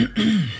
Mm-hmm.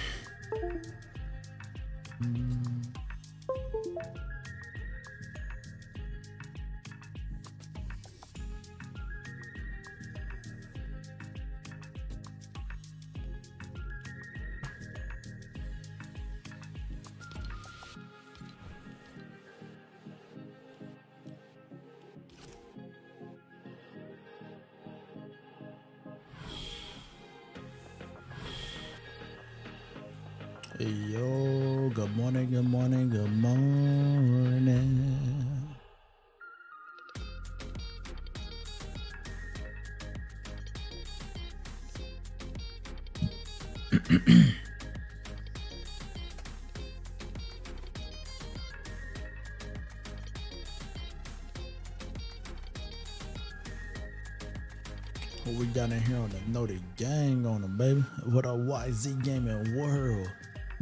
we got in here on the Naughty Gang on them, baby? What a YZ Gaming World.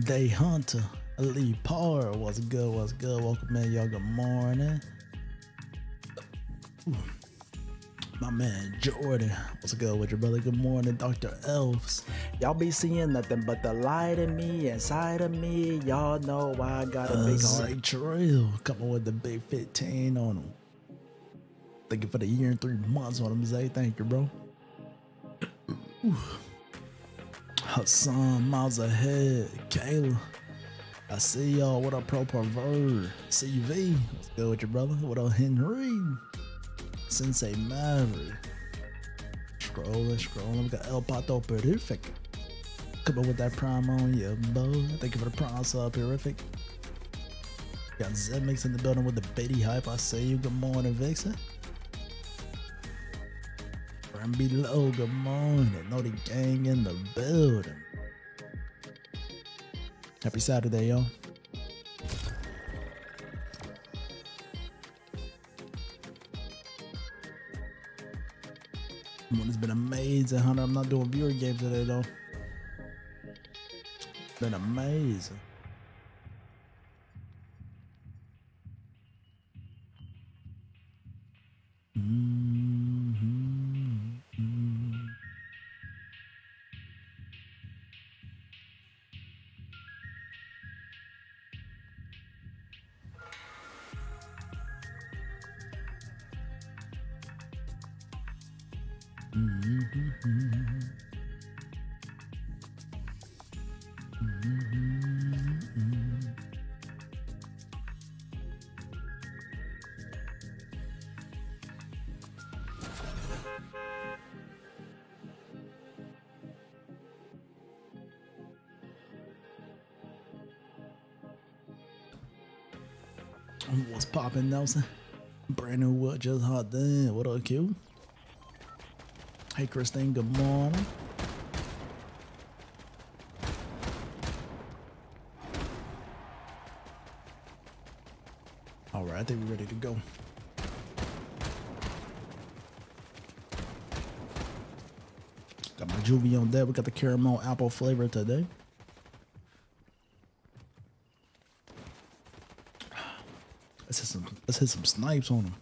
Day Hunter, Lee Par, what's good, what's good? Welcome in, y'all. Good morning. Ooh. My man Jordan, what's good with your brother? Good morning, Dr. Elves. Y'all be seeing nothing but the light in me, inside of me. Y'all know why I got a uh, big heart. Trail coming with the big 15 on him. Thank you for the year and three months on him, Zay. Thank you, bro. Ooh. Hassan, miles ahead. Kayla. I see y'all. What up, Pro Pervert? CV. What's good with your brother? What up, Henry? Sensei Maverick. Scrolling, scrolling. We got El Pato Perfect. Come up with that prime on you, boy. Thank you for the prime sub, uh, Perfect. Got Zemix in the building with the Betty hype. I see you. Good morning, Vixen. From below, good morning. Know the gang in the building. Happy Saturday, y'all. It's been amazing, Hunter. I'm not doing viewer games today, though. Been amazing. Nelson? Brand new what just hot then. What up, Q? Hey, Christine, good morning. All right, I think we're ready to go. Got my juvie on deck. We got the caramel apple flavor today. Let's hit some. Snipes on them.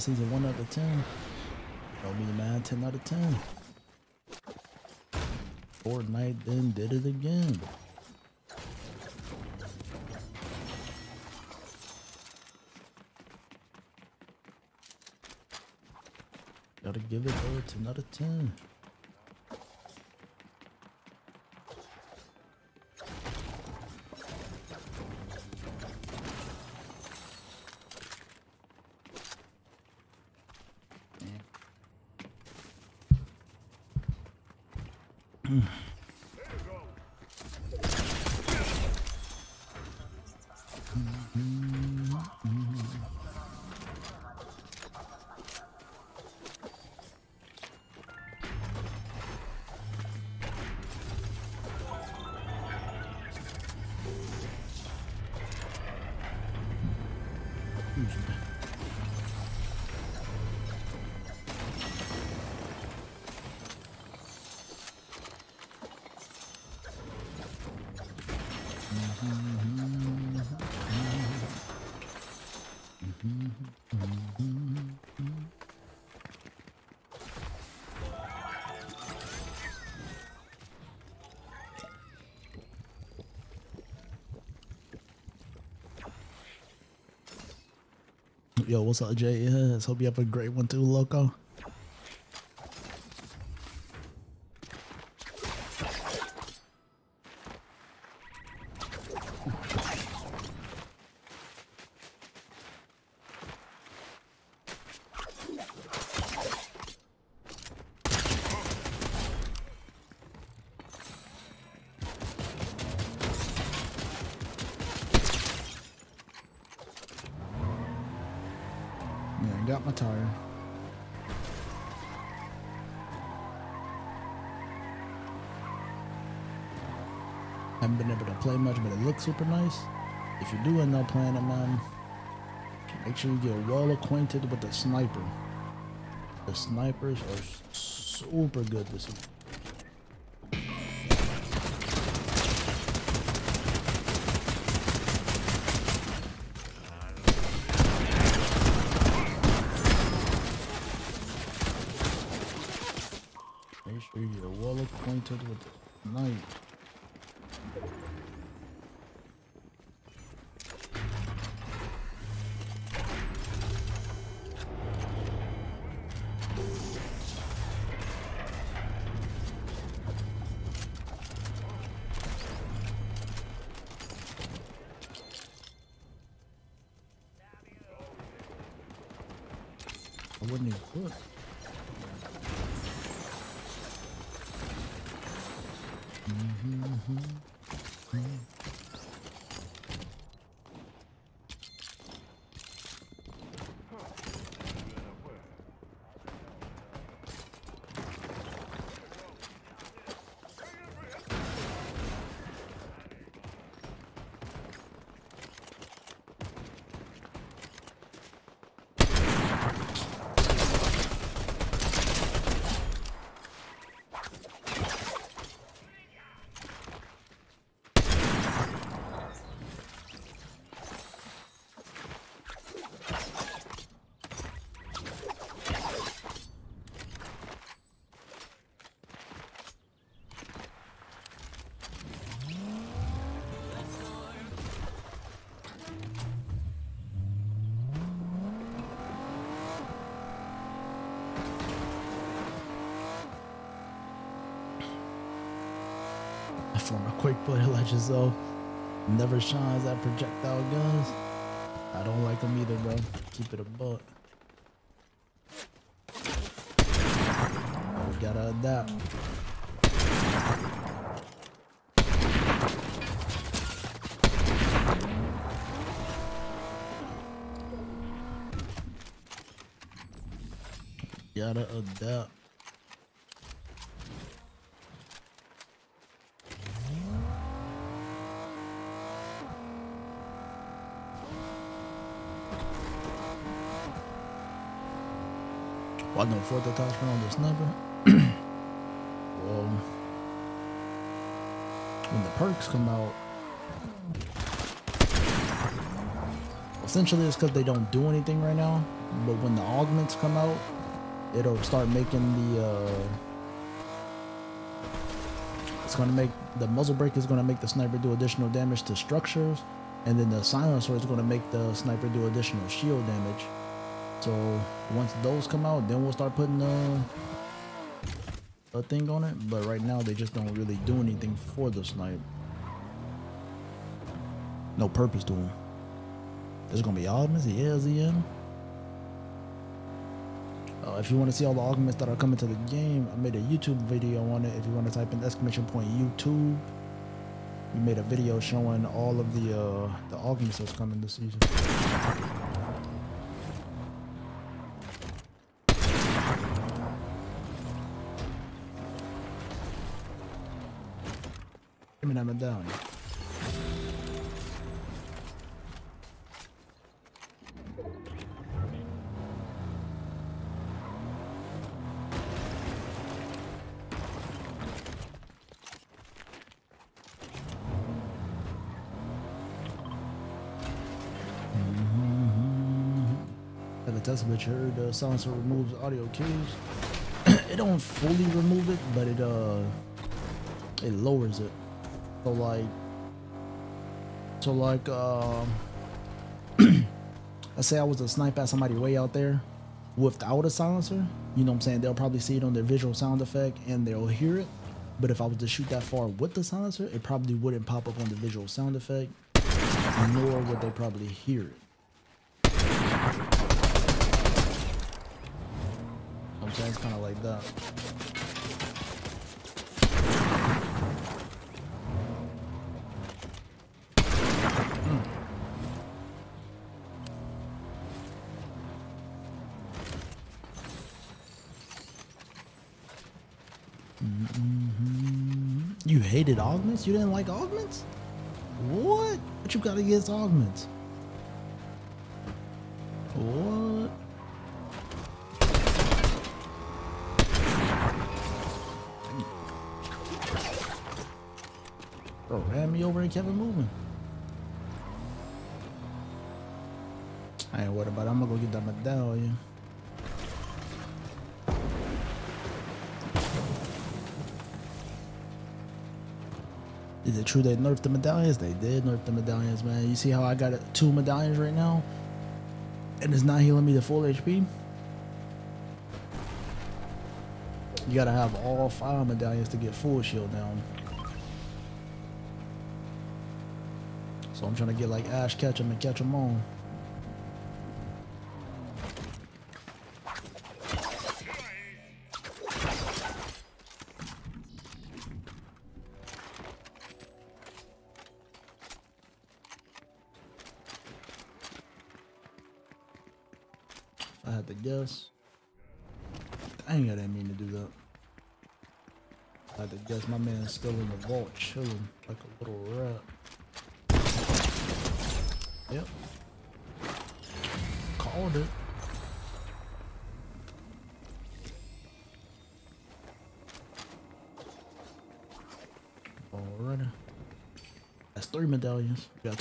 Season 1 out of 10? Show me, man, 10 out of 10. Fortnite then did it again. Gotta give it a 10 out of 10. Yo, what's up, Jay? Let's Hope you have a great one too, Loco. Play much, but it looks super nice. If you do end up playing man, make sure you get well acquainted with the sniper. The snipers are super good this week. Make sure you get well with the sniper. Former quick play legends never shines at projectile guns. I don't like them either, bro. Keep it a buck. We gotta adapt. Gotta adapt. No fourth attachment on this number. well, when the perks come out, essentially it's because they don't do anything right now. But when the augments come out, it'll start making the. Uh, it's gonna make the muzzle brake is gonna make the sniper do additional damage to structures, and then the silencer is gonna make the sniper do additional shield damage So once those come out, then we'll start putting the a thing on it. But right now, they just don't really do anything for the snipe. No purpose to them. There's gonna be augments, yeah, ZM. Uh, if you want to see all the augments that are coming to the game, I made a YouTube video on it. If you want to type in exclamation point YouTube, we made a video showing all of the uh, the augments that's coming this season. Test which heard the silencer removes audio cues. it don't fully remove it, but it uh it lowers it. So like so like um let's say I was to snipe at somebody way out there without a silencer, you know what I'm saying? They'll probably see it on their visual sound effect and they'll hear it. But if I was to shoot that far with the silencer, it probably wouldn't pop up on the visual sound effect, nor would they probably hear it. It's kind of like that. Mhm. You hated augments? You didn't like augments? What? What you got against augments? What? And kept it moving. I ain't worried about it. I'm gonna go get that medallion. Is it true they nerfed the medallions? They did nerf the medallions, man. You see how I got two medallions right now? And it's not healing me the full HP? You gotta have all five medallions to get full shield down. I'm trying to get like Ash Ketchum and catch them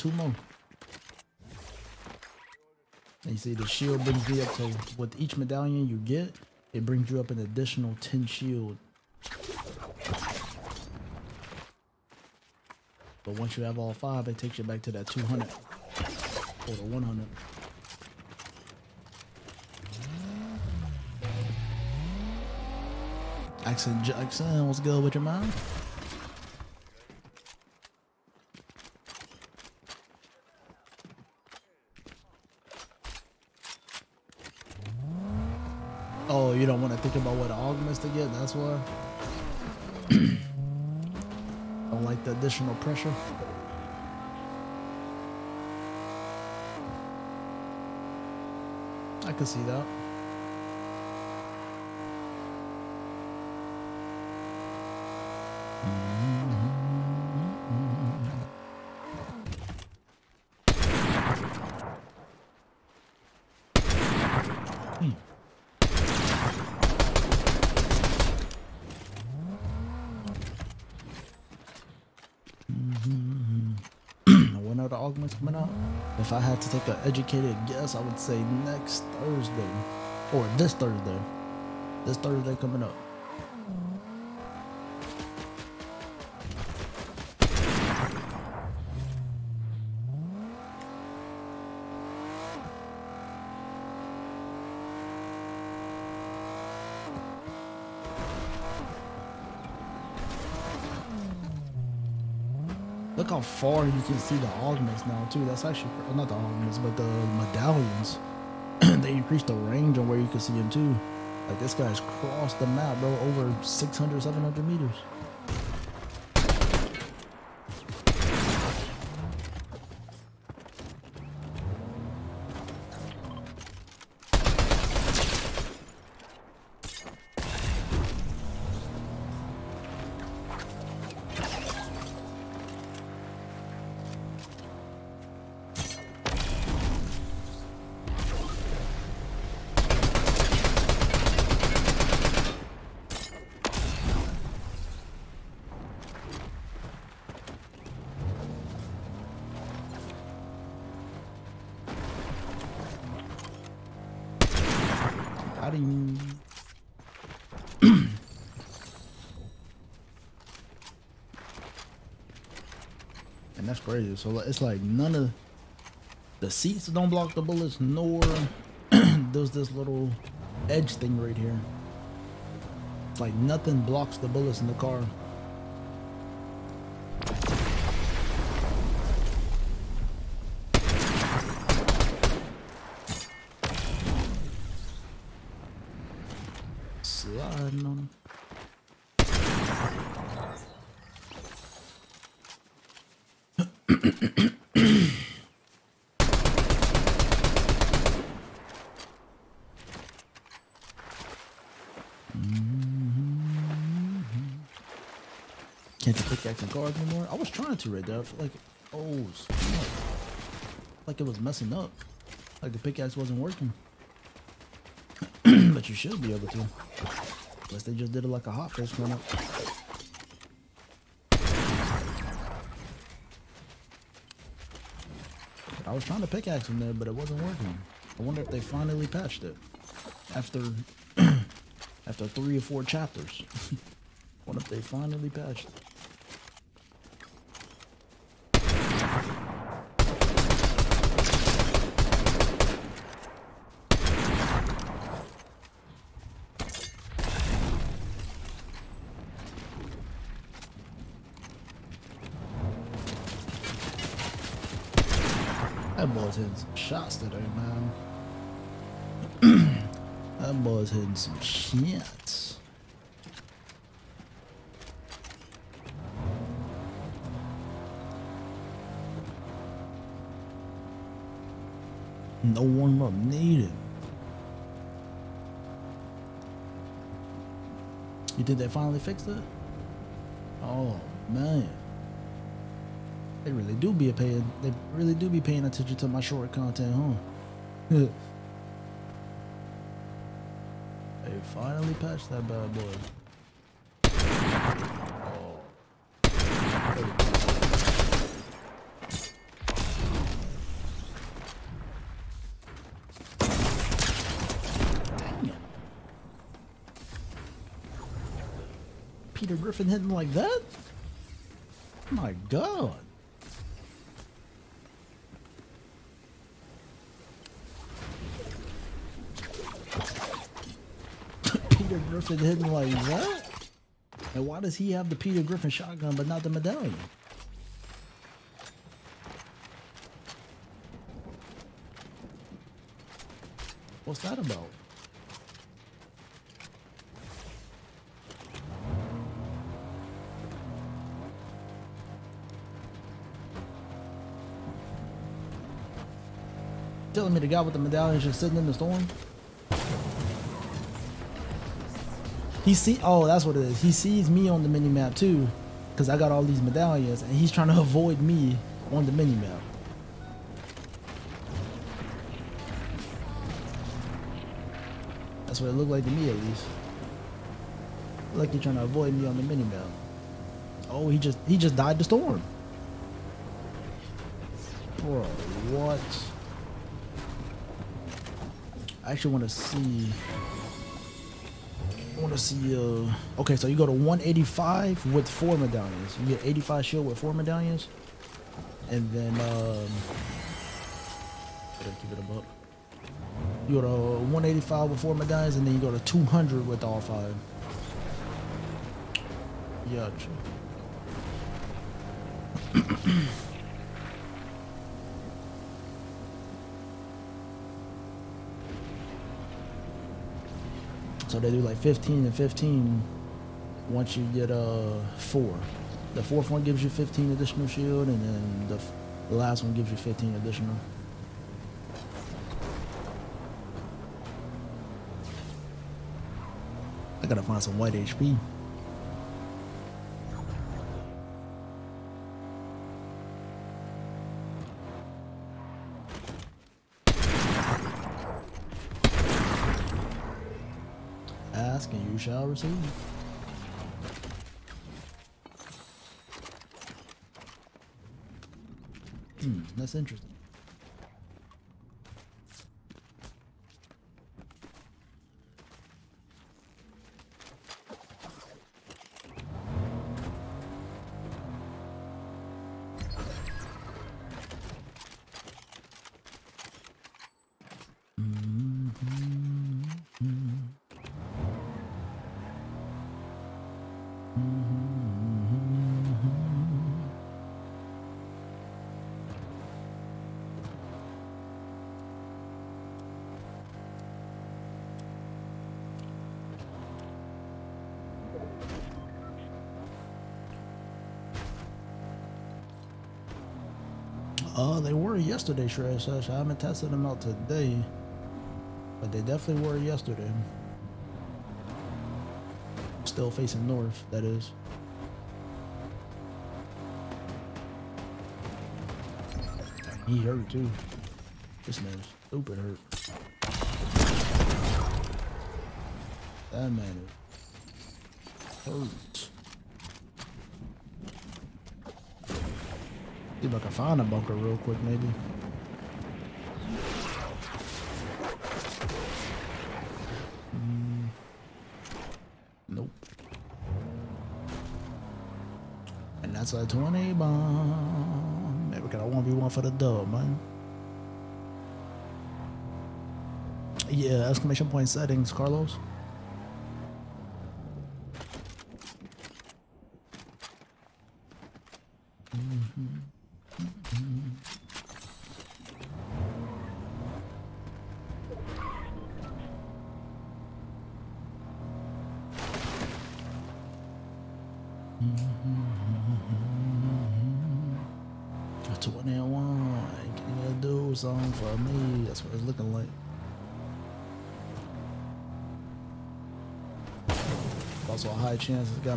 two more. And you see the shield brings me up to with each medallion you get, it brings you up an additional 10 shield. But once you have all five, it takes you back to that 200 or the 100. Jackson Jackson, what's good with your mind? Oh, about what augments to get, that's why? don't like the additional pressure. I can see that. Coming? If I had to take an educated guess, I would say next Thursday. Or this Thursday. This Thursday coming up. Can see the augments now too. That's actually not the augments, but the medallions. they increased the range on where you can see them too. Like this guy's crossed the map, bro, over 600, 700 meters. And that's crazy. So it's like none of the seats don't block the bullets, nor does this little edge thing right here. It's like nothing blocks the bullets in the car. Sliding on 'em. Can't you pickaxe and guard anymore? To right there. I feel like, oh, like it was messing up. Like the pickaxe wasn't working. but you should be able to. Unless they just did it like a hotfix run up. I was trying to pickaxe him there, but it wasn't working. I wonder if they finally patched it after after three or four chapters. wonder if they finally patched it. That boy's hitting some shots today, man. that boy's hitting some shots. No warm up needed. You think they finally fixed it? Oh man. They really do be paying. They really do be paying attention to my short content, huh? they finally patched that bad boy. Peter Griffin hitting like that? My God. Griffin hitting like that? And why does he have the Peter Griffin shotgun but not the medallion? What's that about? Telling me the guy with the medallion is just sitting in the storm? He see oh that's what it is. He sees me on the mini map too, because I got all these medallions, and he's trying to avoid me on the mini map. That's what it looked like to me at least. Like he's trying to avoid me on the mini map. Oh, he just he just died the storm. Bro, what? I actually want to see. To see. Uh, okay, so you go to 185 with four medallions. You get 85 shield with four medallions, and then um, keep it a buck. You go to 185 with four medallions, and then you go to 200 with all five. Gotcha. so they do like 15 and 15 once you get uh four. The fourth one gives you 15 additional shield, and then the, the last one gives you 15 additional. I gotta find some white HP. Hmm, that's interesting. Yesterday, Shred. I haven't tested them out today, but they definitely were yesterday. Still facing north, that is. He hurt too. This man's stupid hurt. That man is hurt. See if I can find a bunker real quick, maybe. Mm. Nope. And that's a 20 bomb. Maybe we got a 1v1 for the dub, man. Yeah, exclamation point settings, Carlos.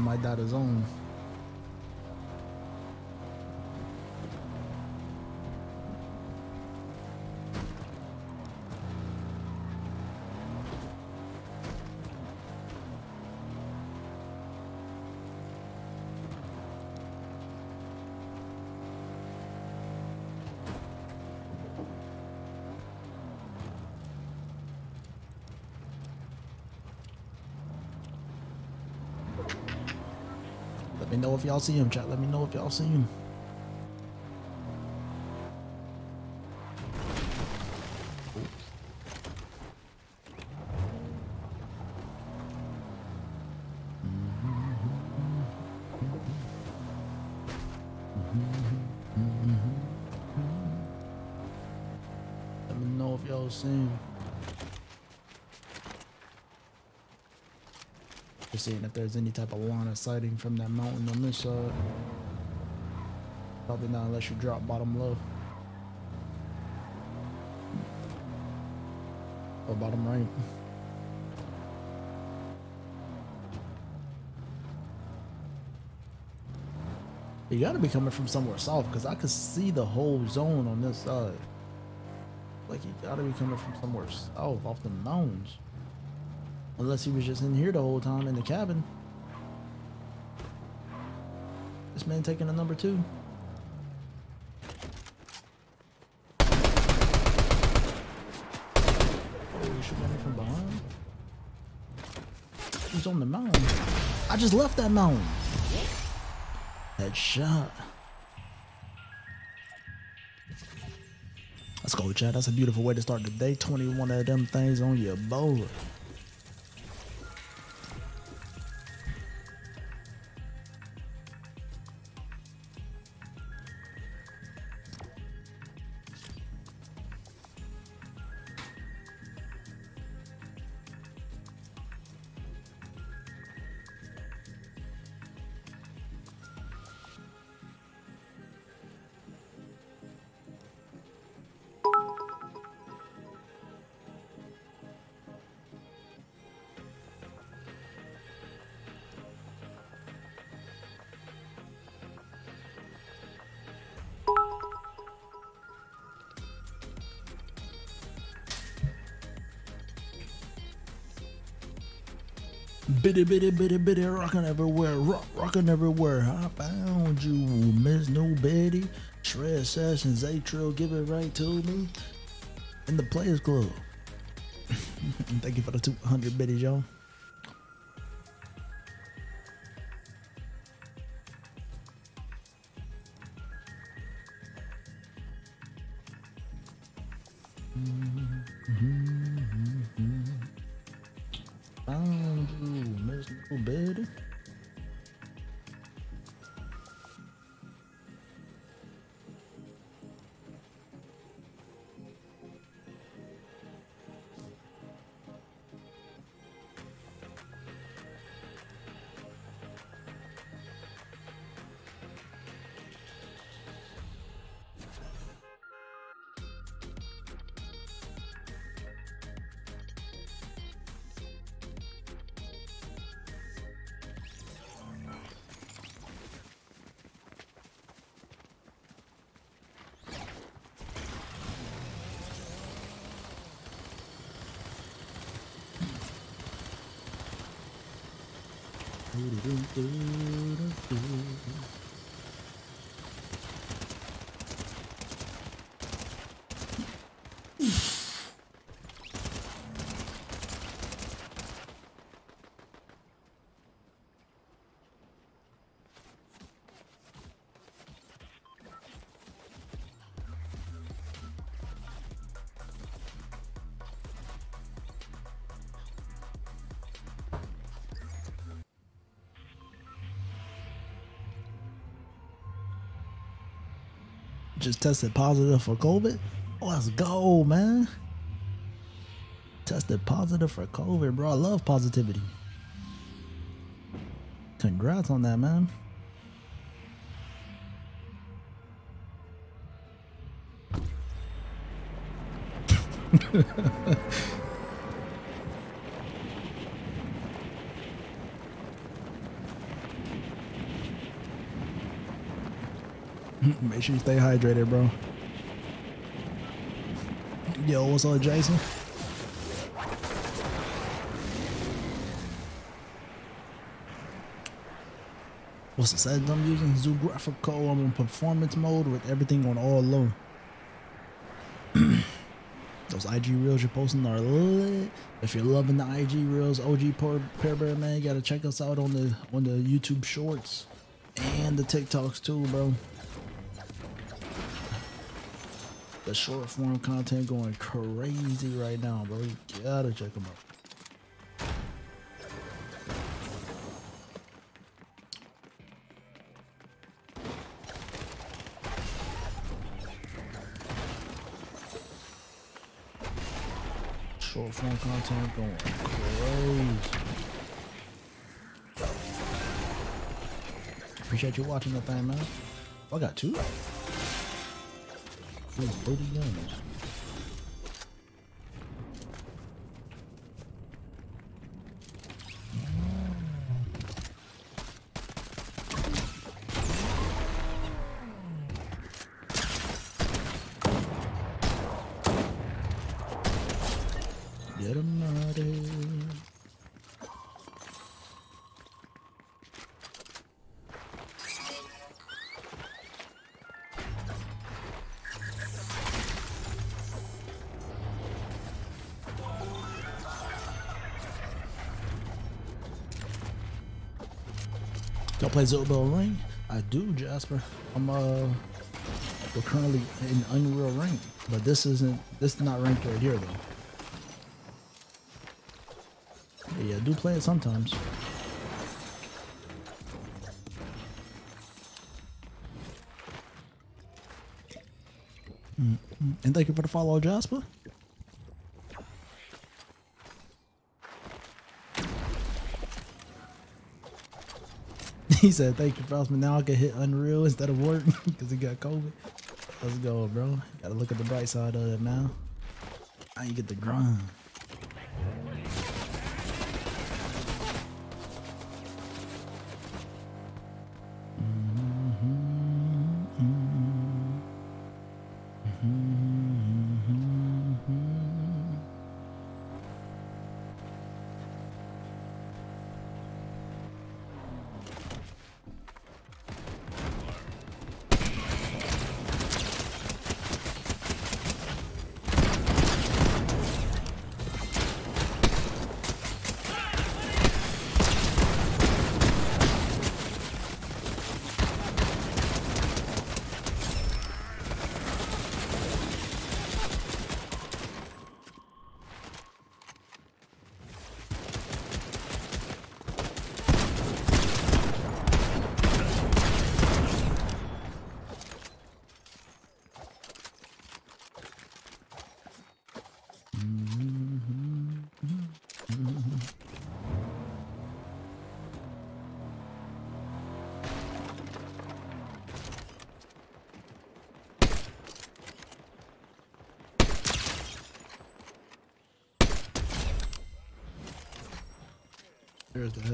Might die own. If y'all see him, chat. Let me know if y'all see him. There's any type of line of sighting from that mountain on this side. Probably not unless you drop bottom low. Or bottom right. You gotta be coming from somewhere south because I could see the whole zone on this side. Like you gotta be coming from somewhere south off the mountains. Unless he was just in here the whole time in the cabin. Man taking a number two. Oh, on the mountain. I just left that mountain. That shot. Let's go, Chad. That's a beautiful way to start the day. 21 of them things on your bowler. Bitty, bitty, bitty, bitty, rockin' everywhere, rock, rockin' everywhere. I found you, Miss Betty. Shred Sessions, A Trill, give it right to me. In the Players Club. Thank you for the 200 bitties, y'all. Just tested positive for COVID. Let's go, man. Tested positive for COVID, bro. I love positivity. Congrats on that, man. Make sure you stay hydrated, bro. Yo, what's up, Jason? What's the settings I'm using? Zoo Graphical. I'm in performance mode with everything on all low. Those IG reels you're posting are lit. If you're loving the IG reels, OG Pear Bear man, you gotta check us out on the on the YouTube Shorts and the TikToks too, bro. The short form content going crazy right now, bro. You gotta check them out. Short form content going crazy. Appreciate you watching the thing, man. Oh, I got two. Those booty guns. Play Ring? I do, Jasper. I'm uh we're currently in Unreal Rank, but this isn't this is not ranked right here though. But yeah, I do play it sometimes. Mm, mm. And thank you for the follow, Jasper. he said, "Thank you, Frostman. Now I can hit Unreal instead of work because he got COVID." Let's go, bro. Gotta look at the bright side of it now. Now you get the grind.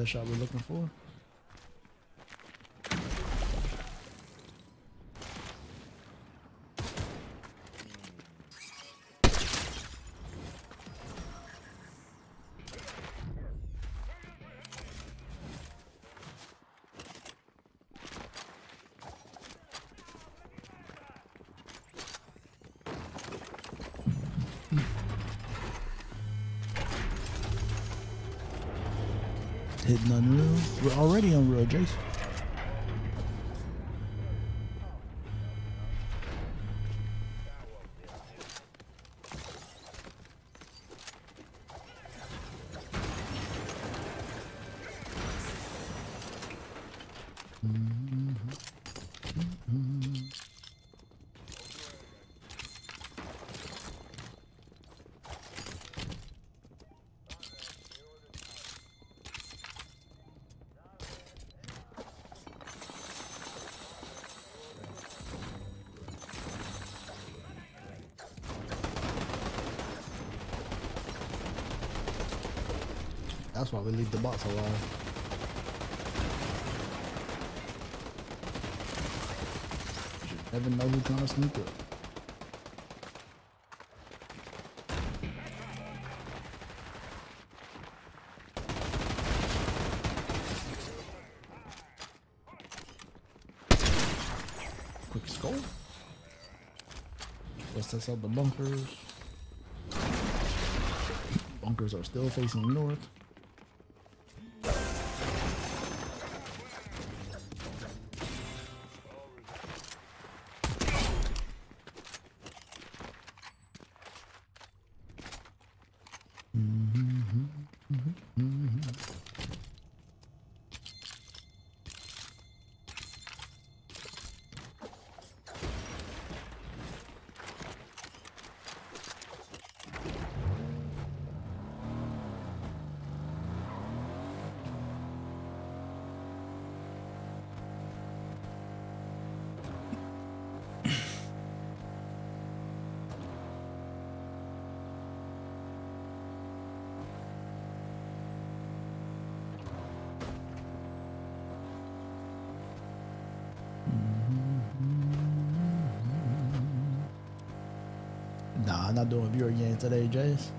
The headshot we're looking for. We're already on road, Jason. Why we leave the bots alive. You never know who's to sneak up. Quick skull. Let's test out the bunkers. Bunkers are still facing north. Nah, I'm not doing viewer game today, Jace.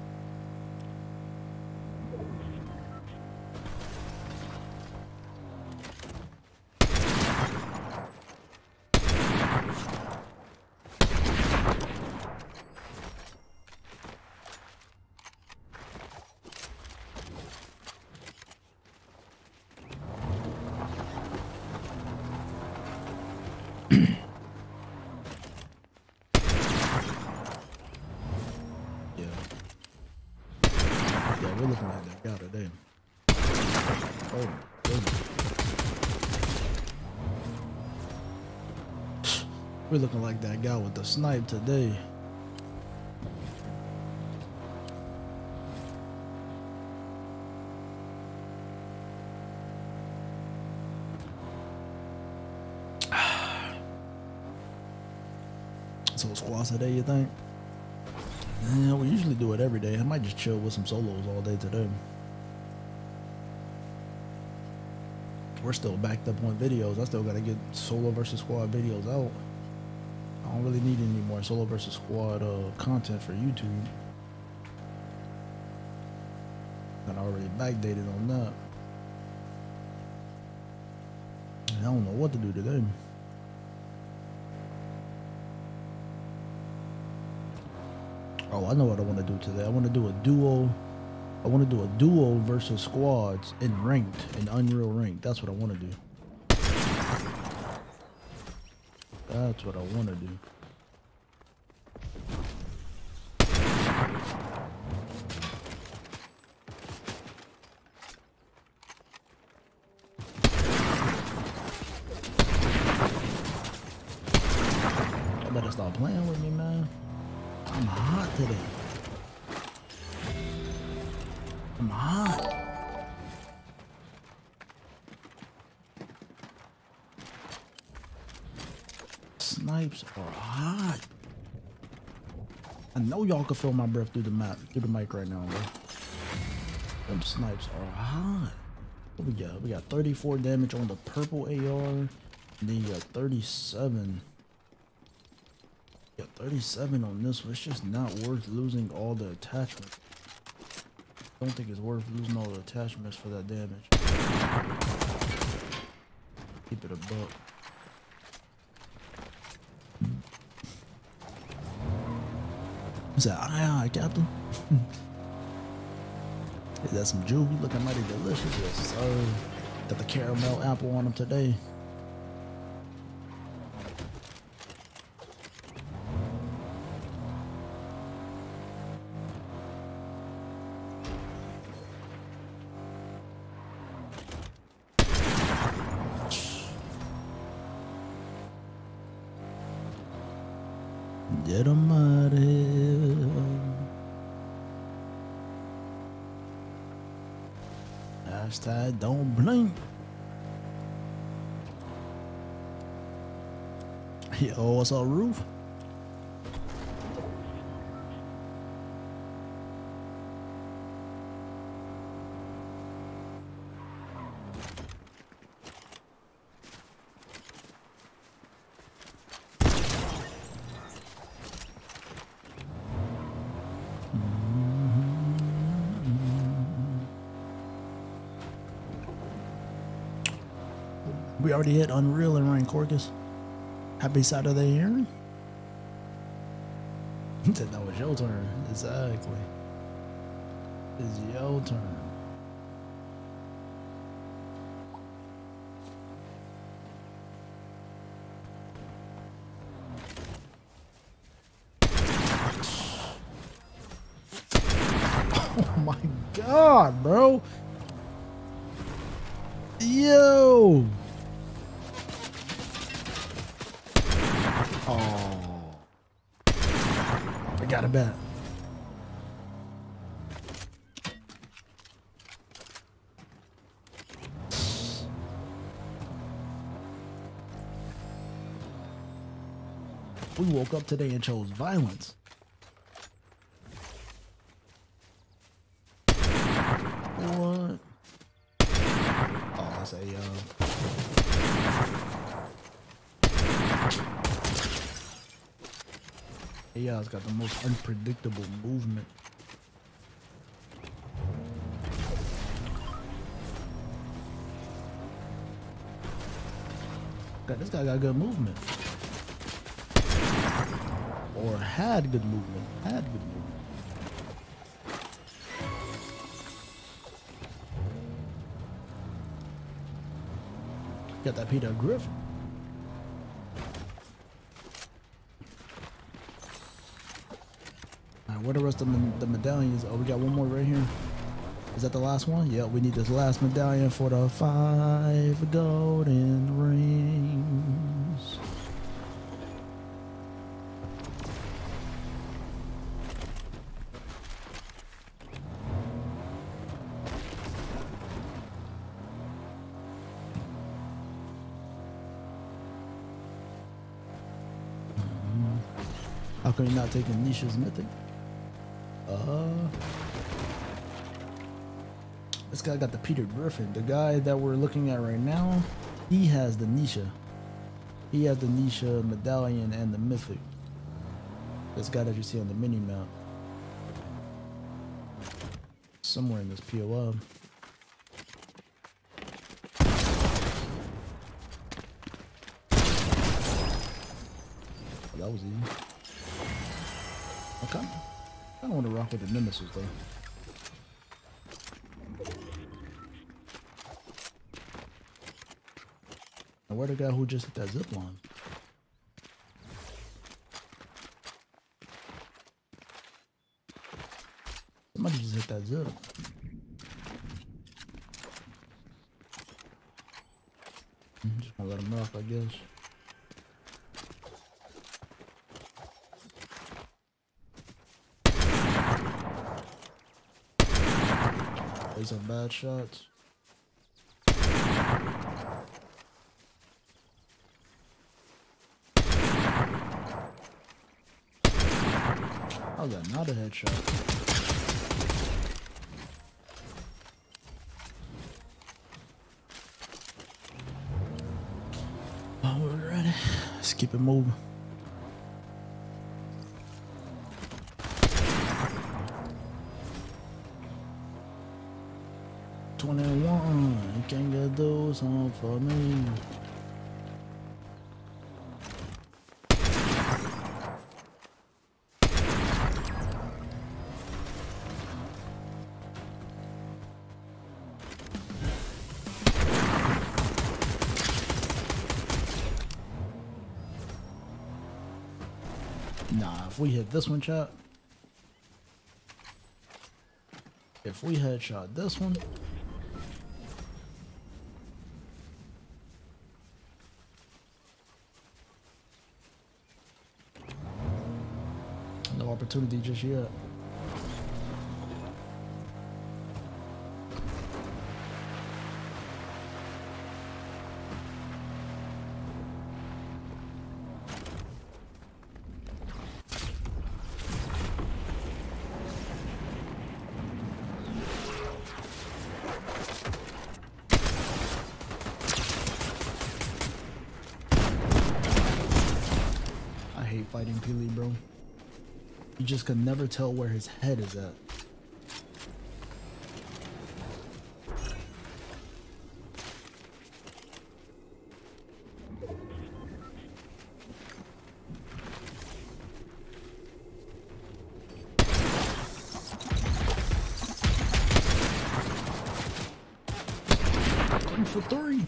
That guy with the snipe today. So squads today, you think? Yeah, we usually do it every day. I might just chill with some solos all day today. We're still backed up on videos. I still gotta get solo versus squad videos out. Don't really need any more solo versus squad uh, content for YouTube. I already backdated on that. And I don't know what to do today. Oh, I know what I want to do today. I want to do a duo. I want to do a duo versus squads in ranked, in Unreal Ranked. That's what I want to do. That's what I want to do. Know can feel my breath through the map, through the mic right now, bro. Them snipes are hot. What we got? We got 34 damage on the purple AR. And then you got 37. You got 37 on this one. It's just not worth losing all the attachments. Don't think it's worth losing all the attachments for that damage. Keep it a buck. Is that aye aye, Captain? Is that some juvie looking mighty delicious? Yes, sir. Got the caramel apple on them today. Yo, what's up, Roof? We already hit Unreal and Ryan Corcus. Happy Saturday, Aaron. That was your turn. Exactly. It's your turn. Woke up today and chose violence. What? Oh, that's a uh, AI's got the most unpredictable movement. God, this guy got good movement. Or had good movement. Had good movement. Got that Peter Griffin. Alright, where the rest of the, the medallions? Oh, we got one more right here. Is that the last one? Yeah, we need this last medallion for the five golden rings. Taking Nisha's mythic? Uh, this guy got the Peter Griffin. The guy that we're looking at right now, he has the Nisha. He has the Nisha medallion and the mythic. This guy that you see on the mini map. Somewhere in this POM. That was easy. I don't want to rock with the Nemesis though. Now where the guy who just hit that zip line? Somebody just hit that zip. I'm just gonna let him rock, I guess. bad shots. How's that not a headshot? Oh, we're ready. Let's keep it moving. For me. Nah, if we hit this one, chat. If we headshot this one. Opportunity just yet. Just could never tell where his head is at. Three for three.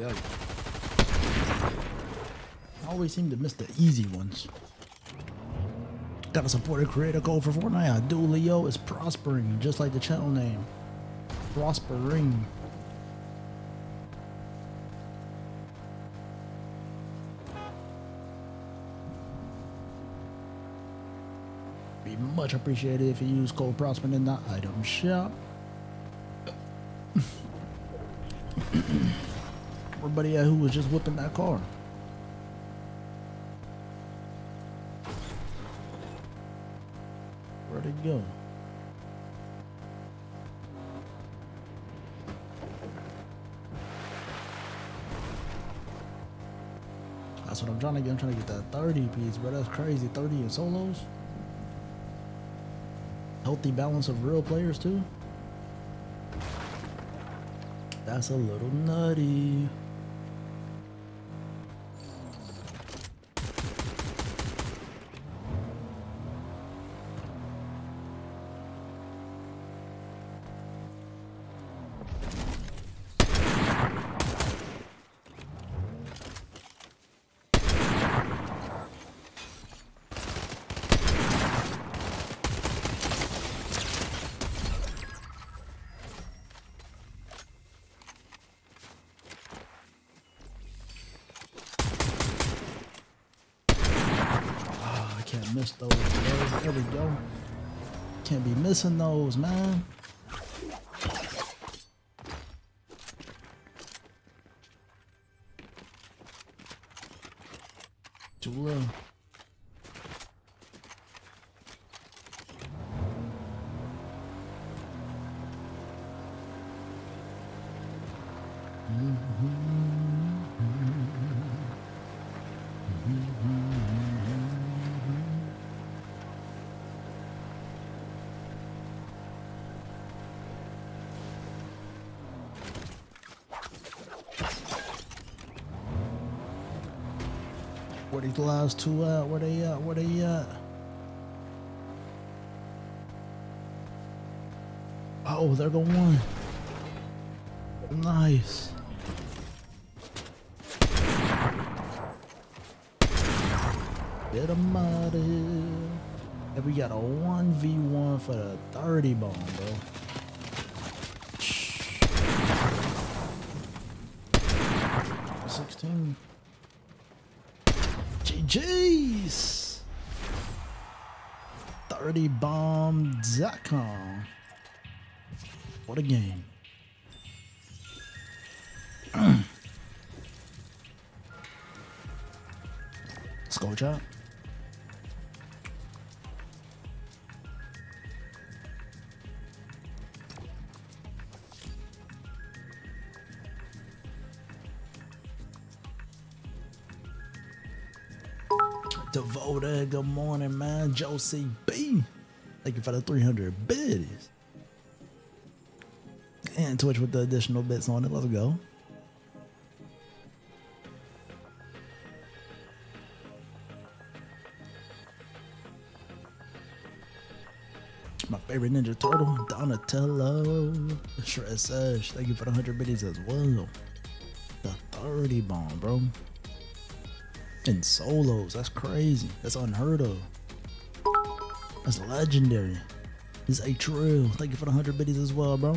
Yeah. I always seem to miss the easy ones. Gotta support a creator code for Fortnite. Do, Leo. is prospering, just like the channel name. Prospering. Be much appreciated if you use code prospering in the item shop. Everybody who was just whipping that car. That's what I'm trying to get. I'm trying to get that 30 piece, bro. That's crazy. 30 in solos. Healthy balance of real players, too. That's a little nutty. Missing those, man. These last two at? Uh, where they at? Where they at? Oh, there go one. Nice. Get him out of here. And we got a 1v1 for the 30 bomb, bro. 30bomb.com. What a game. Man. Josie B. Thank you for the 300 bits. And Twitch with the additional bits on it. Let's go. My favorite Ninja Turtle, Donatello. Shred Sash, thank you for the 100 biddies as well. The 30 bomb, bro. And solos, that's crazy. That's unheard of. That's legendary. This is a trill. Thank you for the 100 biddies as well, bro.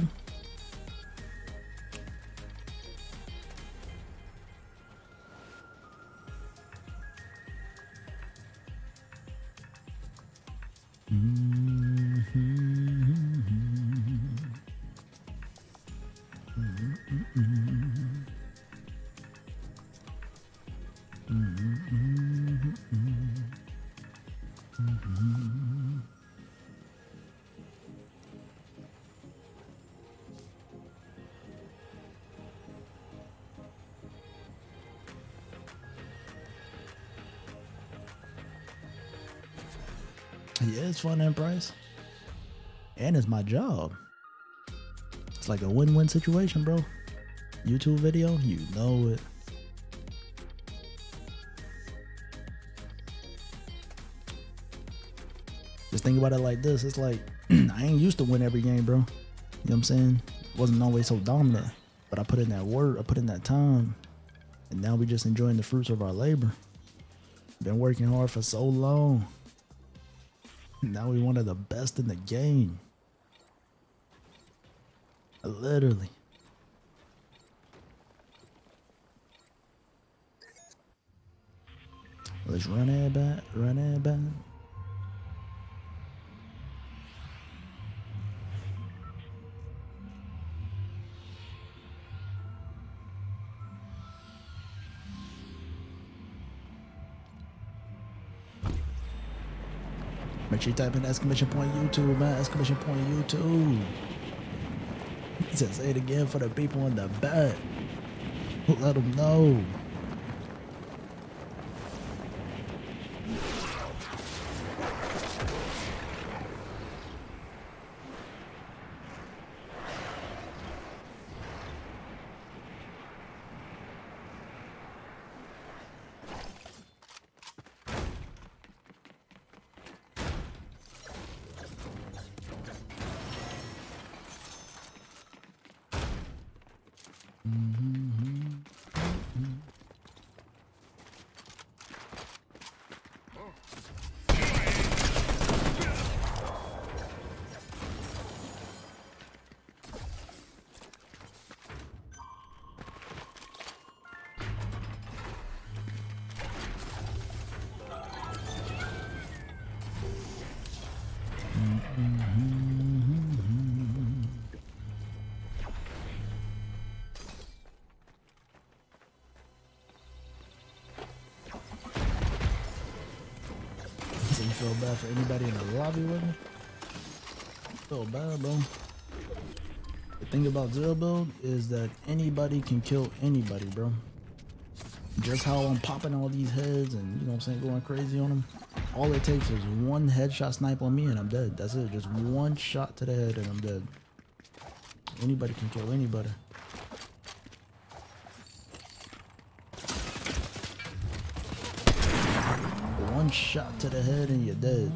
It's my job. It's like a win-win situation, bro. YouTube video, you know it. Just think about it like this. It's like I ain't used to win every game, bro. You know what I'm saying? Wasn't always so dominant. But I put in that work, I put in that time. And now we just enjoying the fruits of our labor. Been working hard for so long. Now we one of the best in the game. Literally. Let's run it back, run it back. Make sure you type in exclamation point YouTube, man. Exclamation point YouTube. Said, say it again for the people in the back. Let them know. Anybody can kill anybody, bro. Just how I'm popping all these heads and you know I'm saying, going crazy on them. All it takes is one headshot snipe on me and I'm dead. That's it. Just one shot to the head and I'm dead. Anybody can kill anybody. One shot to the head and you're dead.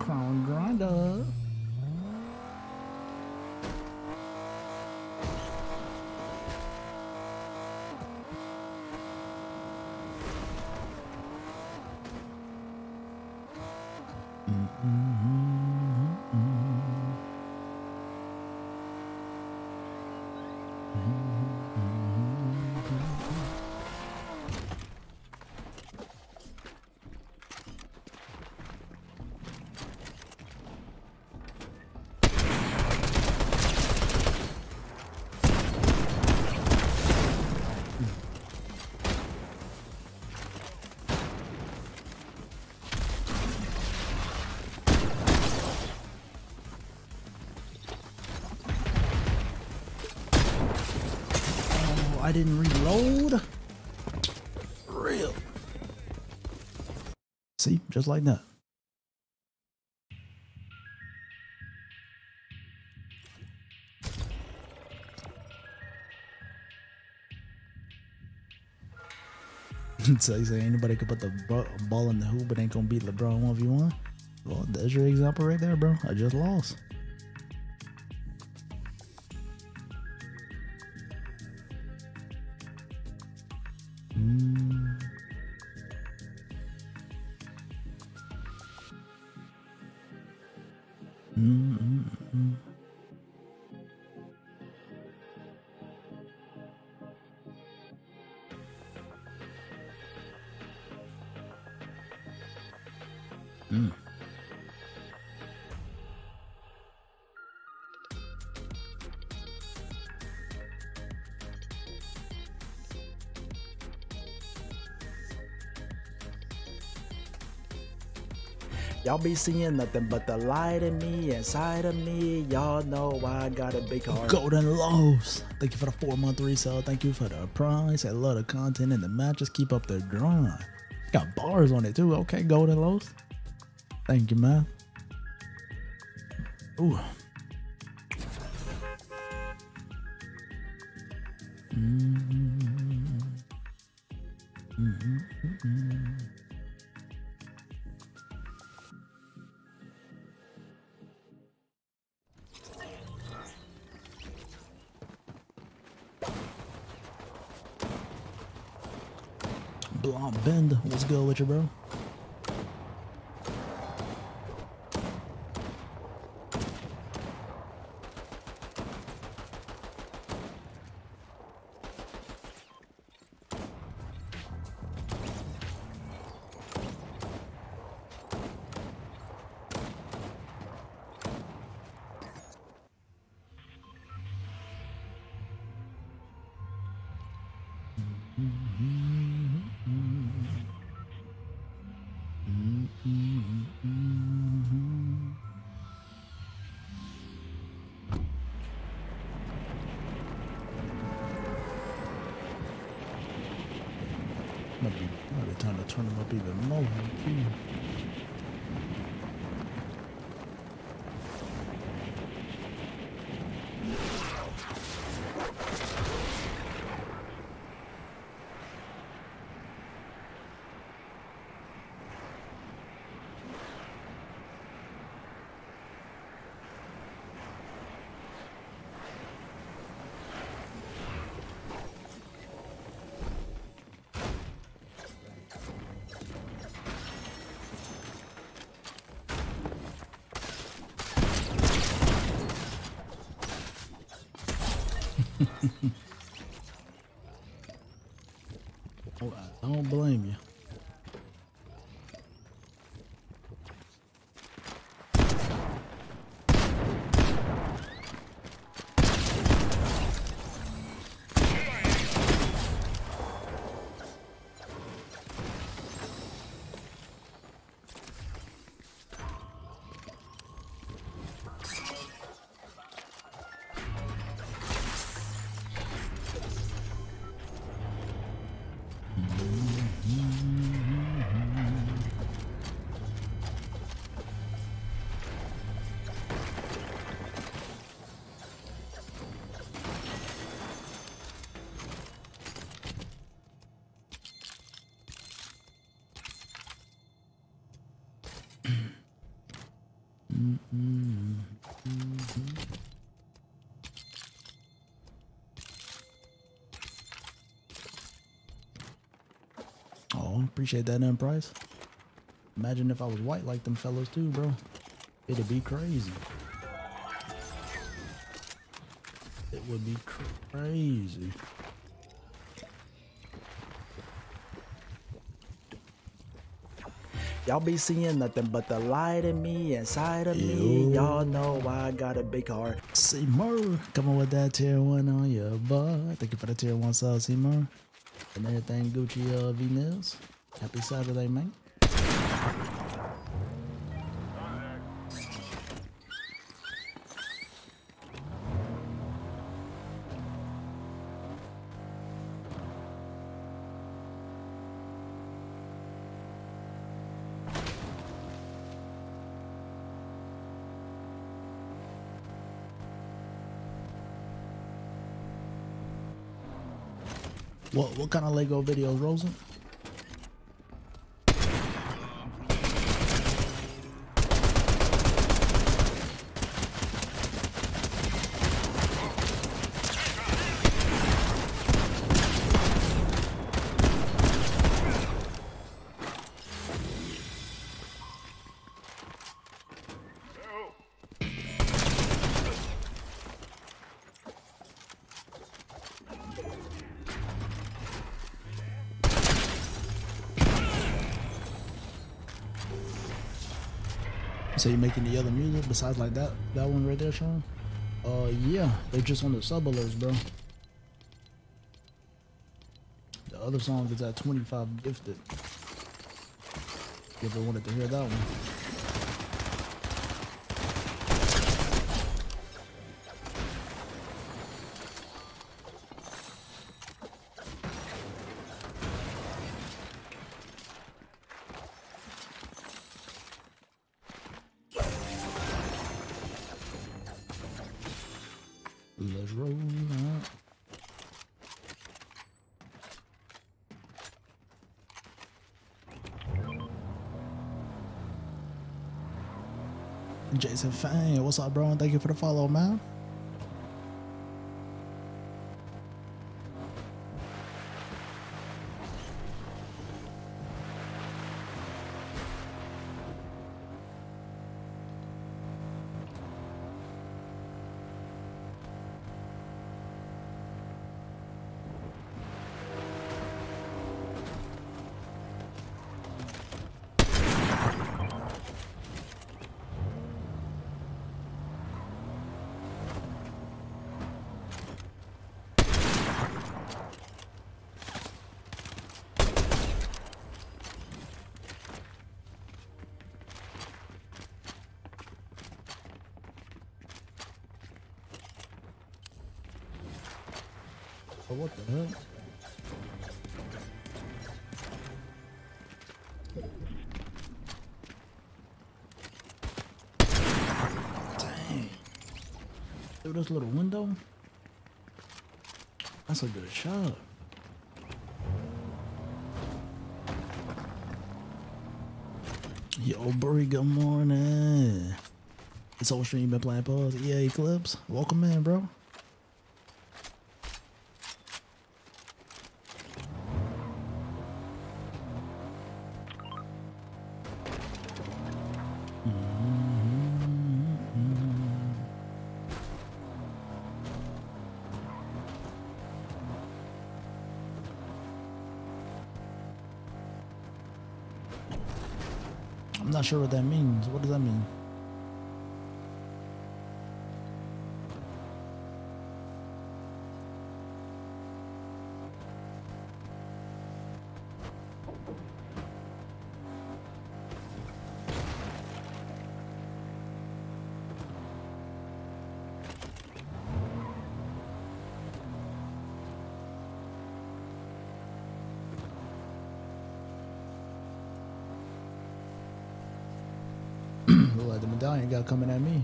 Crown grinder. Like that. so you say anybody could put the ball in the hoop, but ain't gonna beat LeBron one v one. Well, there's your example right there, bro. I just lost. Y'all be seeing nothing but the light in me inside of me. Y'all know I got a big heart. Golden Lows. Thank you for the four month resale. Thank you for the price. I love the content and the matches. Keep up the grind. Got bars on it too. Okay, Golden Lows. Thank you, man. Ooh. You, bro? Appreciate that, then, Price. Imagine if I was white like them fellas too, bro. It'd be crazy. It would be crazy. Y'all be seeing nothing but the light in me inside of me. Y'all know why I got a big heart. Seymour, coming with that tier one on your butt. Thank you for the tier one sub, Seymour. And everything Gucci uh, V Nails. Happy Saturday, man. What what kind of Lego videos, Rosen? So you making the other music besides like that that one right there, Sean? Uh yeah, they're just on the sub alerts, bro. The other song is at 25 gifted. If you wanted to hear that one. What's up, bro? And thank you for the follow, man. Through this little window? That's a good shot. Yo, Burry, good morning. This whole stream been playing pause. Yeah, Eclipse. Welcome in, bro. Sure what that means. What does that mean? Coming at me.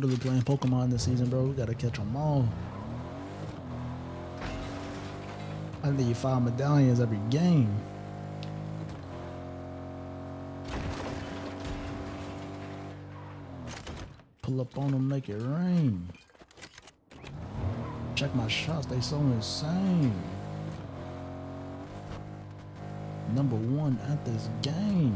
Literally playing Pokemon this season, bro. We gotta catch them all. I need five medallions every game. Pull up on them, make it rain. Check my shots, they so insane. Number one at this game.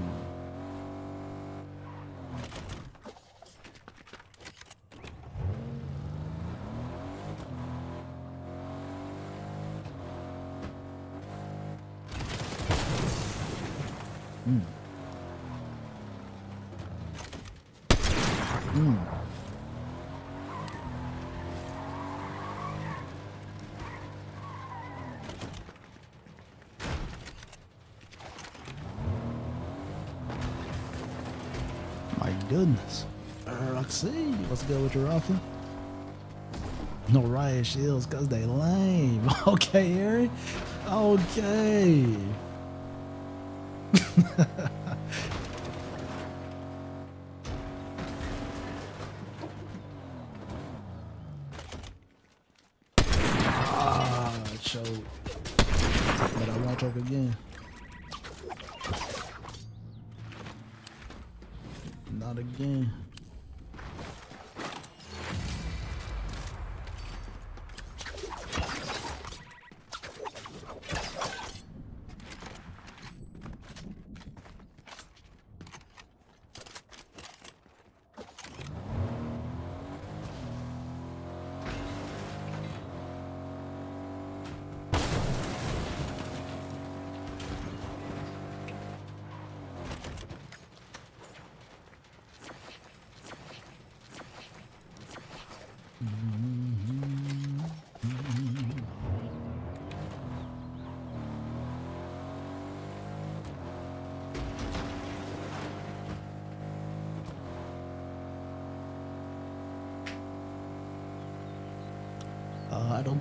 What's good with your rocking? No riot shields because they lame. Okay, Aaron. Okay.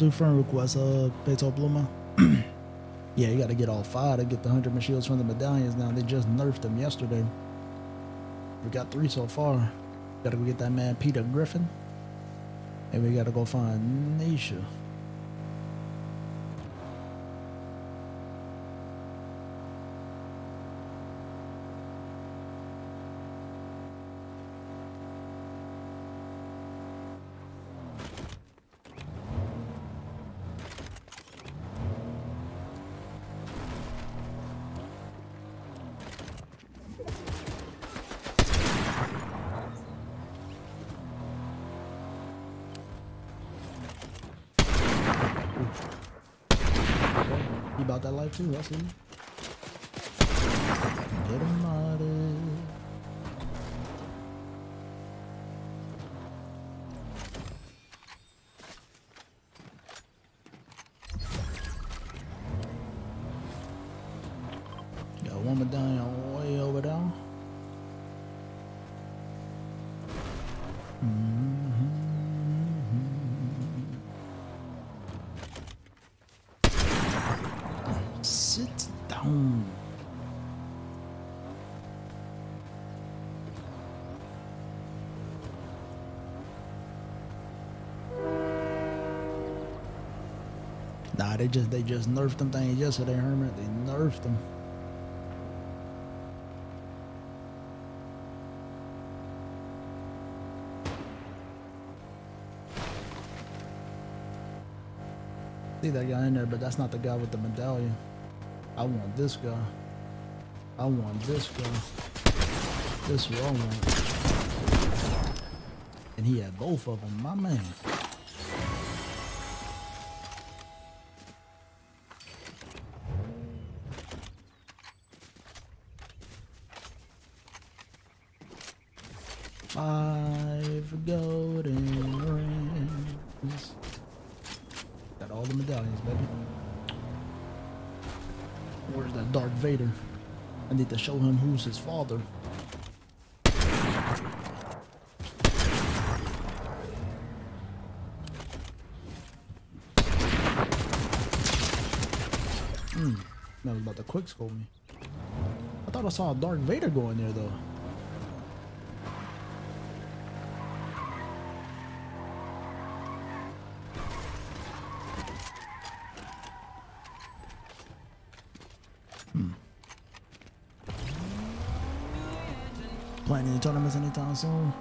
Don't friend requests, uh, Beto Bluma. yeah, you gotta get all five to get the 100 shields from the medallions now. They just nerfed them yesterday. We got three so far. Gotta go get that man Peter Griffin. And we gotta go find Nisha. You about that life they just they just nerfed them things yesterday, Hermit. They nerfed them. See that guy in there, but that's not the guy with the medallion. I want this guy. I want this guy. This is what I want. And he had both of them, my man. Father. Hmm. That was about to quick scope me. I thought I saw a Darth Vader going there though. Playing any tournaments anytime?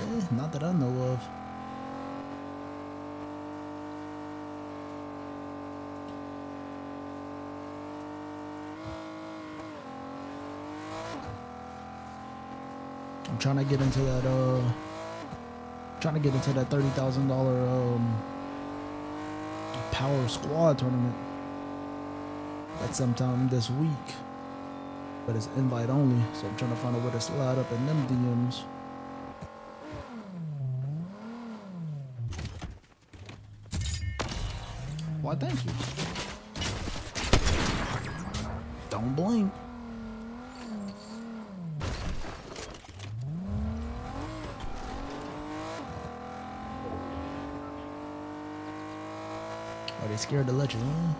Eh, not that I know of. I'm trying to get into that uh trying to get into that thirty thousand um power squad tournament. That's sometime this week. But it's invite only, so I'm trying to find a way to slide up in them DMs. Why, thank you. Don't blink. Are they scared to let you in?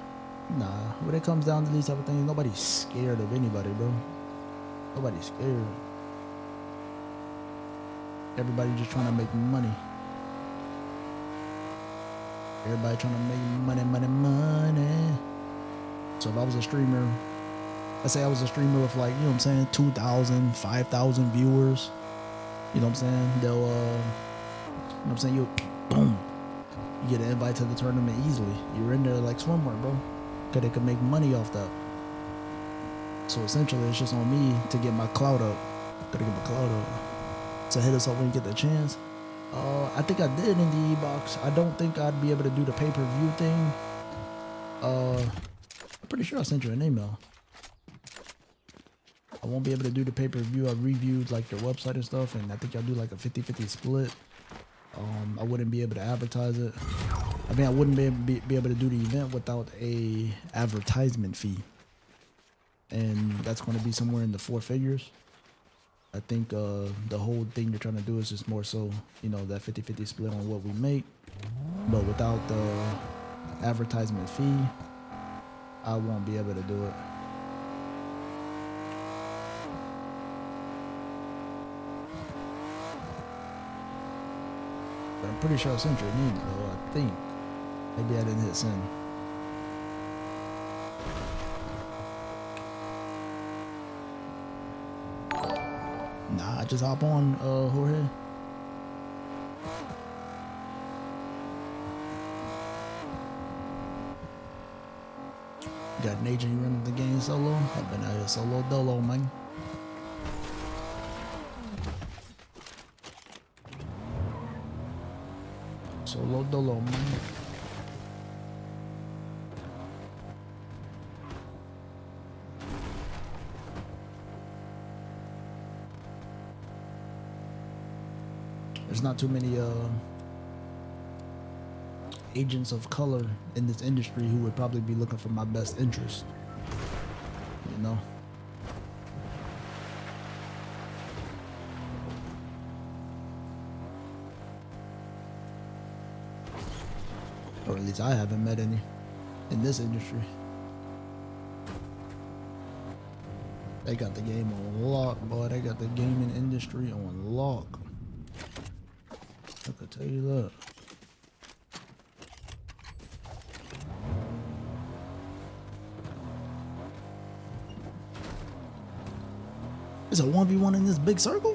Nah. When it comes down to these type of things, nobody's scared of anybody, bro. Nobody's scared. Everybody just trying to make money. Everybody trying to make money, money, money. So if I was a streamer, let's say I was a streamer with like, you know what I'm saying, 2,000, 5,000 viewers. You know what I'm saying? They'll, uh, you know what I'm saying? You, boom, you get an invite to the tournament easily. You're in there like swimwear, bro. Cause they could make money off that. So essentially, it's just on me to get my cloud up. Gotta get my cloud up. So hit us up when you get the chance. Uh, I think I did in the e-box. I don't think I'd be able to do the pay-per-view thing. Uh, I'm pretty sure I sent you an email. I won't be able to do the pay-per-view. I reviewed like their website and stuff, and I think I'll do like a 50-50 split. Um, I wouldn't be able to advertise it. I mean, I wouldn't be, be, be able to do the event without a advertisement fee, and that's going to be somewhere in the four figures. I think uh, the whole thing you're trying to do is just more so, you know, that 50-50 split on what we make, but without the advertisement fee, I won't be able to do it. But I'm pretty sure I sent you an email, I think. Maybe I didn't hit send. Nah, just hop on, uh, Jorge. Got nature, you running the game solo? I've been out here solo dolo, man. Solo dolo, man. Not too many uh, agents of color in this industry who would probably be looking for my best interest. You know? Or at least I haven't met any in this industry. They got the game on lock, boy. They got the gaming industry on lock. Tell you that. Is a 1v1 in this big circle?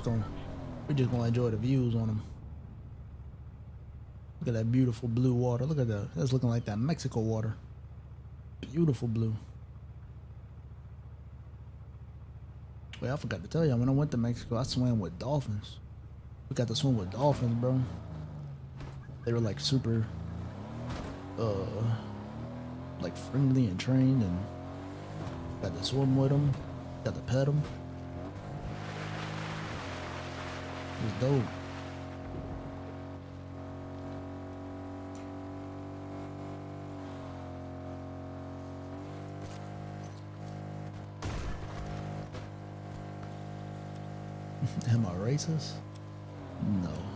Just gonna we just gonna enjoy the views on them. Look at that beautiful blue water. Look at that. That's looking like that Mexico water. Beautiful blue. Wait, I forgot to tell you. When I went to Mexico, I swam with dolphins. We got to swim with dolphins, bro. They were like super, uh, like friendly and trained, and got to swim with them. Got to pet them. Was dope. Am I racist? No.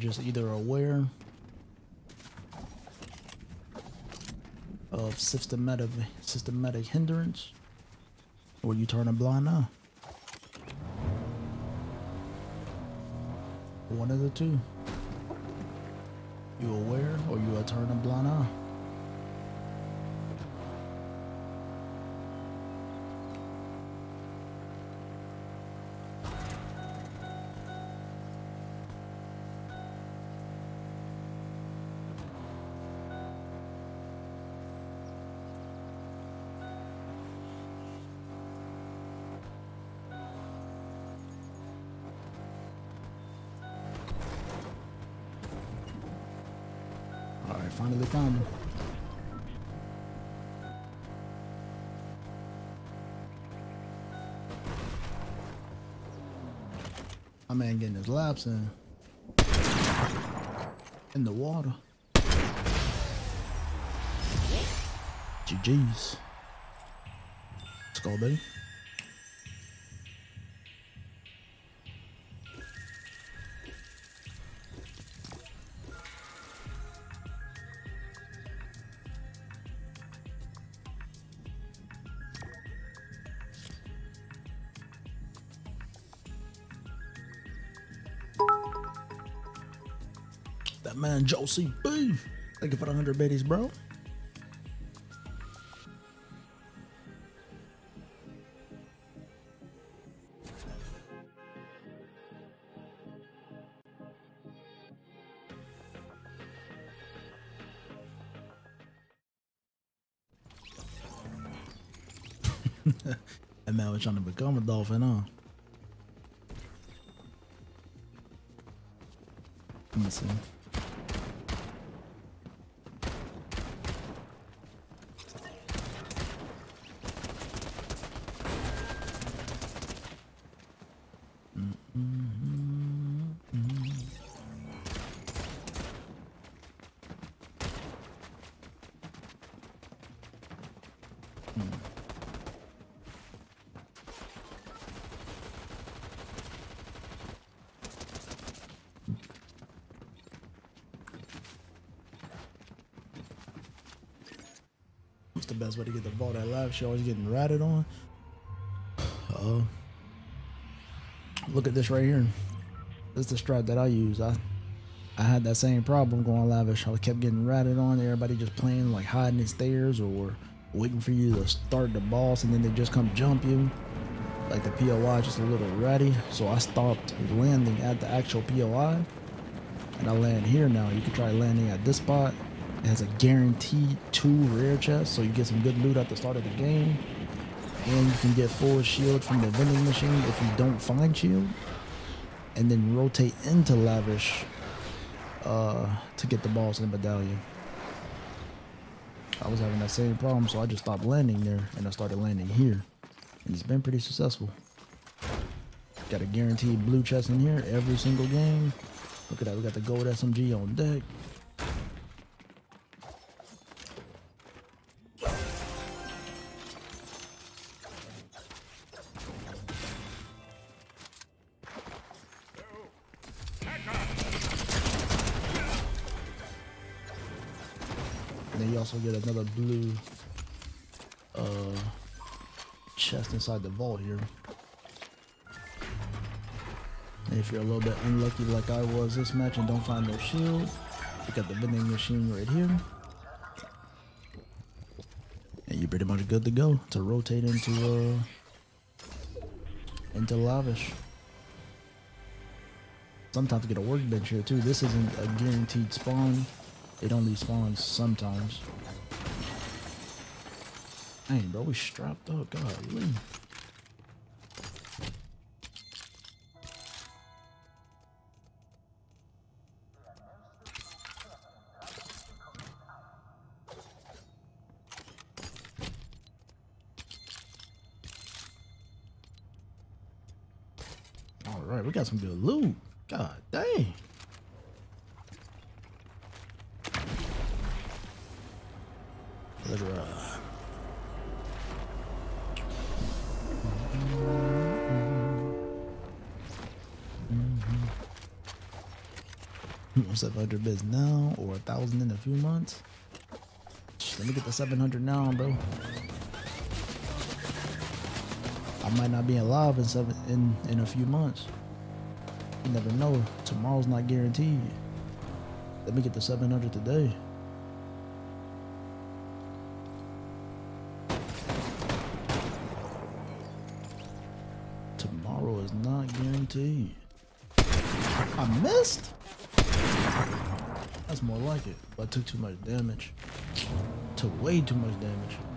Just either aware of systematic systematic hindrance, or you turn a blind eye. One of the two. You aware or you a turn a blind eye. Man getting his laps in. In the water. GG's. Let's go, baby. Josie B. Thank you for the hundred biddies, bro. that man was trying to become a dolphin, huh? Let me see. Best way to get the ball that live? She always getting ratted on. Uh, look at this right here. This is the strat that I use. I I had that same problem going lavish. I kept getting ratted on. Everybody just playing like hiding in stairs or waiting for you to start the boss and then they just come jump you. Like the POI just a little ratty. So I stopped landing at the actual POI. And I land here now. You can try landing at this spot. It has a guaranteed two rare chests, so you get some good loot at the start of the game. And you can get full shield from the vending machine if you don't find shield. And then rotate into lavish uh, to get the balls in the medallion. I was having that same problem, so I just stopped landing there and I started landing here. And it's been pretty successful. Got a guaranteed blue chest in here every single game. Look at that, we got the gold SMG on deck. The vault here. And if you're a little bit unlucky like I was this match and don't find no shield, you got the vending machine right here. And you're pretty much good to go to rotate into uh into lavish. Sometimes get a workbench here too. This isn't a guaranteed spawn. It only spawns sometimes. Dang, bro, we strapped up. Golly. All right, we got some good loot. God dang. 700 bids now or a thousand in a few months. Let me get the 700 now, bro. I might not be alive in seven in in a few months. You never know. Tomorrow's not guaranteed. Let me get the 700 today. Took too much damage. Took way too much damage.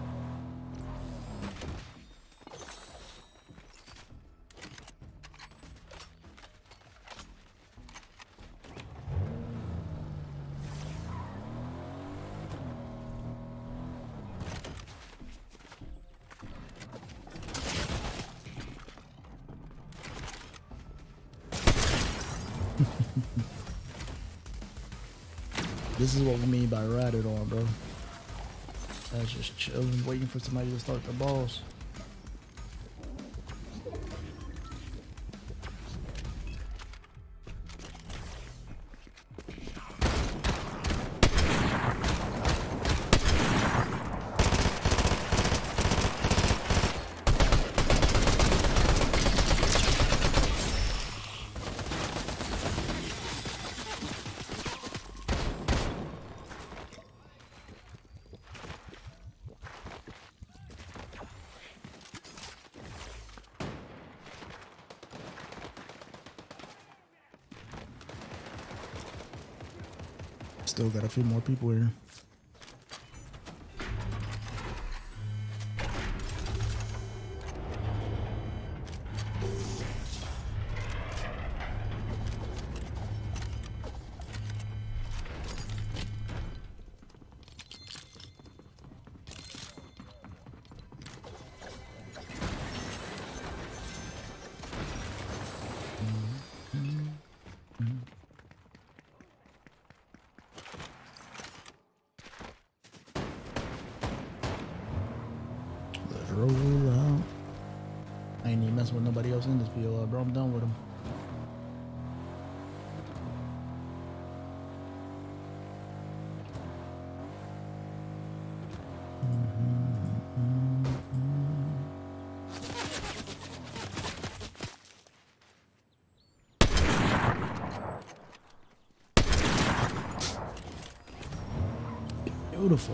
This is what we mean by it on, bro. That's just chilling, waiting for somebody to start the balls. Got a few more people here.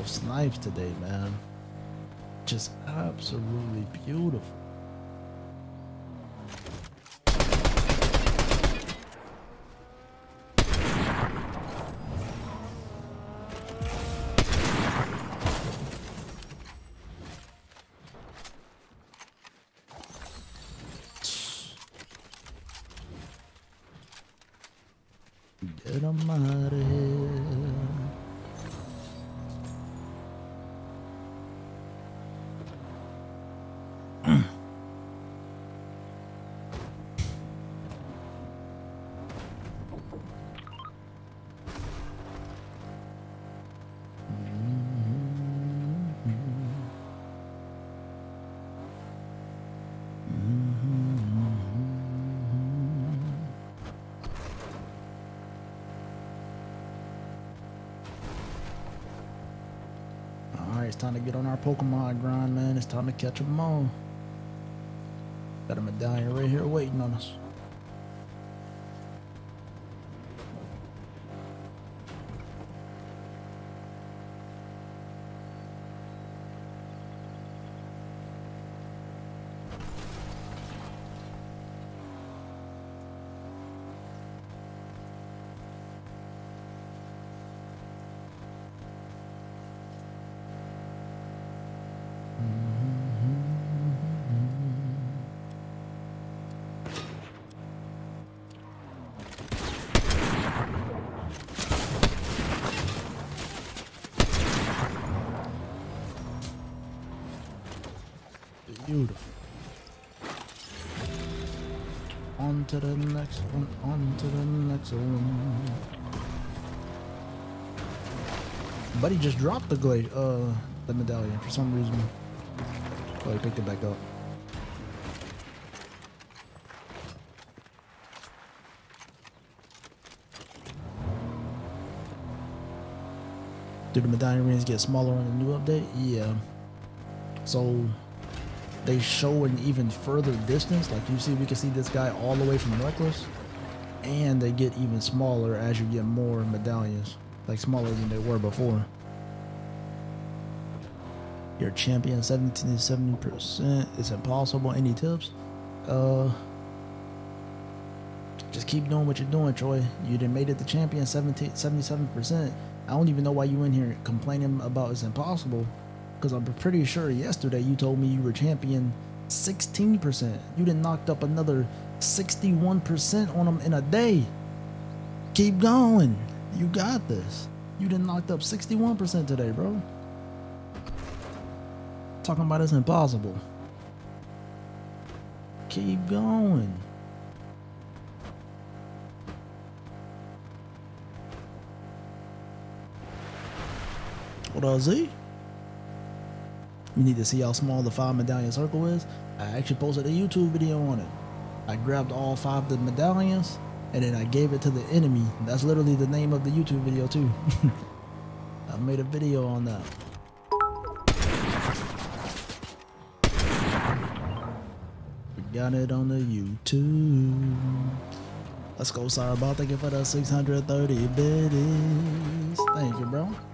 Beautiful snipes today, man. Just absolutely beautiful. Get out of here. Time to get on our Pokemon grind, man. It's time to catch 'em all. Got a medallion right here waiting on us. Buddy just dropped the glade, uh, the medallion for some reason. Oh, he picked it back up. Do the medallion rings get smaller on the new update? Yeah. So they show an even further distance. Like you see, we can see this guy all the way from Reckless. And they get even smaller as you get more medallions. Like smaller than they were before. Your champion 17 to 70%. It's impossible. Any tips? Uh just keep doing what you're doing, Troy. You done made it the champion 17, 77%. I don't even know why you in here complaining about it's impossible. Because I'm pretty sure yesterday you told me you were champion 16%. You done knocked up another 61% on them in a day. Keep going. You got this. You done knocked up 61% today, bro. Talking about it's impossible. Keep going. What up, Z? You need to see how small the five medallion circle is. I actually posted a YouTube video on it. I grabbed all five of the medallions and then I gave it to the enemy. That's literally the name of the YouTube video too. I made a video on that. We got it on the YouTube. Let's go, sorry about thank you for the 630 biddies. Thank you, bro.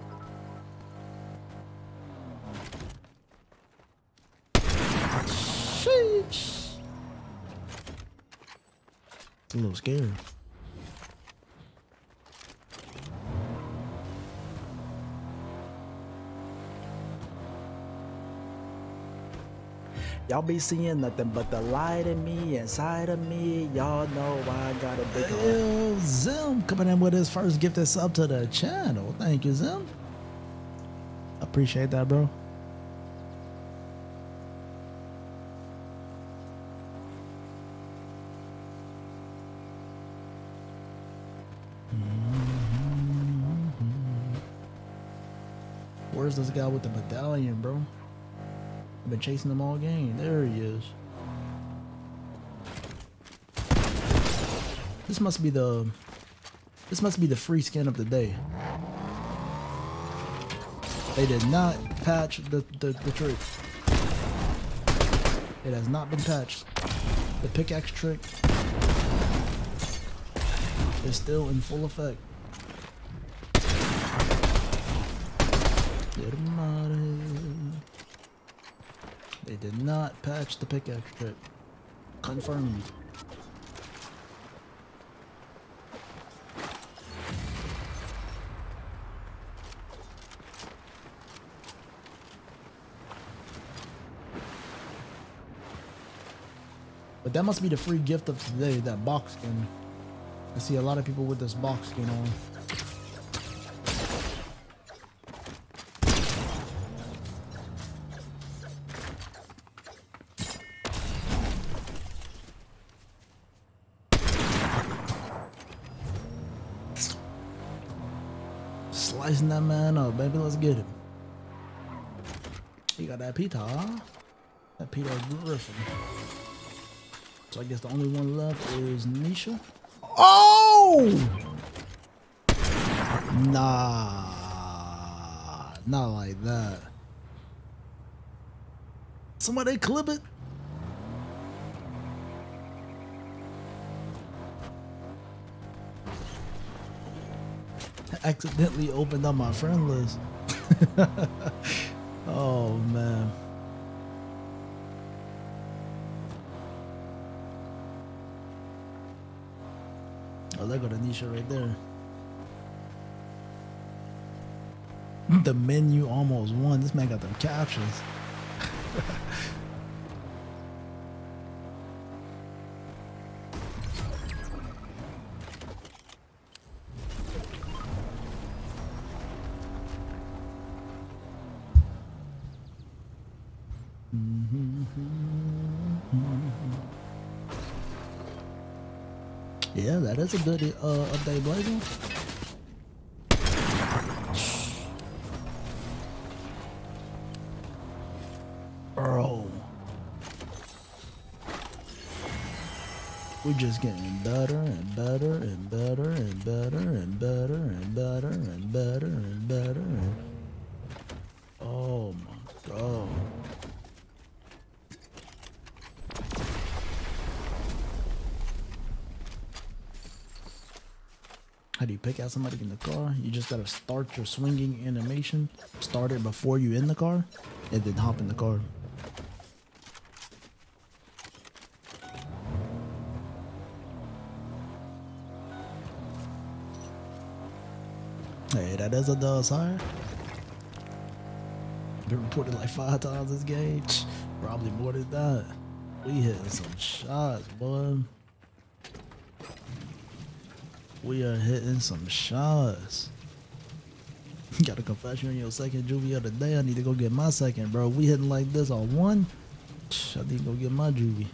It's a little scary. Y'all be seeing nothing but the light in me, inside of me. Y'all know I got a big Yo, Zim coming in with his first gifted up to the channel. Thank you, Zim. Appreciate that, bro. This guy with the medallion, bro? I've been chasing him all game. There he is. This must be the this must be the free skin of the day. They did not patch the, the, the trick. It has not been patched. The pickaxe trick is still in full effect. Get him out of here. They did not patch the pickaxe trick. Confirmed. But that must be the free gift of today, that box skin. I see a lot of people with this box skin on. Peter Griffin. So I guess the only one left is Nisha. Oh! Nah. Not like that. Somebody clip it. accidentally opened up my friend list. oh man. Right there. The menu almost won. This man got them captions. just getting better and better and better and better and better and better and better and better. And oh my god. How do you pick out somebody in the car? You just gotta start your swinging animation, start it before you in the car, and then hop in the car. That is a dull sire. Been reported like five times this game. Probably more than that. We hitting some shots, boy. We are hitting some shots. Got a confession on your second Juvee of the day. I need to go get my second, bro. We hitting like this on one. I need to go get my Juvee.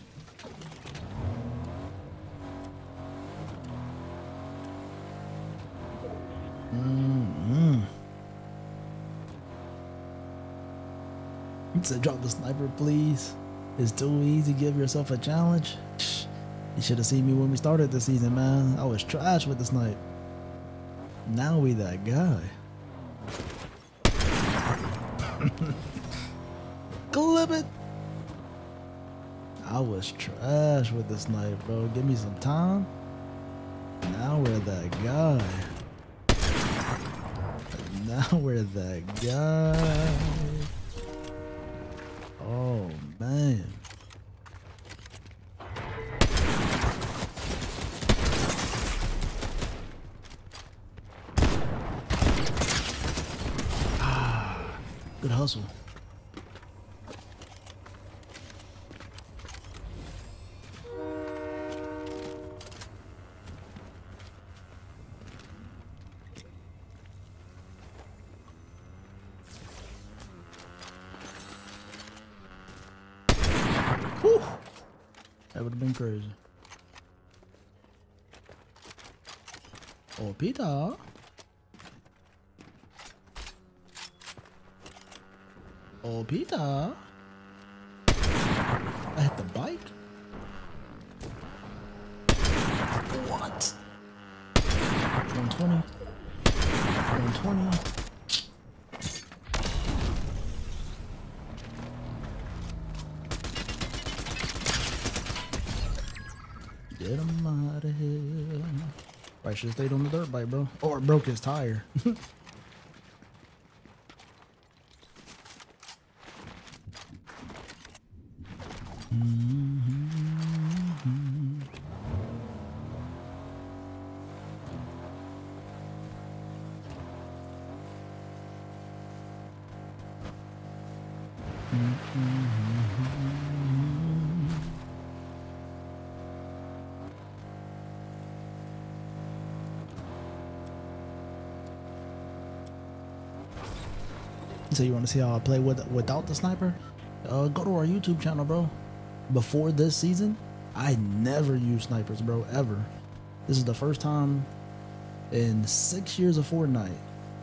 Said, drop the sniper, please. It's too easy. Give yourself a challenge. You should have seen me when we started the season, man. I was trash with the snipe. Now we that guy. Clip it. I was trash with the snipe, bro. Give me some time. Now we're that guy. Now we're that guy. Oh man. Ah, good hustle. Been crazy. Oh, Peter. Oh, Peter. I hit the bike. What? 120. 120. I should have stayed on the dirt bike, bro. Or broke his tire. So you want to see how I play with without the sniper? Uh, go to our YouTube channel, bro. Before this season, I never used snipers, bro, ever. This is the first time in six years of Fortnite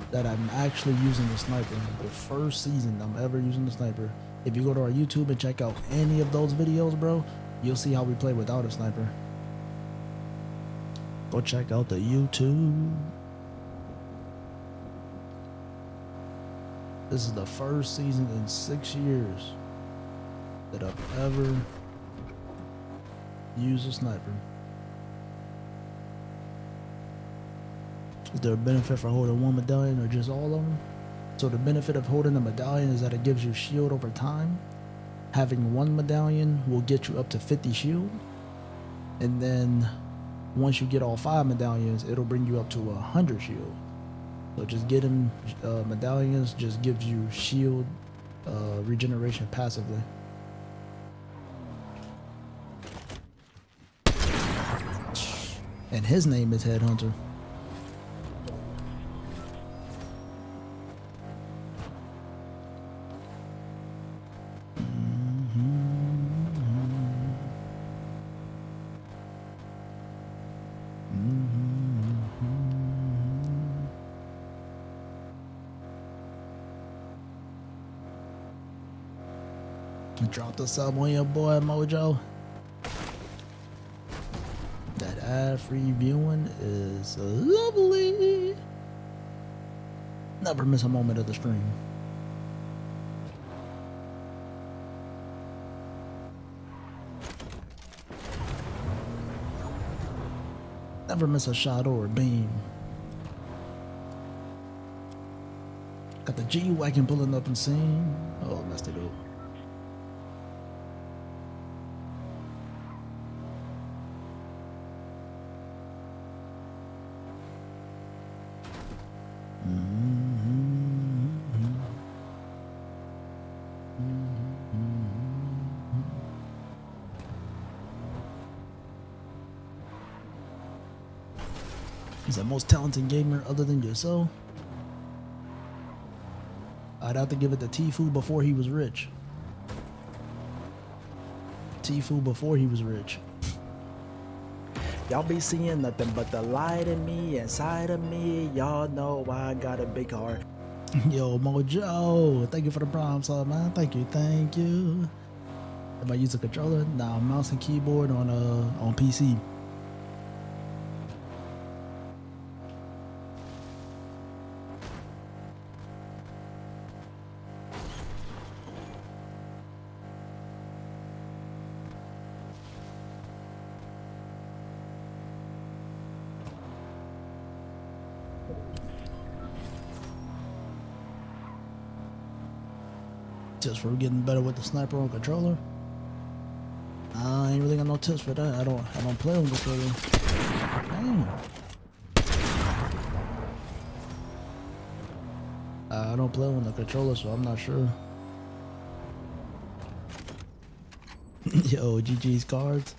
that I'm actually using the sniper. The first season I'm ever using the sniper. If you go to our YouTube and check out any of those videos, bro, you'll see how we play without a sniper. Go check out the YouTube. This is the first season in six years that I've ever used a sniper. Is there a benefit for holding one medallion or just all of them? So the benefit of holding a medallion is that it gives you shield over time. Having one medallion will get you up to 50 shield. And then once you get all five medallions, it'll bring you up to 100 shield. So just getting uh, medallions just gives you shield uh, regeneration passively. And his name is Headhunter. Drop the sub on your boy Mojo. That ad-free viewing is lovely. Never miss a moment of the stream. Never miss a shot or a beam. Got the G-Wagon pulling up and seeing. Oh, messed it up. Most talented gamer other than yourself. I'd have to give it to Tfue before he was rich. Tfue before he was rich. Y'all be seeing nothing but the light in me inside of me. Y'all know why I got a big heart. Yo, Mojo, thank you for the prime sub, man. Thank you, thank you. Am I use a controller? Nah, mouse and keyboard on uh on PC. Tips for getting better with the sniper on controller. I ain't really got no tips for that. I don't I don't play on the controller. Damn. I don't play on the controller, so I'm not sure. Yo, GG's cards.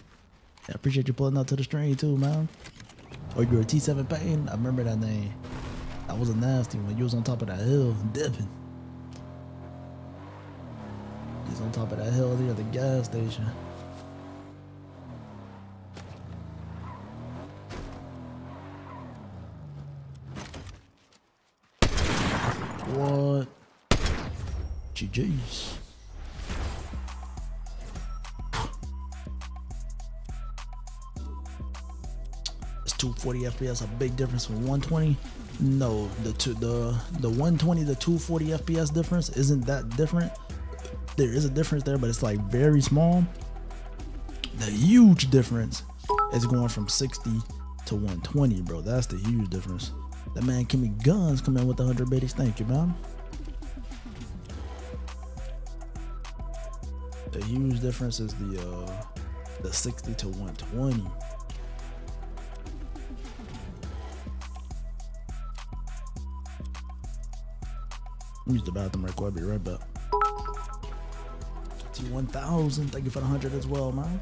I appreciate you pulling out to the stream too, man. Or you're a T7 Pain. I remember that name. That was a nasty one. You was on top of that hill dipping. On top of that hill there at the gas station. What? GG's. It's 240 FPS a big difference from 120? No, the two, the the 120 to 240 FPS difference isn't that different. There is a difference there, but it's like very small. The huge difference is going from 60 to 120, bro. That's the huge difference. That man Kimmy Guns come in with the 100 biddies. Thank you, man. The huge difference is the uh the 60 to 120. Use the bathroom right quick. I'll be right back. T1000. Thank you for the 100 as well, man.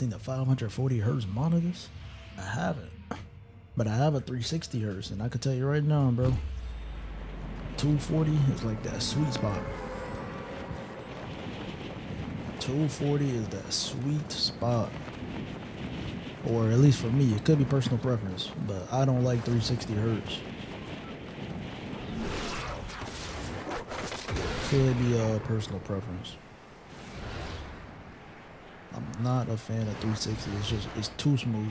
Seen the 540 hertz monitors? I haven't. But I have a 360 hertz, and I can tell you right now, bro. 240 is like that sweet spot. 240 is that sweet spot. Or at least for me, it could be personal preference, but I don't like 360 hertz. Could be a personal preference. Not a fan of 360. It's just it's too smooth.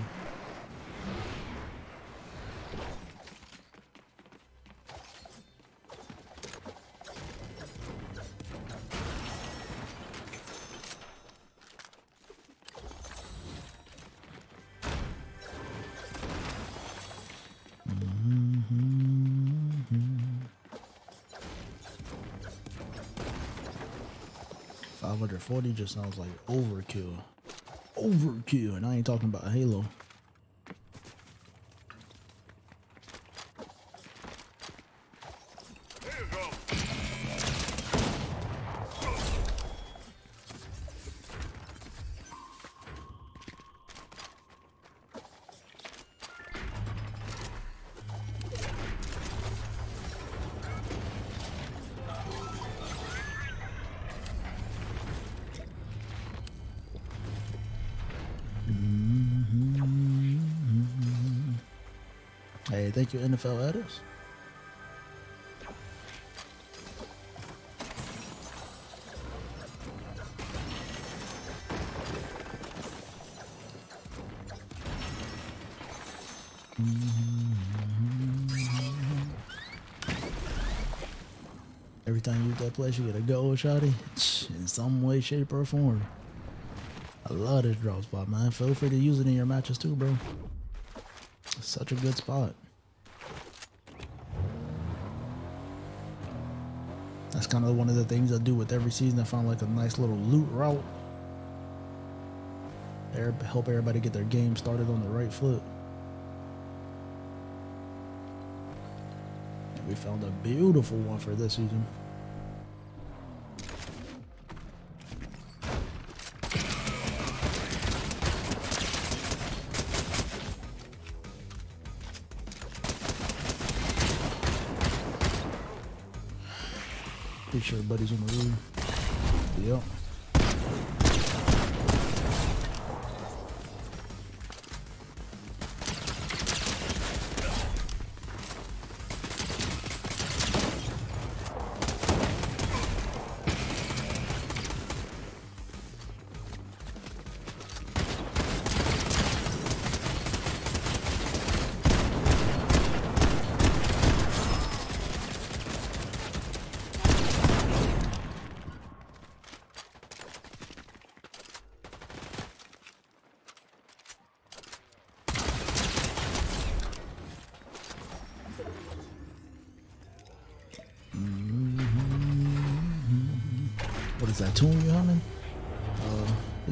Mm-hmm. Mm-hmm. Mm-hmm. Five hundred forty just sounds like overkill. Overkill, and I ain't talking about Halo. Every time you use that place, you get a gold shotty in some way, shape, or form. I love this drop spot, man. Feel free to use it in your matches too, bro. It's such a good spot. That's kind of one of the things I do with every season. I find like a nice little loot route. Help everybody get their game started on the right foot. We found a beautiful one for this season.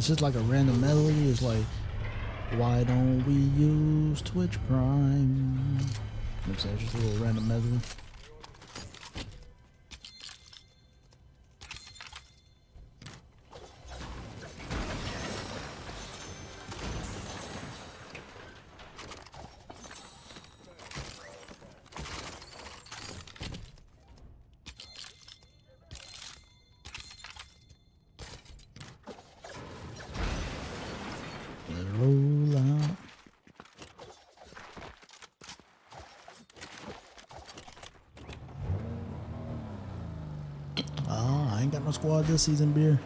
It's just like a random melody. It's like, why don't we use Twitch Prime? It's just a little random melody. Season, beer.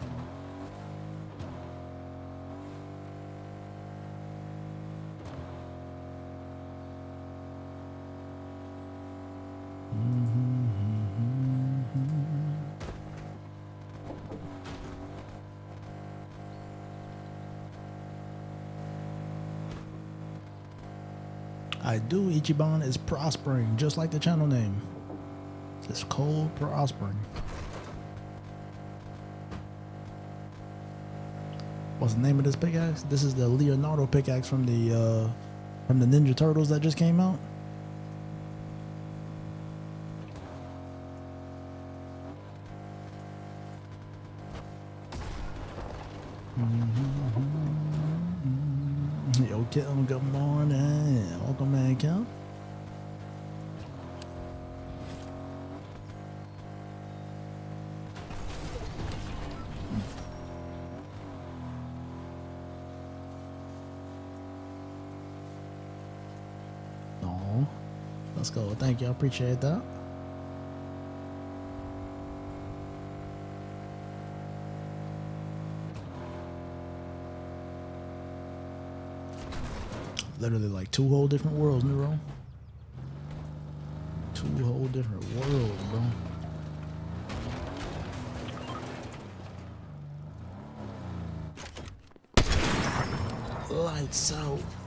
I do. Ichiban is prospering, just like the channel name. It's cold prospering. What's the name of this pickaxe? This is the Leonardo pickaxe from the uh, from the Ninja Turtles that just came out. Appreciate that. literally like two whole different worlds, Neuro. Two whole different worlds, bro. Lights out.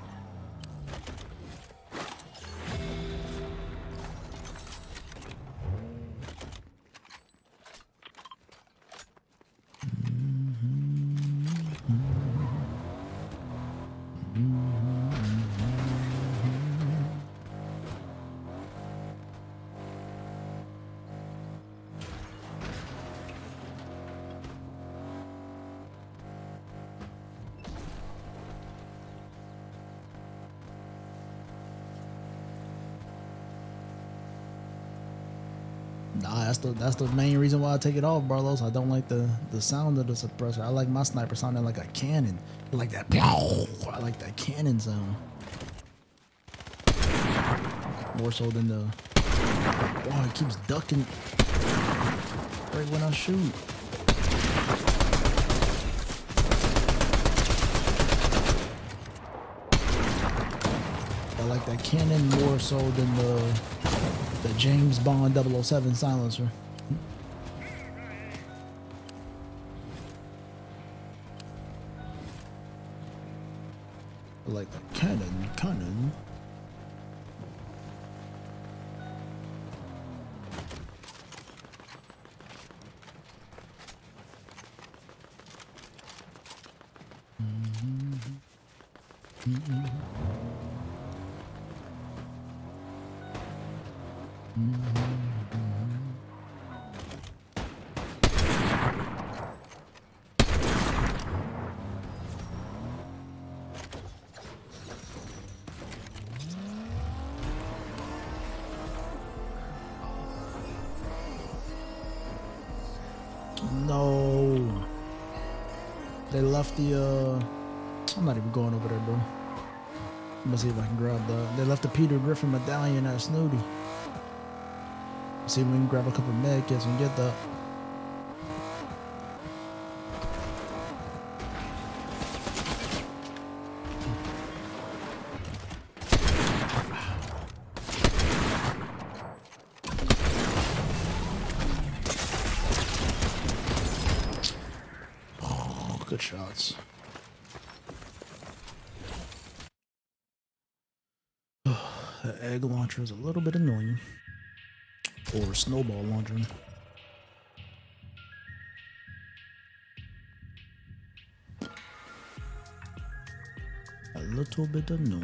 That's the main reason why I take it off, Barlos. I don't like the the sound of the suppressor. I like my sniper sounding like a cannon. I like that. I like that cannon sound more so than the. Wow, it keeps ducking right when I shoot. I like that cannon more so than the the James Bond 007 silencer. The, uh, I'm not even going over there, bro. I'm gonna see if I can grab the, they left the Peter Griffin medallion at Snooty. See if we can grab a couple med kits and get that. Little bit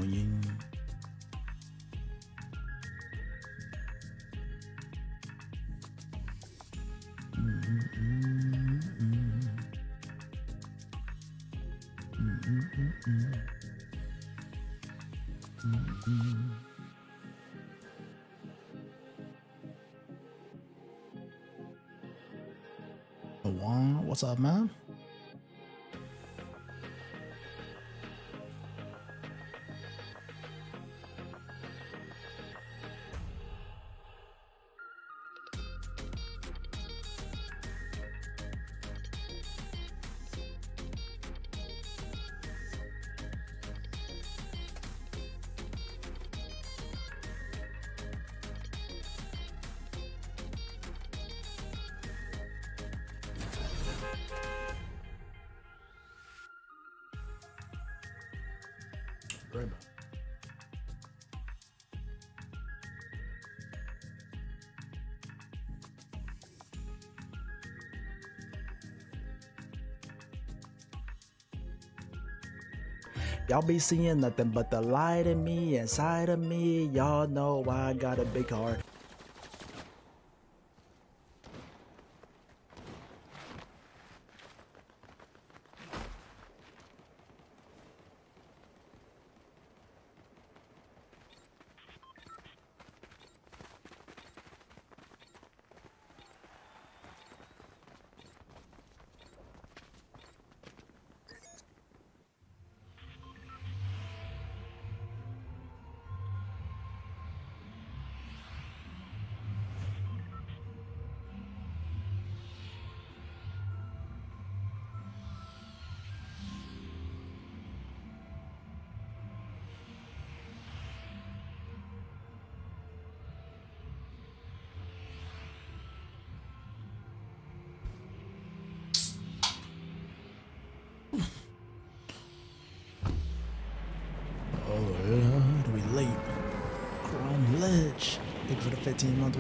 Y'all be seeing nothing but the light in me inside of me. Y'all know I got a big heart.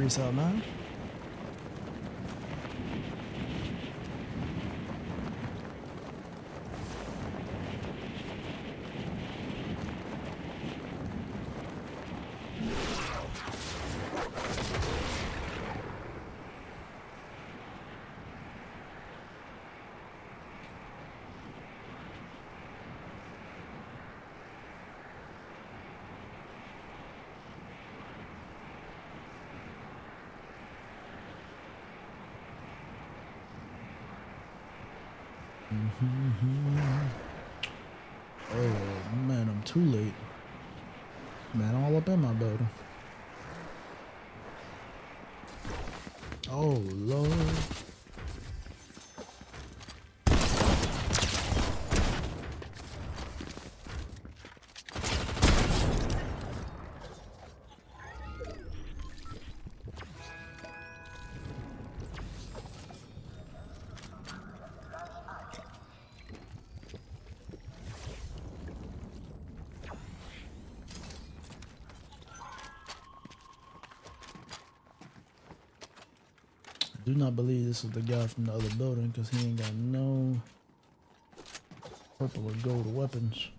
15 month Mm-hmm. Oh man, I'm too late. Man, all up in my building. Oh lord. Believe this is the guy from the other building because he ain't got no purple or gold weapons.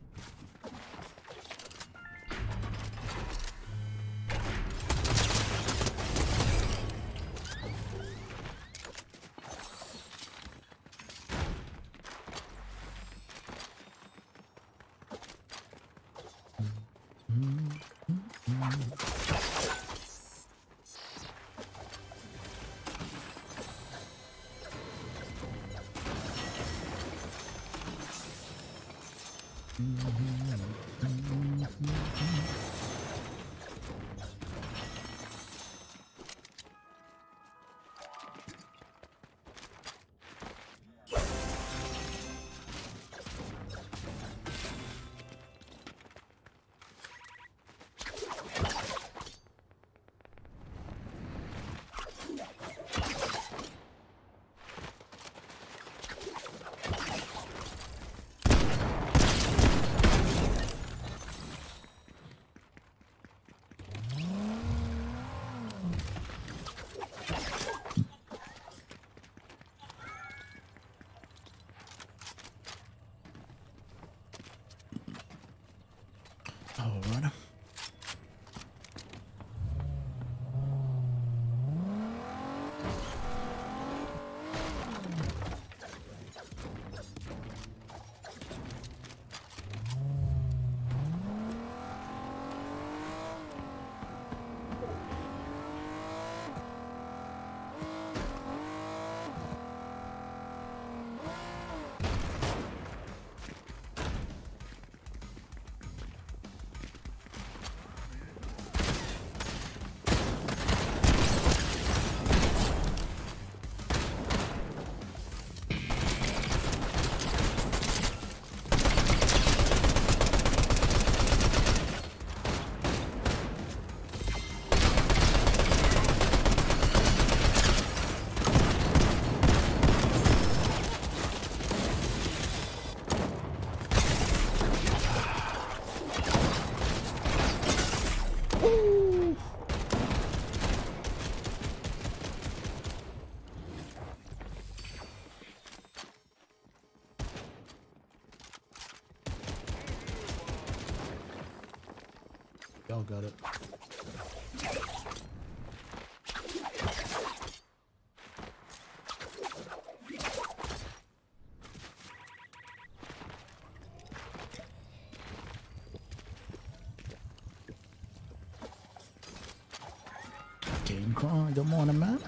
Good morning, man.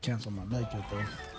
Cancel my medkit though.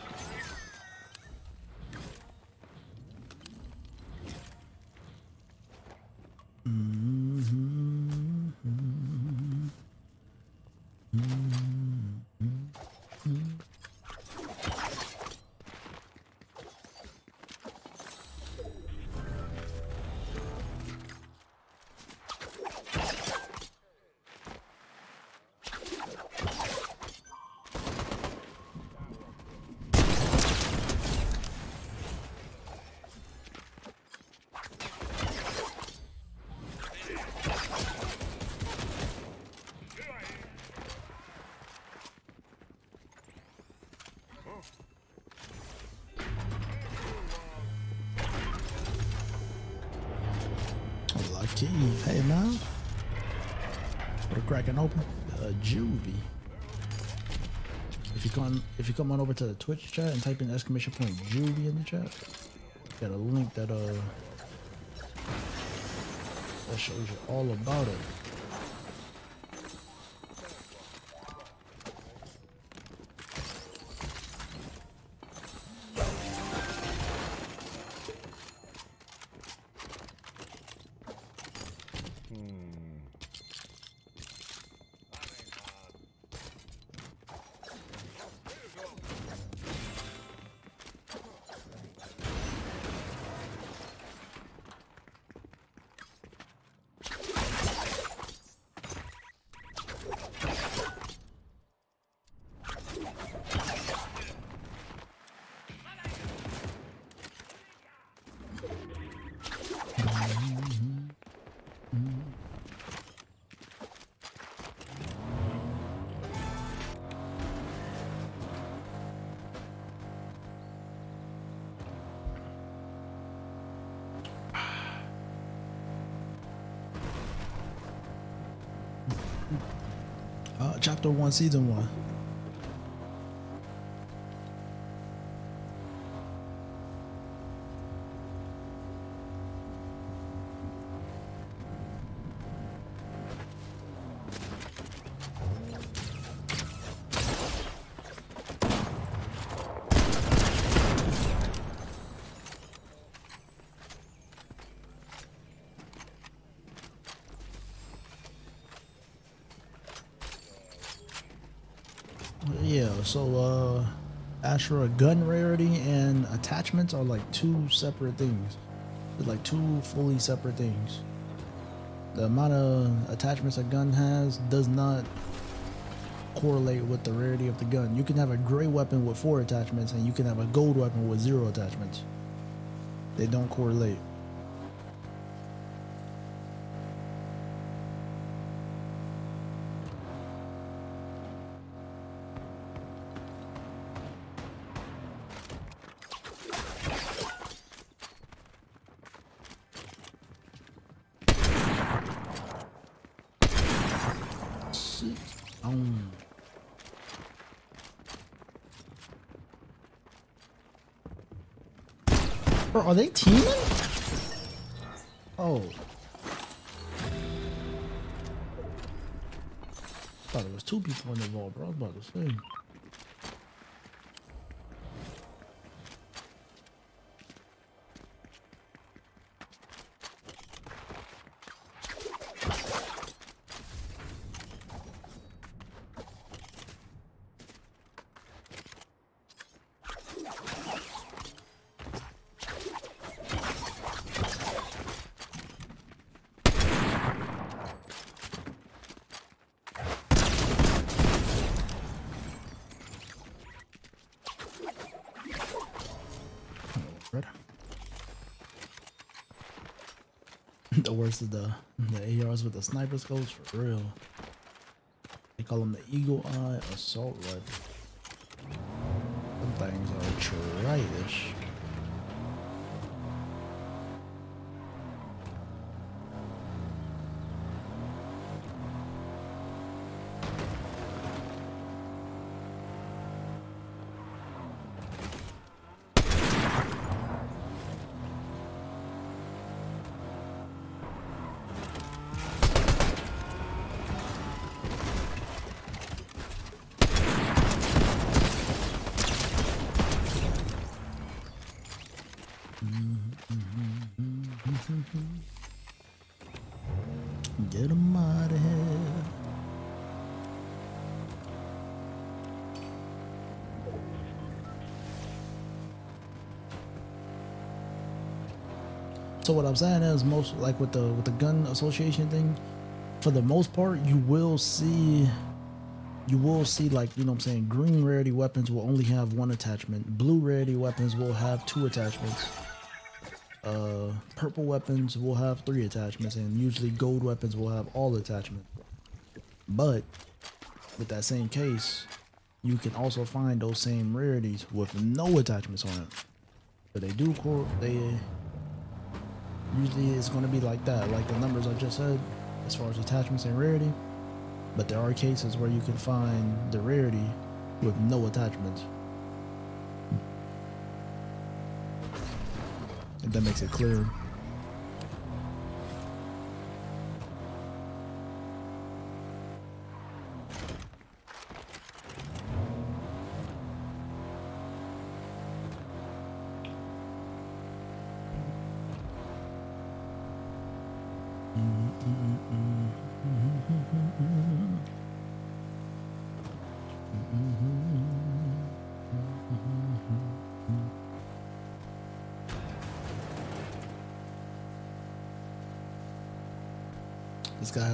Lucky. Hey man. A cracking open. Uh, Juvee. If you come if you come on over to the Twitch chat and type in exclamation point Juvee in the chat, got a link that uh that shows you all about it. chapter 1, season 1. Ashura gun rarity and attachments are like two separate things. They're like two fully separate things. The amount of attachments a gun has does not correlate with the rarity of the gun. You can have a gray weapon with four attachments and you can have a gold weapon with zero attachments. They don't correlate. Shit. Um. Bro, are they teaming? Oh. Thought it was two people in the vault, bro. I was about to say. The worst is the the ARs with the sniper scopes for real. They call them the Eagle Eye Assault Rifle. Them things are trash. So what I'm saying is most like with the with the gun association thing, for the most part, you will see you will see like you know what I'm saying green rarity weapons will only have one attachment. Blue rarity weapons will have two attachments. Uh, purple weapons will have three attachments, and usually gold weapons will have all attachments. But with that same case, you can also find those same rarities with no attachments on it. But they do they usually it's gonna be like that, like the numbers I just said, as far as attachments and rarity. But there are cases where you can find the rarity with no attachments. If that makes it clear.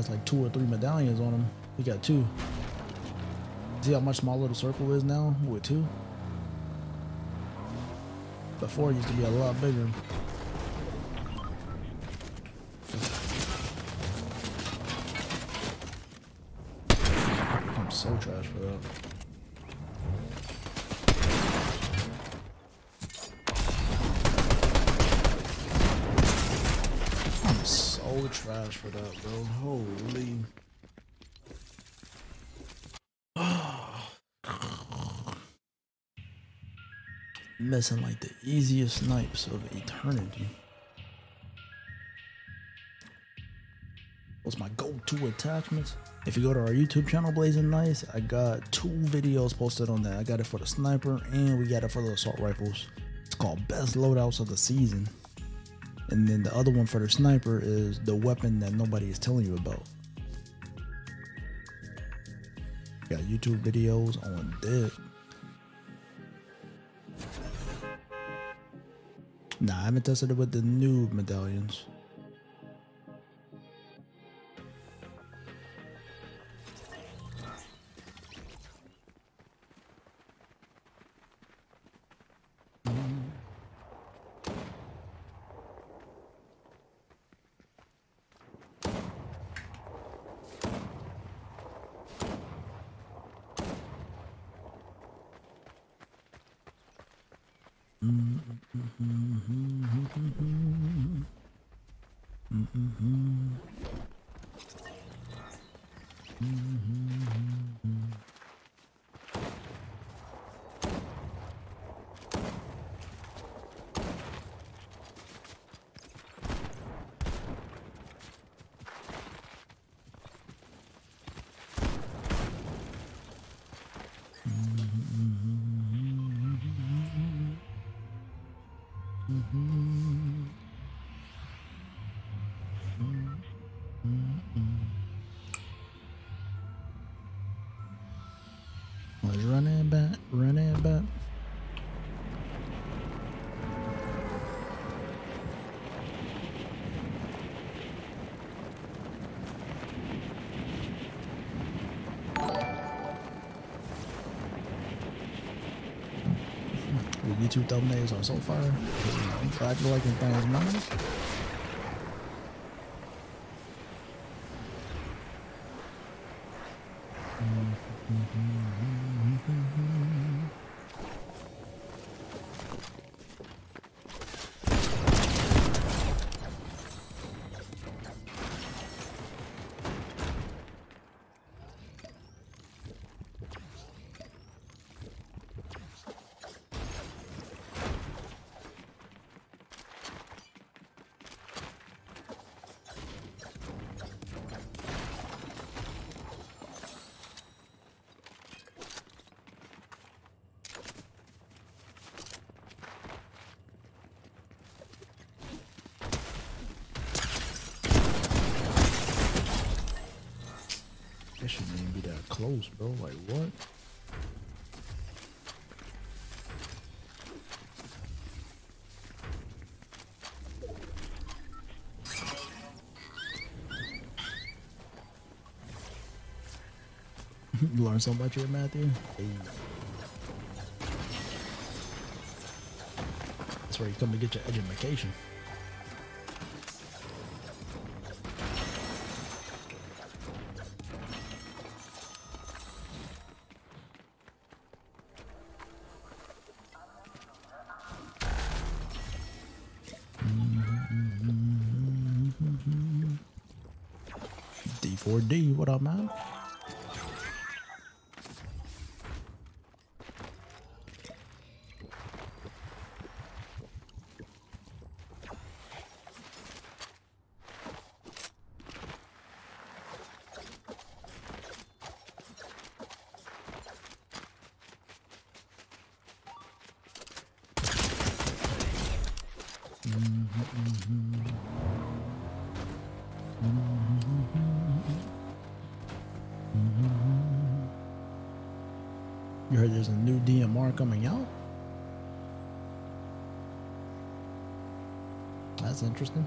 Like two or three medallions on him. He got two. See how much smaller the circle is now with two? Before it used to be a lot bigger. Missing like the easiest snipes of eternity. What's my go-to attachments? If you go to our YouTube channel, Blazing Nice, I got two videos posted on that. I got it for the sniper and we got it for the assault rifles. It's called Best Loadouts of the Season. And then the other one for the sniper is the weapon that nobody is telling you about. Got YouTube videos on that. Haven't tested it with the new medallions. YouTube thumbnails are so. Glad you liking things, man. Learn something about you, Matthew? That's where you come to get your education. Coming out? That's interesting.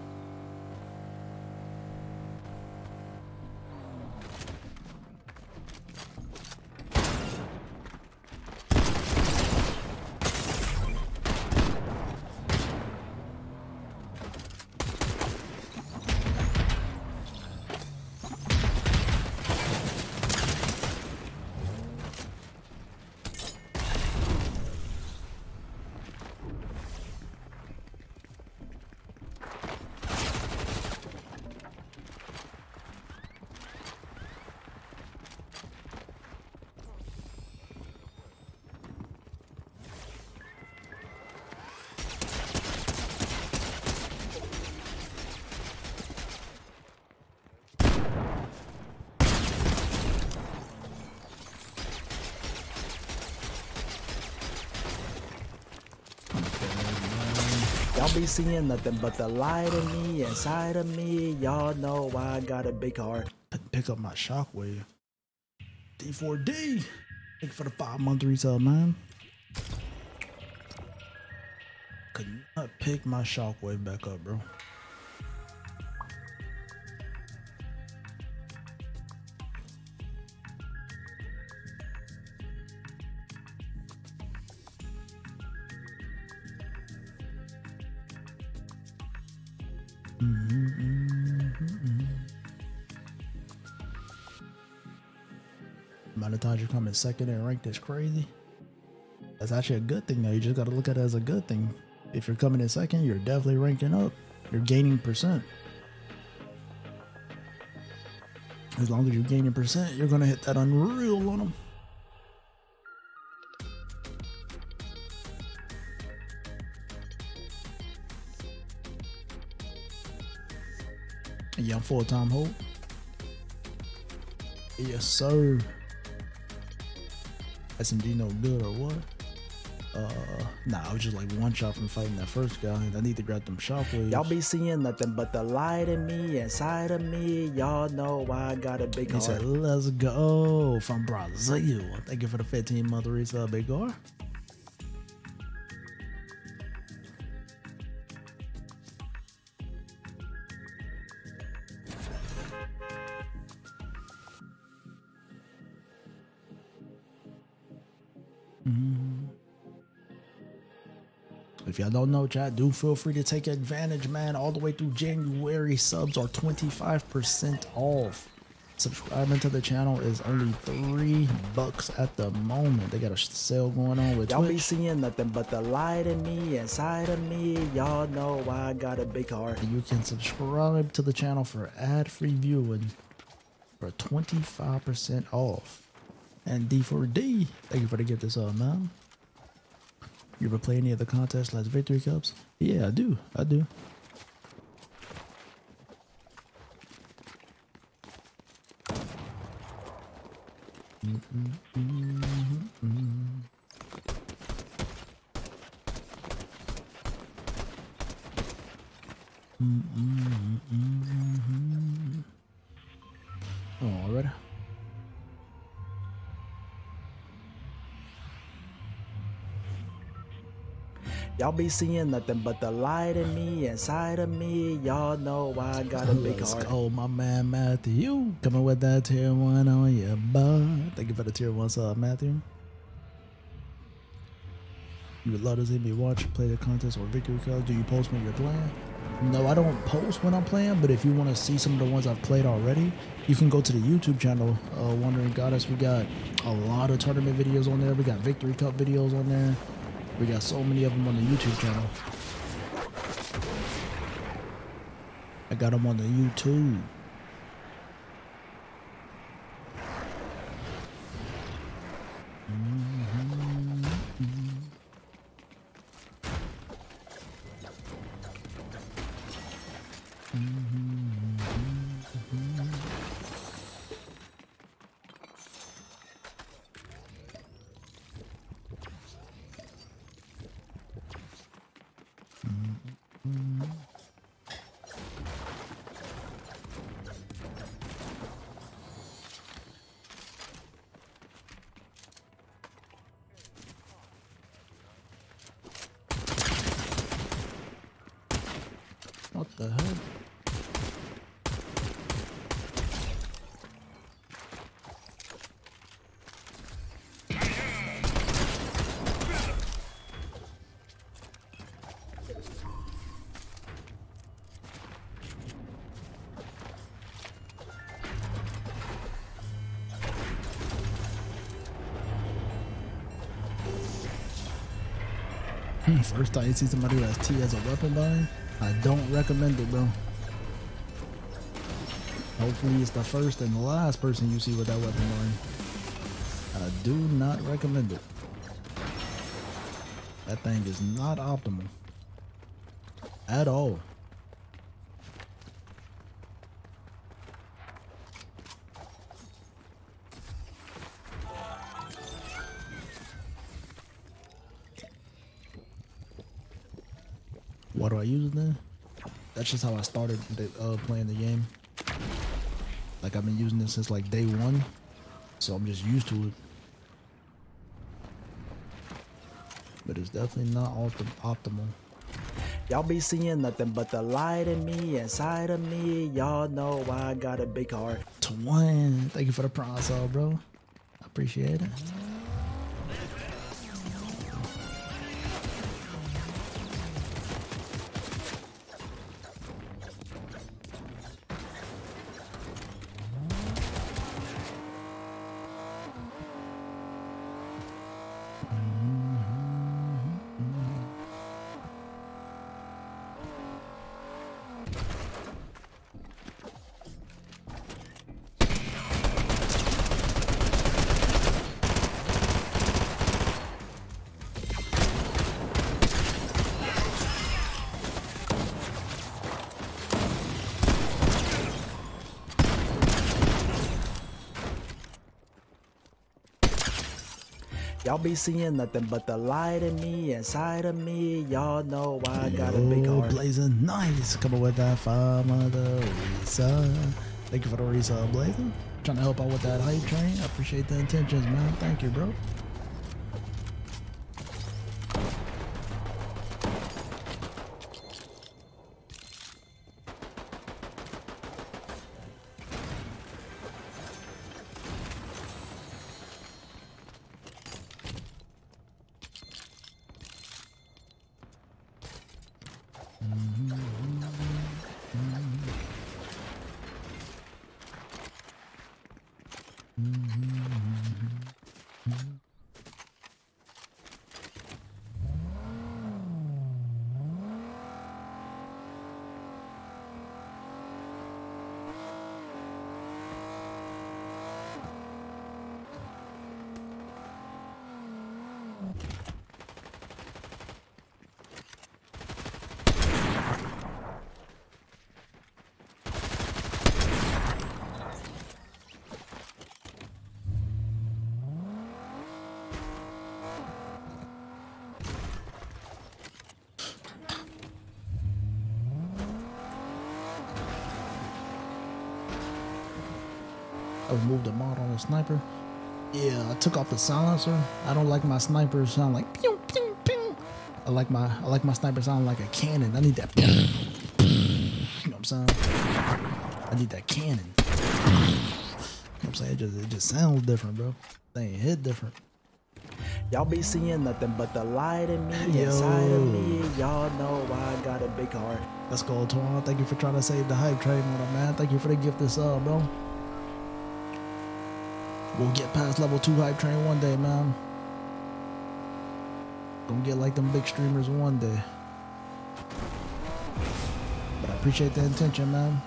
Y'all be seeing nothing but the light of me, inside of me. Y'all know why I got a big heart. Pick up my shockwave. D4D. Thank you for the five month resale, man. Could not pick my shockwave back up, bro. In second and ranked is crazy. That's actually a good thing though. You just gotta look at it as a good thing. If you're coming in second, you're definitely ranking up. You're gaining percent. As long as you're gaining percent, you're gonna hit that unreal on them. Yeah, I'm full time hold. Yes, sir. SMG no good or what? Uh, nah, I was just like one shot from fighting that first guy. I need to grab them shockwaves. Y'all be seeing nothing but the light in me, inside of me. Y'all know why I got a big He heart. said, "Let's go from Brazil." Thank you for the 15 month resub, Big R. If y'all don't know, chat, do feel free to take advantage, man. All the way through January, subs are 25% off. Subscribing to the channel is only three bucks at the moment. They got a sale going on with Y'all be seeing nothing but the light in me, inside of me. Y'all know why I got a big heart. You can subscribe to the channel for ad-free viewing for 25% off. And D4D, thank you for the gift this up, man. You ever play any of the contests like Victory Cups? Yeah, I do. I do. Oh, already? Y'all be seeing nothing but the light in me, inside of me. Y'all know why I got a big Let's heart. go, my man Matthew. Coming with that tier one on your butt. Thank you for the tier one sub, Matthew. You would love to see me watch, play the contest or victory cups. Do you post when you're playing? No, I don't post when I'm playing, but if you want to see some of the ones I've played already, you can go to the YouTube channel, uh, Wandering Goddess. We got a lot of tournament videos on there. We got Victory Cup videos on there. We got so many of them on the YouTube channel. I got them on the YouTube. First time you see somebody who has T as a weapon bind, I don't recommend it, bro. Hopefully it's the first and the last person you see with that weapon bind. I do not recommend it. That thing is not optimal. At all. I use it then? That's just how I started the, uh, playing the game. Like I've been using this since like day one, so I'm just used to it. But it's definitely not optim- optimal. Y'all be seeing nothing but the light in me inside of me. Y'all know why I got a big heart. Twin, thank you for the uh, bro. I appreciate it. Be seeing nothing but the light in me inside of me. Y'all know why I got a big Yo, heart. Blazing, nice. Coming with that five mother Risa. Thank you for the Risa, Blazing. Trying to help out with that hype train. I appreciate the intentions, man. Thank you, bro. Sniper. Yeah, I took off the silencer. I don't like my sniper sound like pew pew pew. I like my I like my sniper sound like a cannon. I need that. You know what I'm saying? I need that cannon. You know what I'm saying? It just it just sounds different, bro. They ain't hit different. Y'all be seeing nothing but the light in me Yo. inside of me. Y'all know why I got a big heart. Let's go, Toronto. Thank you for trying to save the hype train, with man. Thank you for the gift this up, bro. We'll get past level two hype train one day, man. Gonna get like them big streamers one day. But I appreciate the intention, man.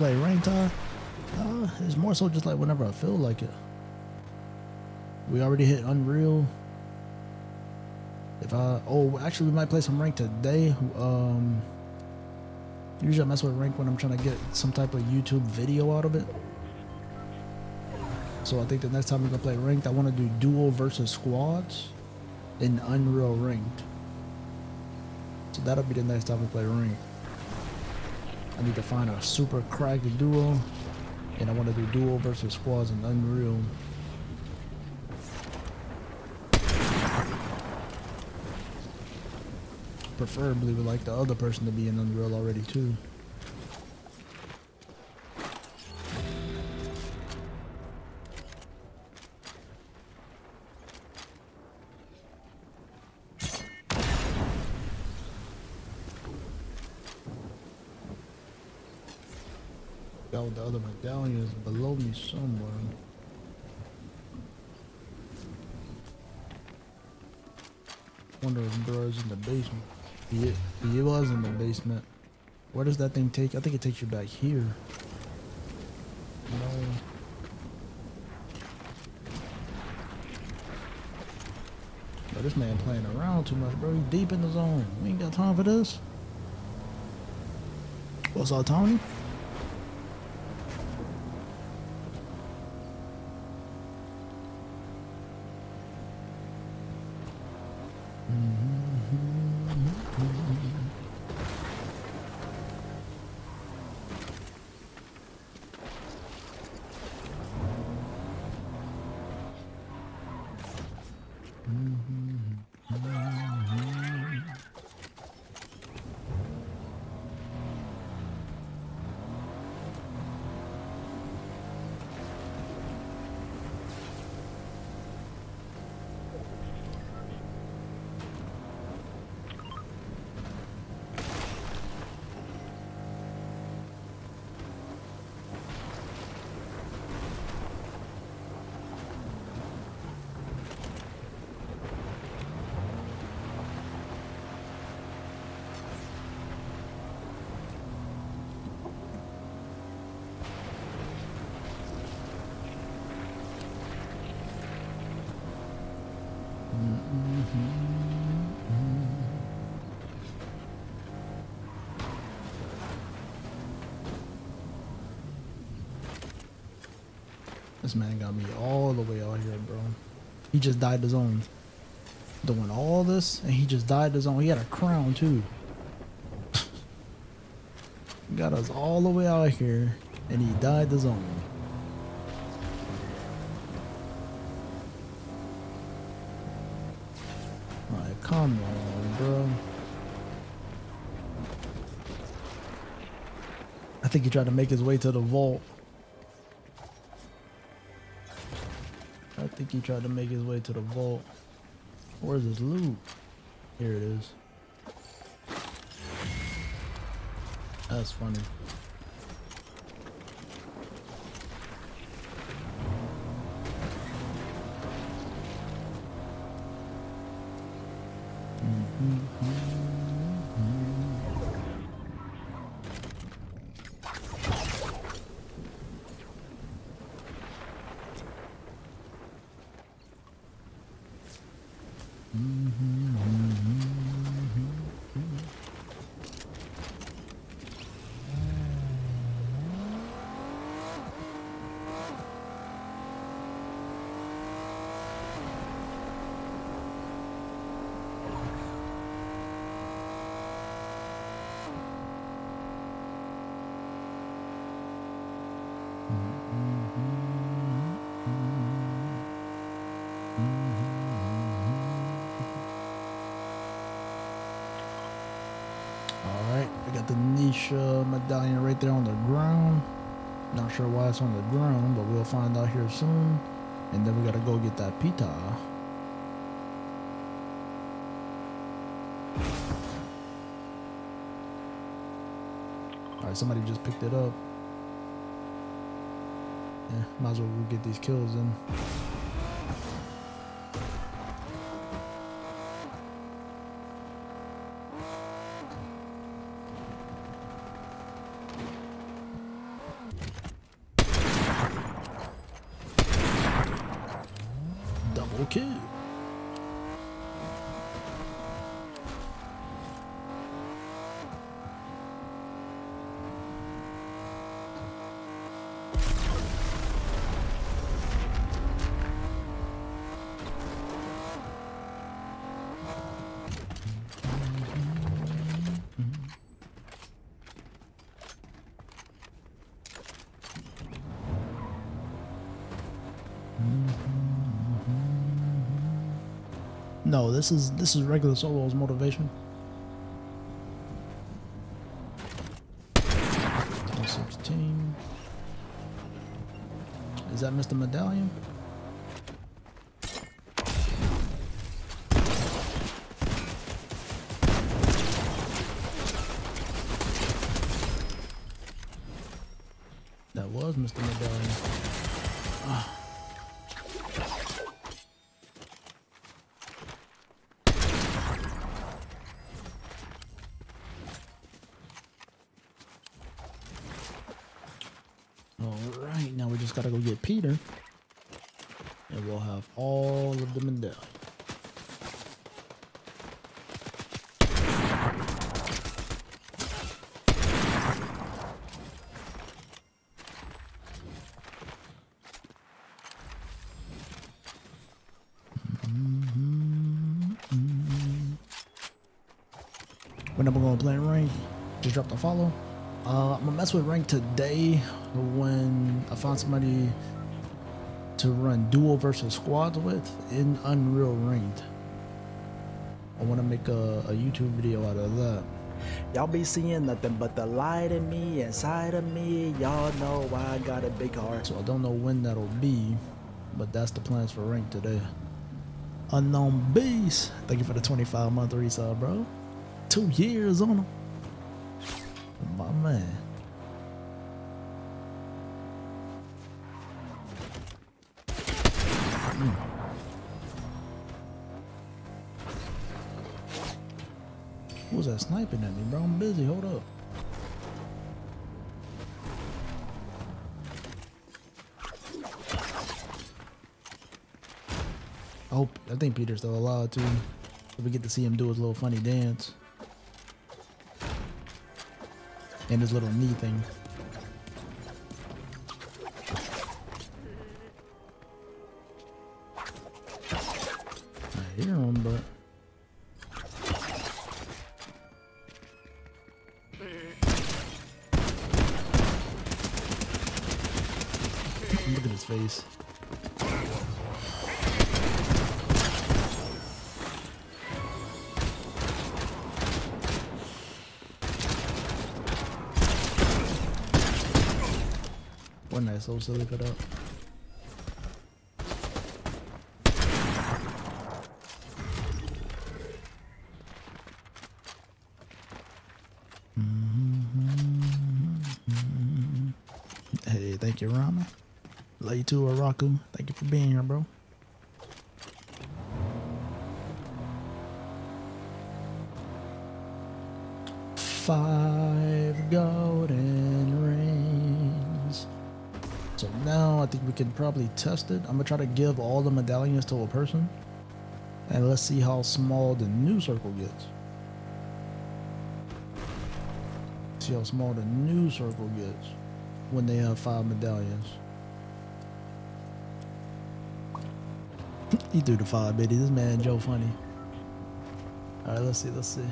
Play ranked time? Uh, it's more so just like whenever I feel like it. We already hit Unreal. If I oh actually we might play some rank today. Um usually I mess with rank when I'm trying to get some type of YouTube video out of it. So I think the next time we're gonna play ranked, I want to do duo versus squads in Unreal Ranked. So that'll be the next time we play ranked. I need to find a super cracked duo, and I want to do duo versus squads in Unreal. Preferably would like the other person to be in Unreal already too. That thing take? I think it takes you back here. No. But this man playing around too much, bro. He's deep in the zone. We ain't got time for this. What's up, Tony? This man got me all the way out here, bro. He just died his own. Doing all this, and he just died his own. He had a crown, too. got us all the way out here, and he died his own. Like, come on, bro. I think he tried to make his way to the vault. He tried to make his way to the vault. Where's his loot? Here it is. That's funny. Right there on the ground. Not sure why it's on the ground, but we'll find out here soon. And then we gotta go get that Peter. Alright, somebody just picked it up. Yeah, might as well get these kills in. This is this is regular solo's motivation. 16. Is that Mr. Medallion? That was Mr. Medallion. Ah. Alright, now we just gotta go get Peter. And we'll have all of the medallions. When am I gonna play rank? Just drop the follow. Uh, I'm gonna mess with rank today when I find somebody to run duo versus squads with in Unreal Ranked. I want to make a, a YouTube video out of that. Y'all be seeing nothing but the light in me, inside of me. Y'all know why I got a big heart. So I don't know when that'll be, but that's the plans for rank today. Unknown Beast, thank you for the 25 month resale, bro. Two years on them. That sniping at me, bro? I'm busy. Hold up. I hope I think Peter's still alive too. We get to see him do his little funny dance. And his little knee thing. That so silly for that? Hey, thank you, Rama. Love you too, Araku. Thank you for being can probably test it. I'm gonna try to give all the medallions to a person. And let's see how small the new circle gets. See how small the new circle gets when they have five medallions. he threw the five, baby. This man Joe funny. Alright, let's see, let's see.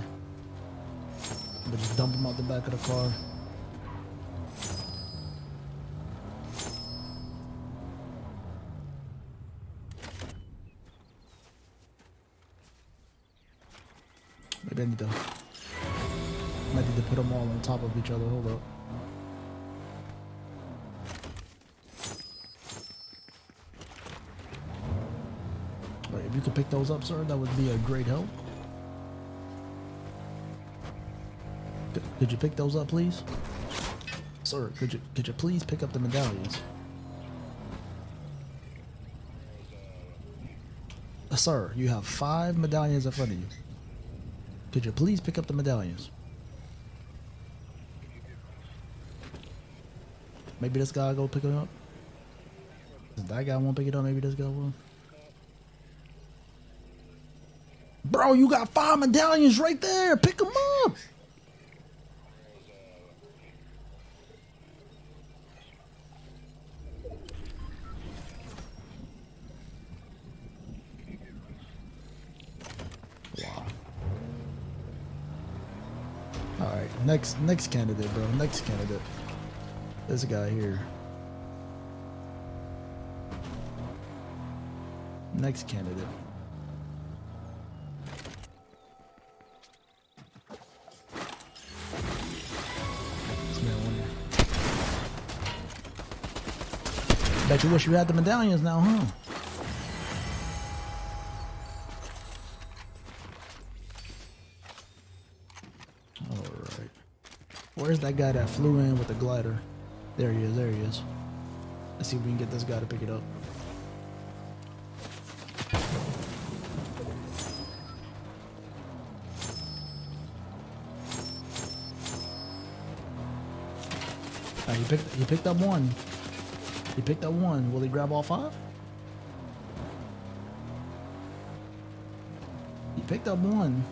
But just dump him out the back of the car. Need to might need to put them all on top of each other. Hold up. If you could pick those up, sir, that would be a great help. Could, could you pick those up, please? Sir, could you could you please pick up the medallions? Uh, sir, you have five medallions in front of you. Could you please pick up the medallions? Maybe this guy go pick it up. If that guy won't pick it up, maybe this guy will. Bro, you got five medallions right there. Pick them up. next next candidate, bro. Next candidate. This guy here. Next candidate. Bet you wish you had the medallions now, huh? Where's that guy that flew in with the glider? There he is, there he is. Let's see if we can get this guy to pick it up. Uh, he picked he picked up one. He picked up one. Will he grab all five? He picked up one.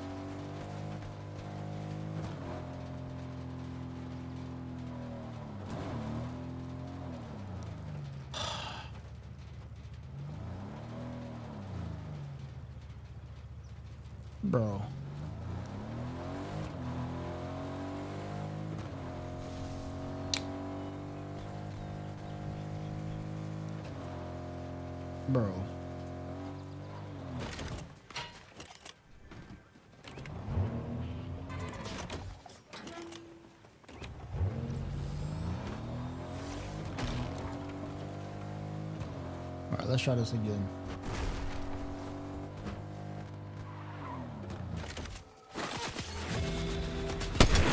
Alright, let's again.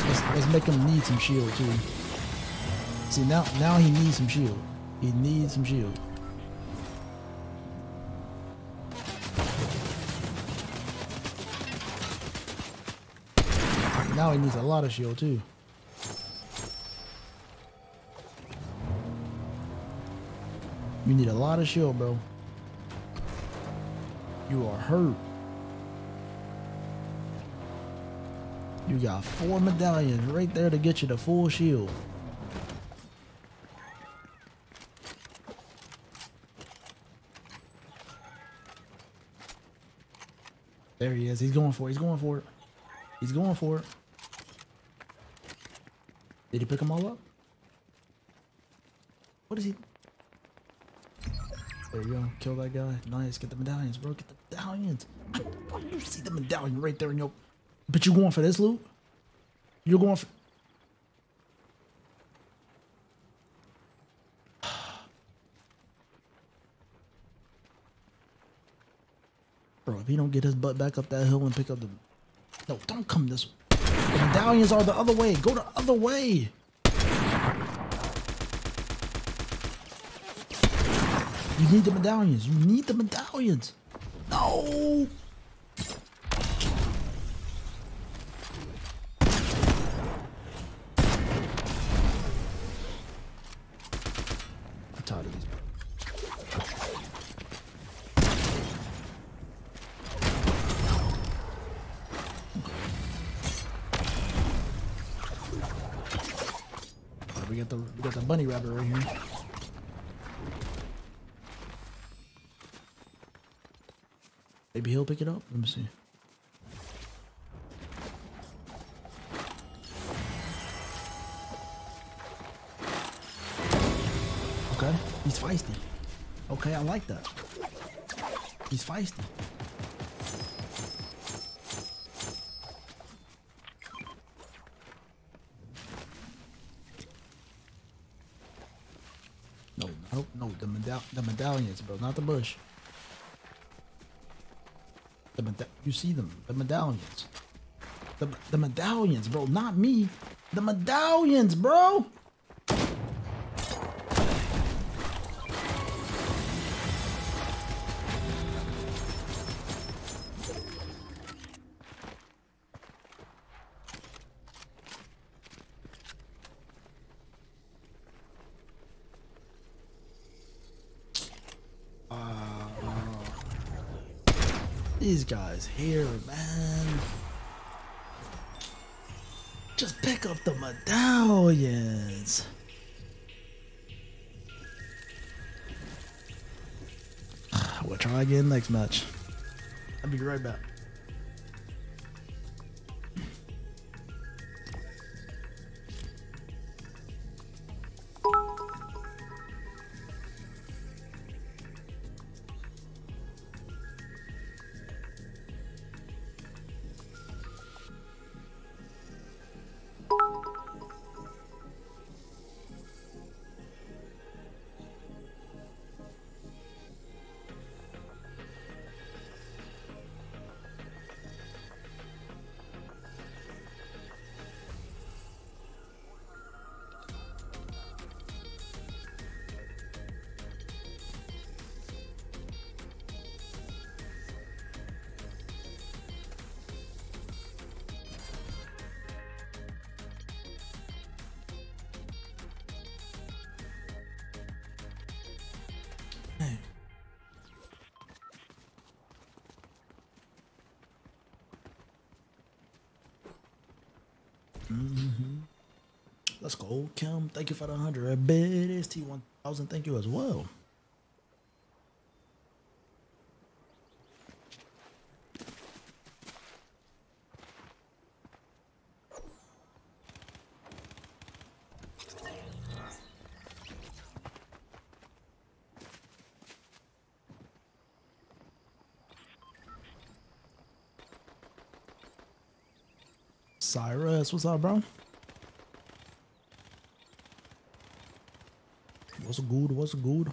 Let's, let's make him need some shield too. See now now he needs some shield. He needs some shield. Now he needs a lot of shield too. You need a lot of shield, bro. You are hurt. You got four medallions right there to get you the full shield. There he is. He's going for it. He's going for it. He's going for it. Did he pick them all up? What is he? There you go. Kill that guy. Nice. Get the medallions, bro. Get the medallions. You see the medallion right there in your. But you're going for this loot? You're going for. Bro, if he don't get his butt back up that hill and pick up the. No, don't come this way. The medallions are the other way. Go the other way. You need the medallions. You need the medallions. No. I'm tired of these. Alright, we got the we got the bunny rabbit right here. Maybe he'll pick it up. Let me see. Okay, he's feisty. Okay, I like that. He's feisty. No, no, no, the medall the medallions, bro, not the bush. Meda- you see them, the medallions. The, the medallions, bro, not me. The medallions, bro. These guys here, man. Just pick up the medallions. We'll try again next match. I'll be right back. Let's Kim. Thank you for the hundred. Bit T one thousand. Thank you as well. Cyrus, what's up, bro? What's good?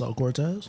What's Cortez?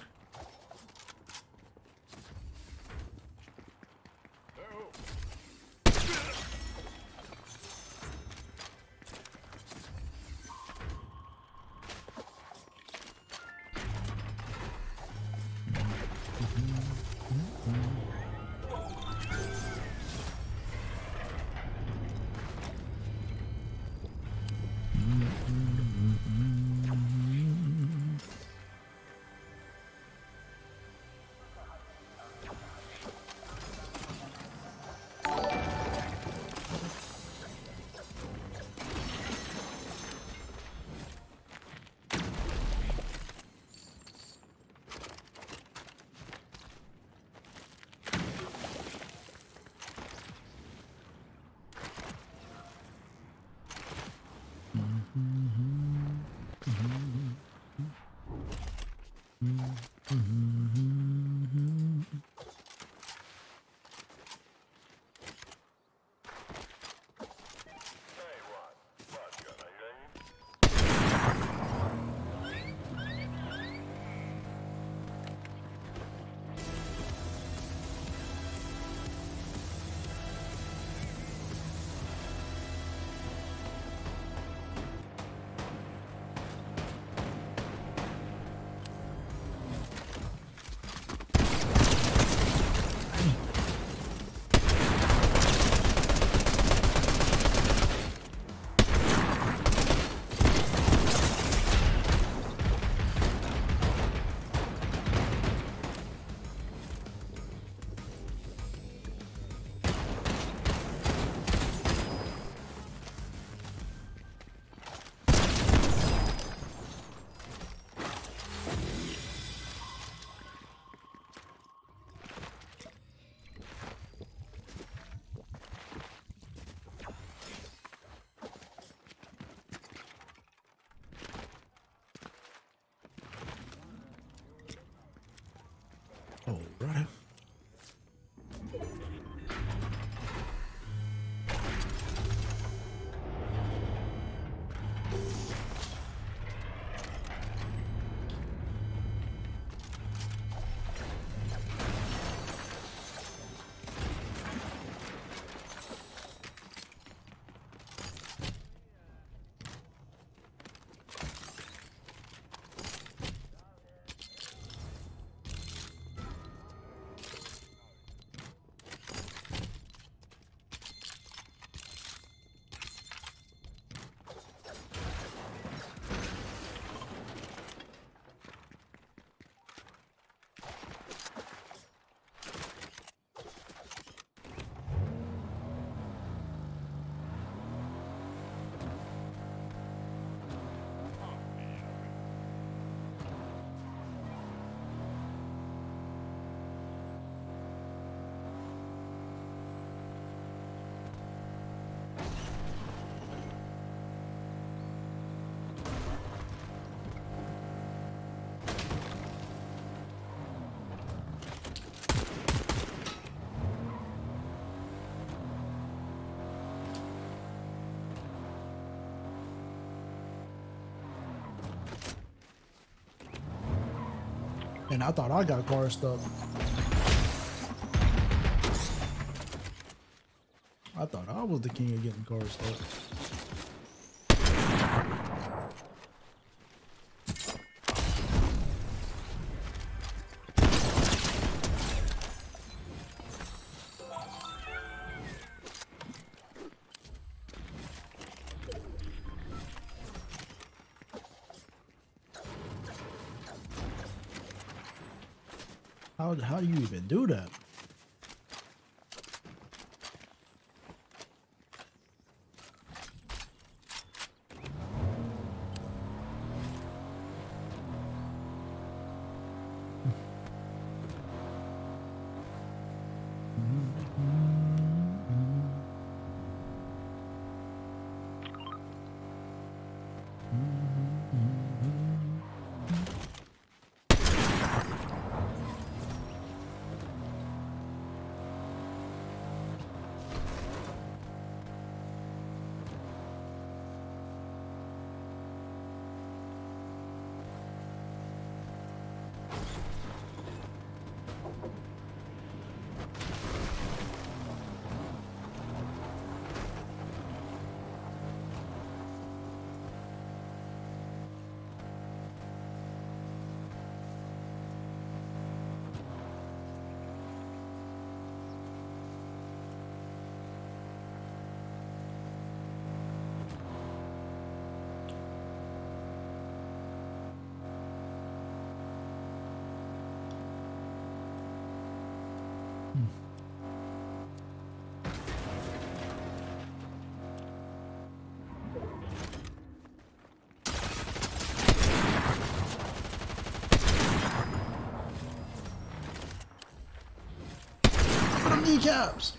And I thought I got car stuff. I thought I was the king of getting car stuff. How, how do you even do that? Kneecaps.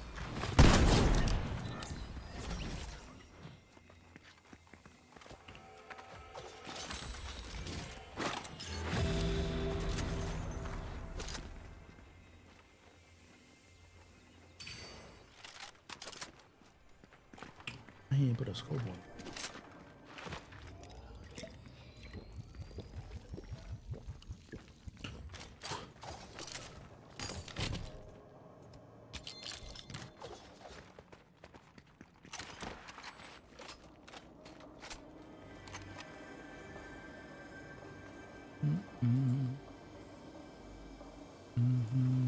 He ain't put a scope on.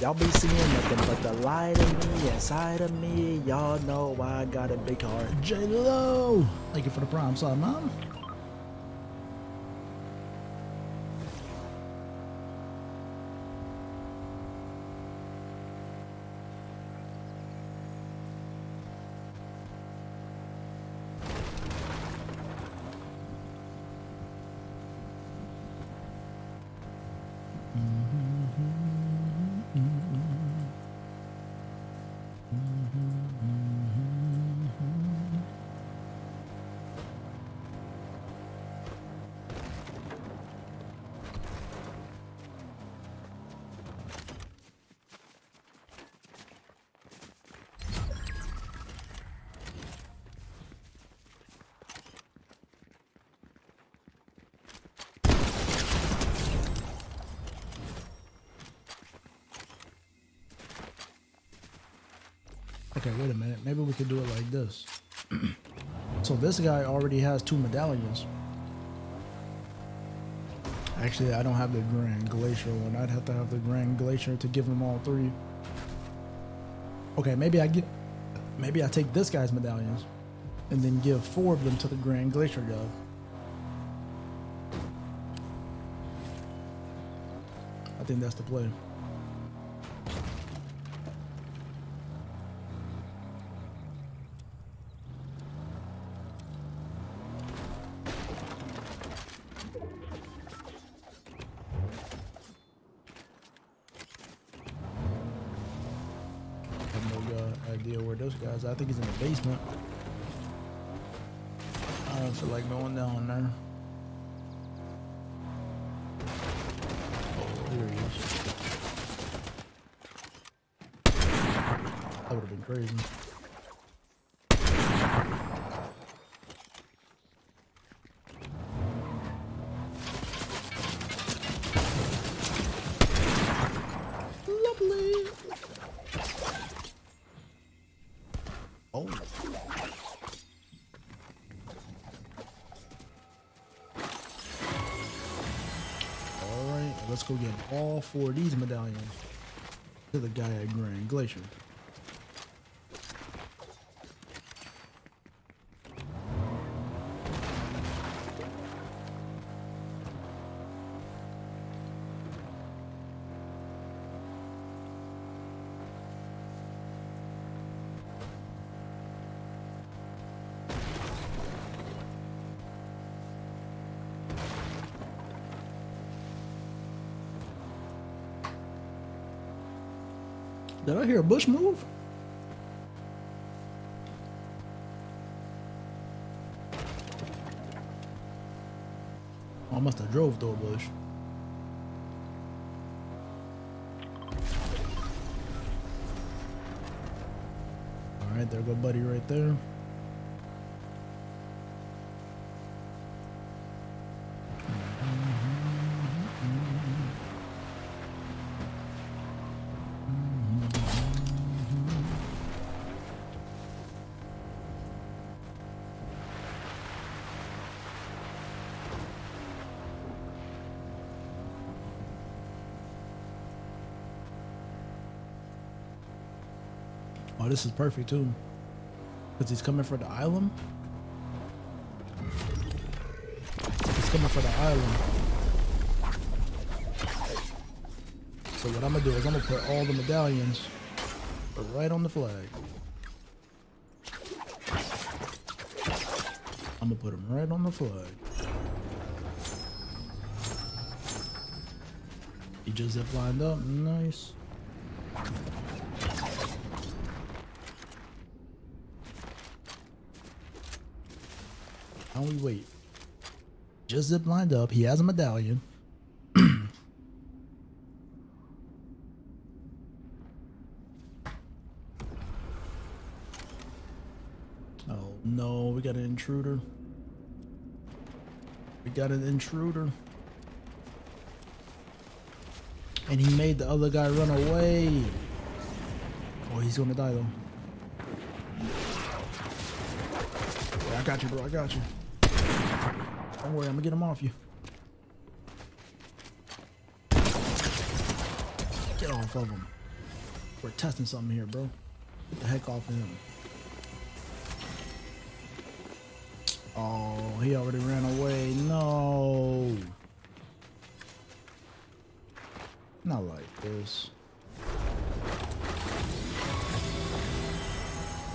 Y'all be seeing nothing but the light of me, inside of me. Y'all know why I got a big heart. J Lo, thank you for the prime sub, man. Maybe we could do it like this. so this guy already has two medallions. Actually, I don't have the Grand Glacier one. I'd have to have the Grand Glacier to give him all three. Okay, maybe I get. Maybe I take this guy's medallions. and then give four of them to the Grand Glacier guy. I think that's the play. Basement. All four of these medallions to the guy at Grand Glacier. Hear a bush move? I must have drove through a bush. All right, there go buddy right there. Oh, this is perfect too. Because he's coming for the island. He's coming for the island. So what I'm gonna do is I'm gonna put all the medallions right on the flag. I'm gonna put them right on the flag. He just zip lined up, nice. How we wait? Just zip lined up. He has a medallion. oh no, we got an intruder. We got an intruder. And he made the other guy run away. Oh, he's gonna die though. I got you, bro. I got you. Don't worry, I'm gonna get him off you. Get off of him. We're testing something here, bro. Get the heck off of him. Oh, he already ran away. No. Not like this.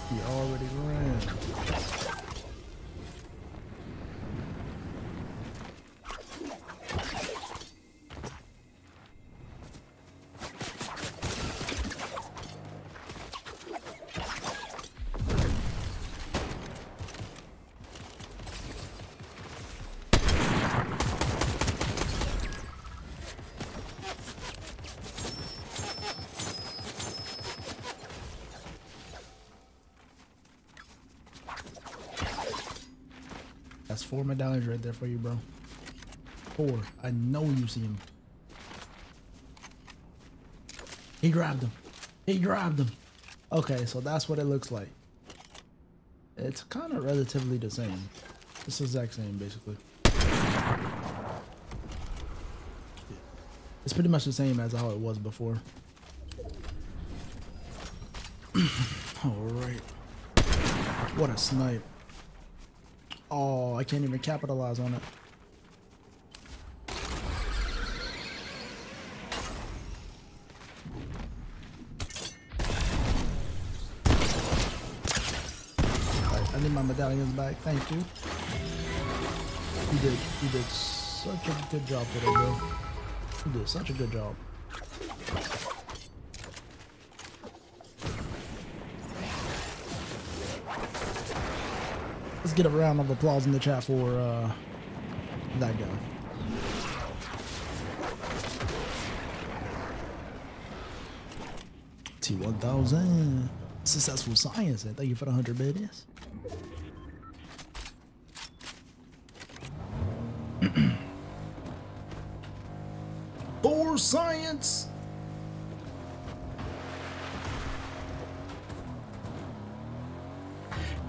He already ran. Four medallions right there for you, bro. Four. I know you see him. He grabbed him. He grabbed him. Okay, so that's what it looks like. It's kind of relatively the same. It's the exact same, basically. It's pretty much the same as how it was before. Alright. What a snipe. Oh, I can't even capitalize on it. I need my medallions back. Thank you. You did. You did such a good job today, bro. You did such a good job. Let's get a round of applause in the chat for uh, that guy. T1000. Successful science, thank you for the 100 biddies.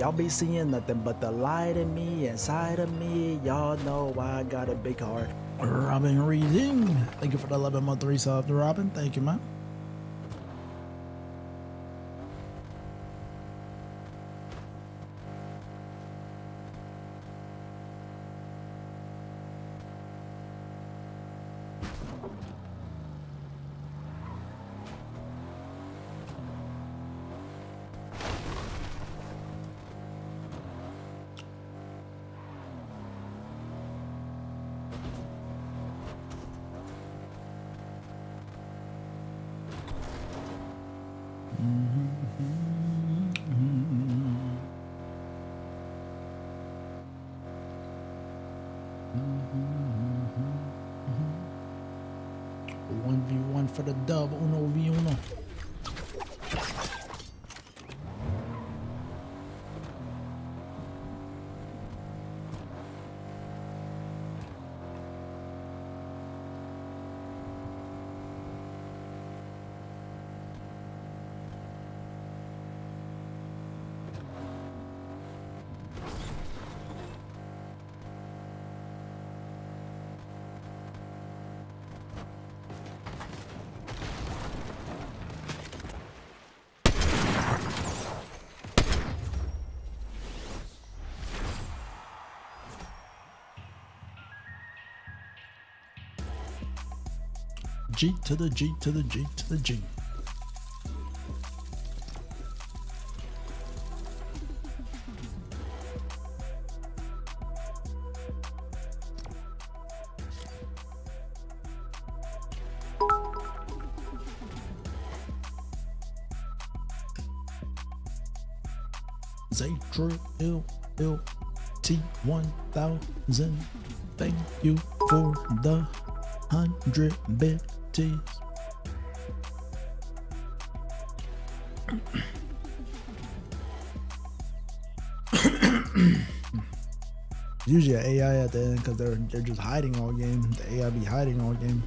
Y'all be seeing nothing but the light in me, inside of me. Y'all know why I got a big heart. Robin Reading. Thank you for the 11 month resub Robin. Thank you, man. G to the G to the G to the G. Zatro L L T one thousand. Thank you for the hundred bitties. Because they're they're just hiding all game. The AI be hiding all game.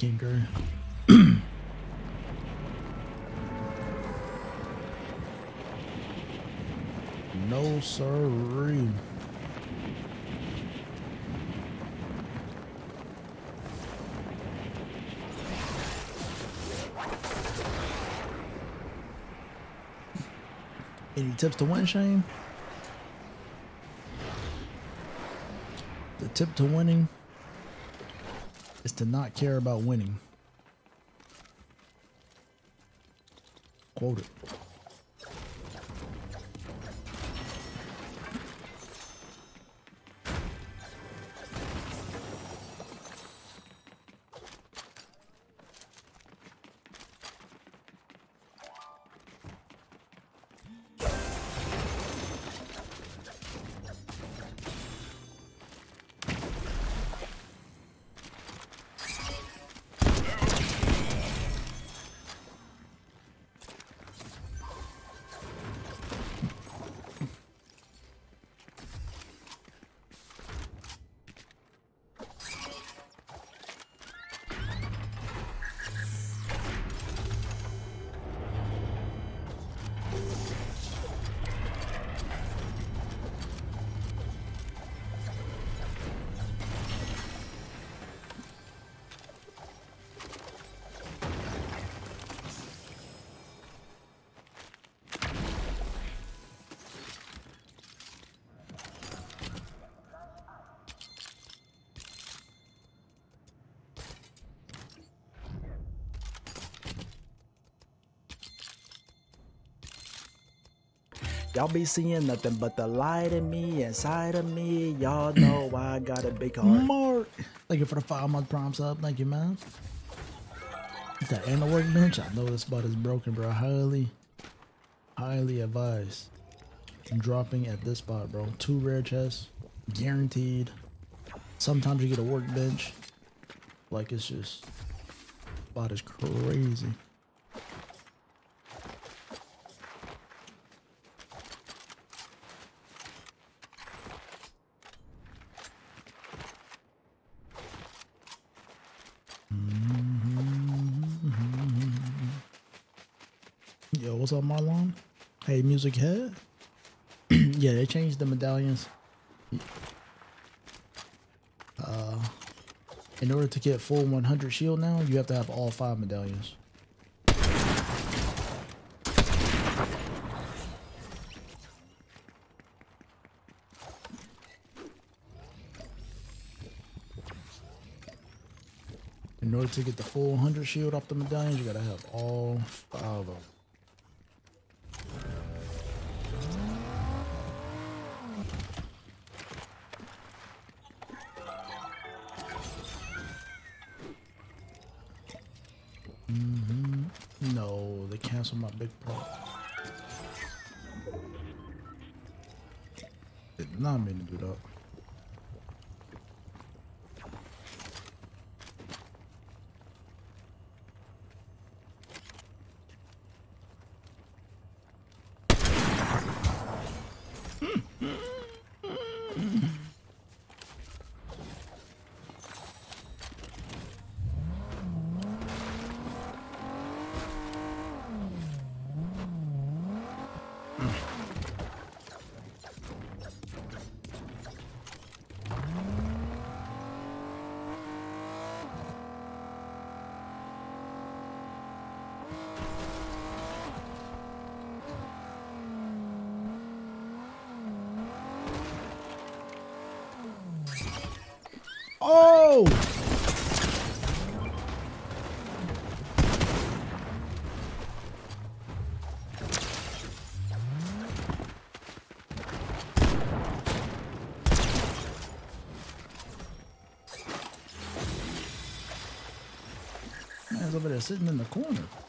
can't no, sorry. Any tips to win, Shane? The tip to winning? To not care about winning. Quote it. Y'all be seeing nothing but the light in me inside of me. Y'all know I got a big heart. Mark. Thank you for the five month prompt sub. Thank you, man. That and the workbench. I know this spot is broken, bro. Highly, highly advised. Dropping at this spot, bro. Two rare chests, guaranteed. Sometimes you get a workbench. Like it's just spot is crazy. Yo, what's up, Marlon? Hey, music head. yeah, they changed the medallions. Uh, in order to get full 100 shield now, you have to have all five medallions. In order to get the full 100 shield off the medallions, you gotta have all five of them. Sitting in the corner.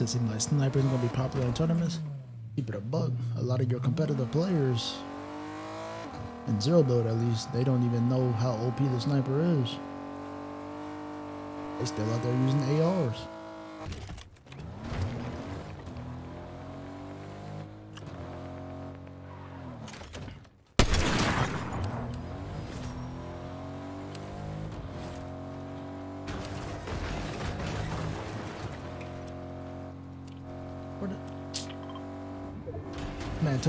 It seem like snipers gonna be popular in tournaments? Keep it a buck. A lot of your competitive players, in zero build at least, they don't even know how OP the sniper is. They still out there using ARs.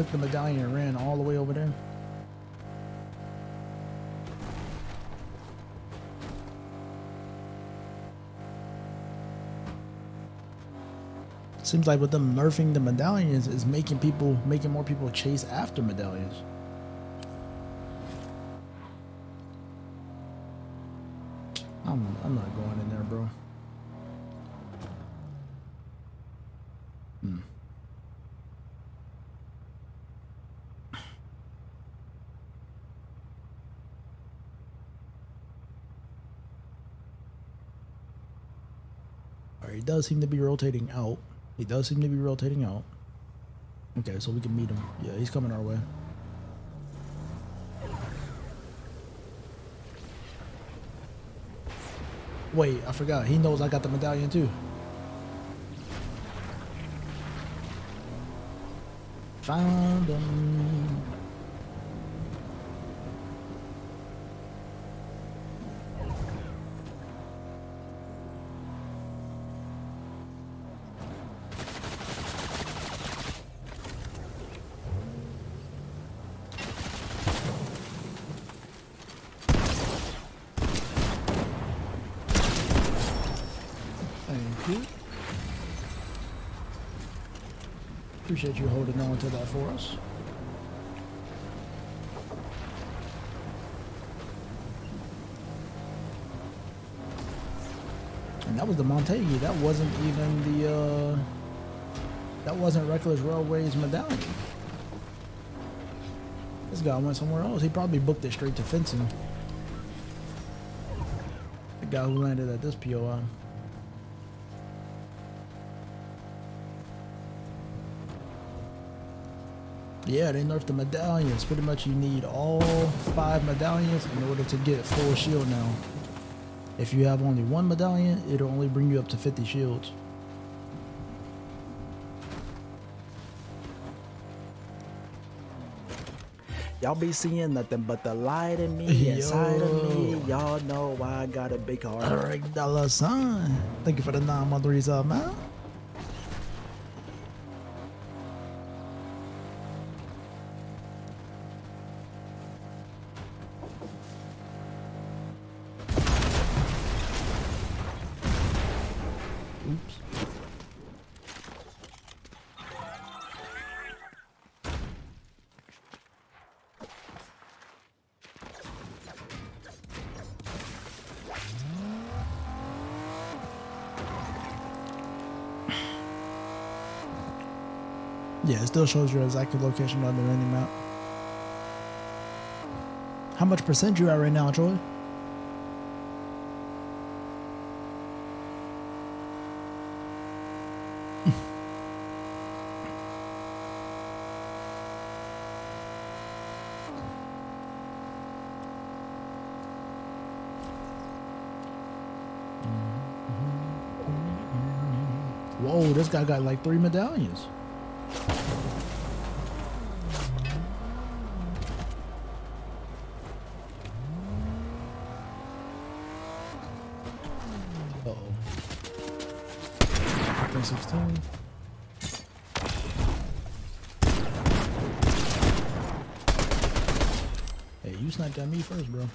Took the medallion and ran all the way over there. Seems like with them nerfing the medallions is making people making more people chase after medallions. I'm I'm not going in there, bro. Hmm. Alright, he does seem to be rotating out. He does seem to be rotating out. Okay, so we can meet him. Yeah, he's coming our way. Wait, I forgot. He knows I got the medallion too. Found him. Appreciate you holding on to that for us. And that was the Montague. That wasn't even the, uh, that wasn't Reckless Railways medallion. This guy went somewhere else. He probably booked it straight to fencing. The guy who landed at this POI. Yeah, they nerfed the medallions. Pretty much you need all five medallions in order to get full shield now. If you have only one medallion, it'll only bring you up to 50 shields. Y'all be seeing nothing but the light in me inside of me. Y'all know why I got a big heart. Alright, dollar sign. Thank you for the nine month resub, man. Still shows your exact location on the mini map. How much percent you at right now, Troy? Whoa, this guy got like three medallions. You first, bro.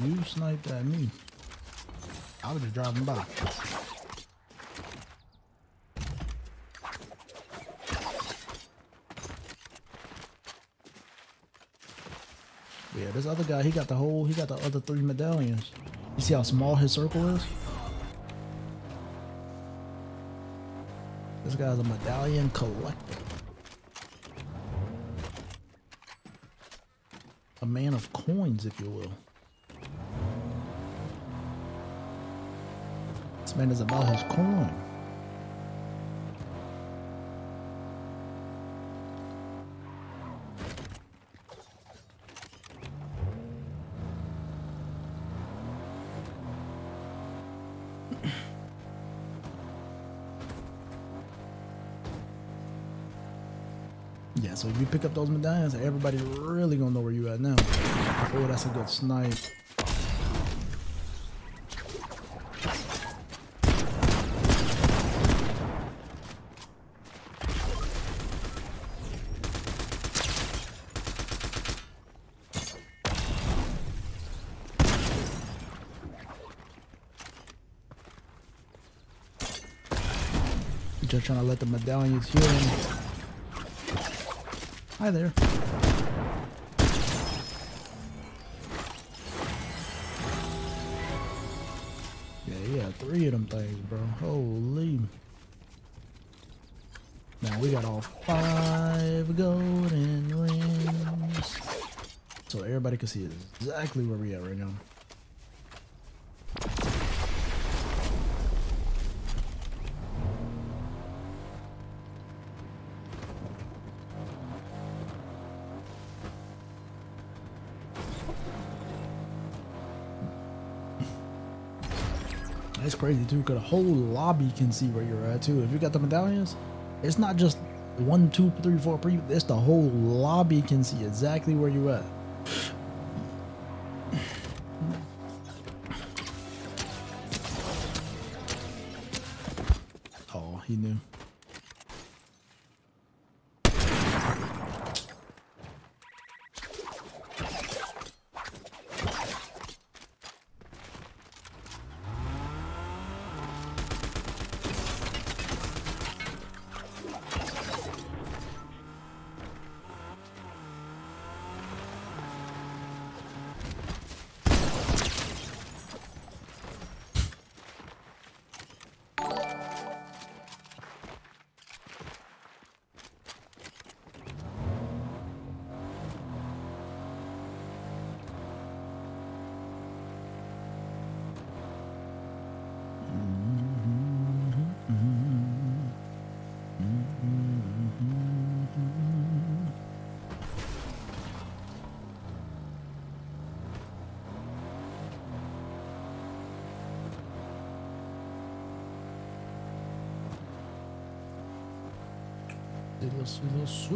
You sniped at me. I was just driving by. Yeah, this other guy, he got the whole, he got the other three medallions. You see how small his circle is? This guy's a medallion collector. A man of coins, if you will. This man is about his coin. So you pick up those medallions, everybody really gonna know where you at now. Oh, that's a good snipe. Just trying to let the medallions heal him. Hi there. Yeah, yeah, three of them things, bro. Holy. Now we got all five golden rings. So everybody can see exactly where we at right now. Crazy too, because the whole lobby can see where you're at too. If you got the medallions, it's not just one, two, three, four pre. It's the whole lobby can see exactly where you're at. Let's.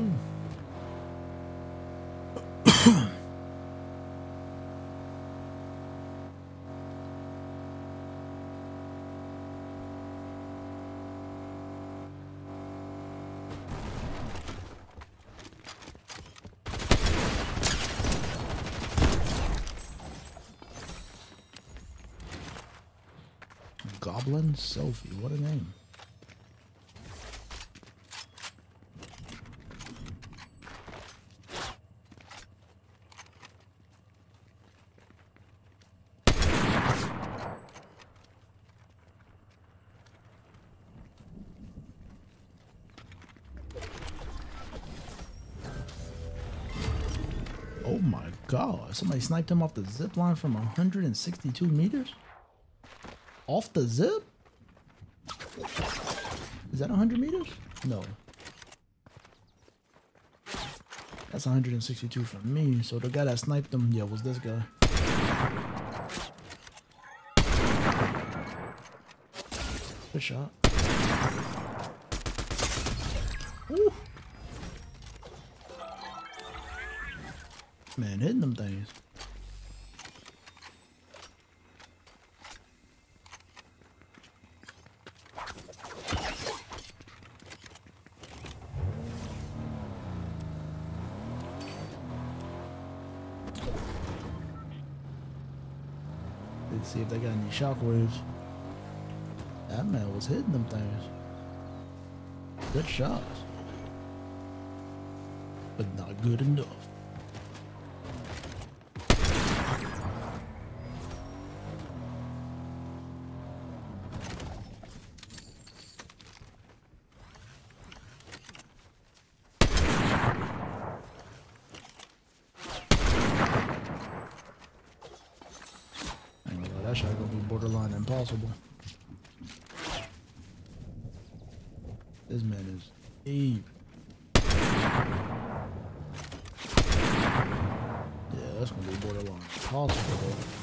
Goblin Sophie, what a name. God, somebody sniped him off the zip line from 162 meters? Off the zip? Is that 100 meters? No. That's 162 from me, so the guy that sniped him, yeah, was this guy. Good shot. Man, hitting them things. Let's see if they got any shockwaves. That man was hitting them things. Good shots. But not good enough. I ain't gonna lie, that shot gonna be borderline impossible. This man is deep. Yeah, that's gonna be borderline impossible. Though.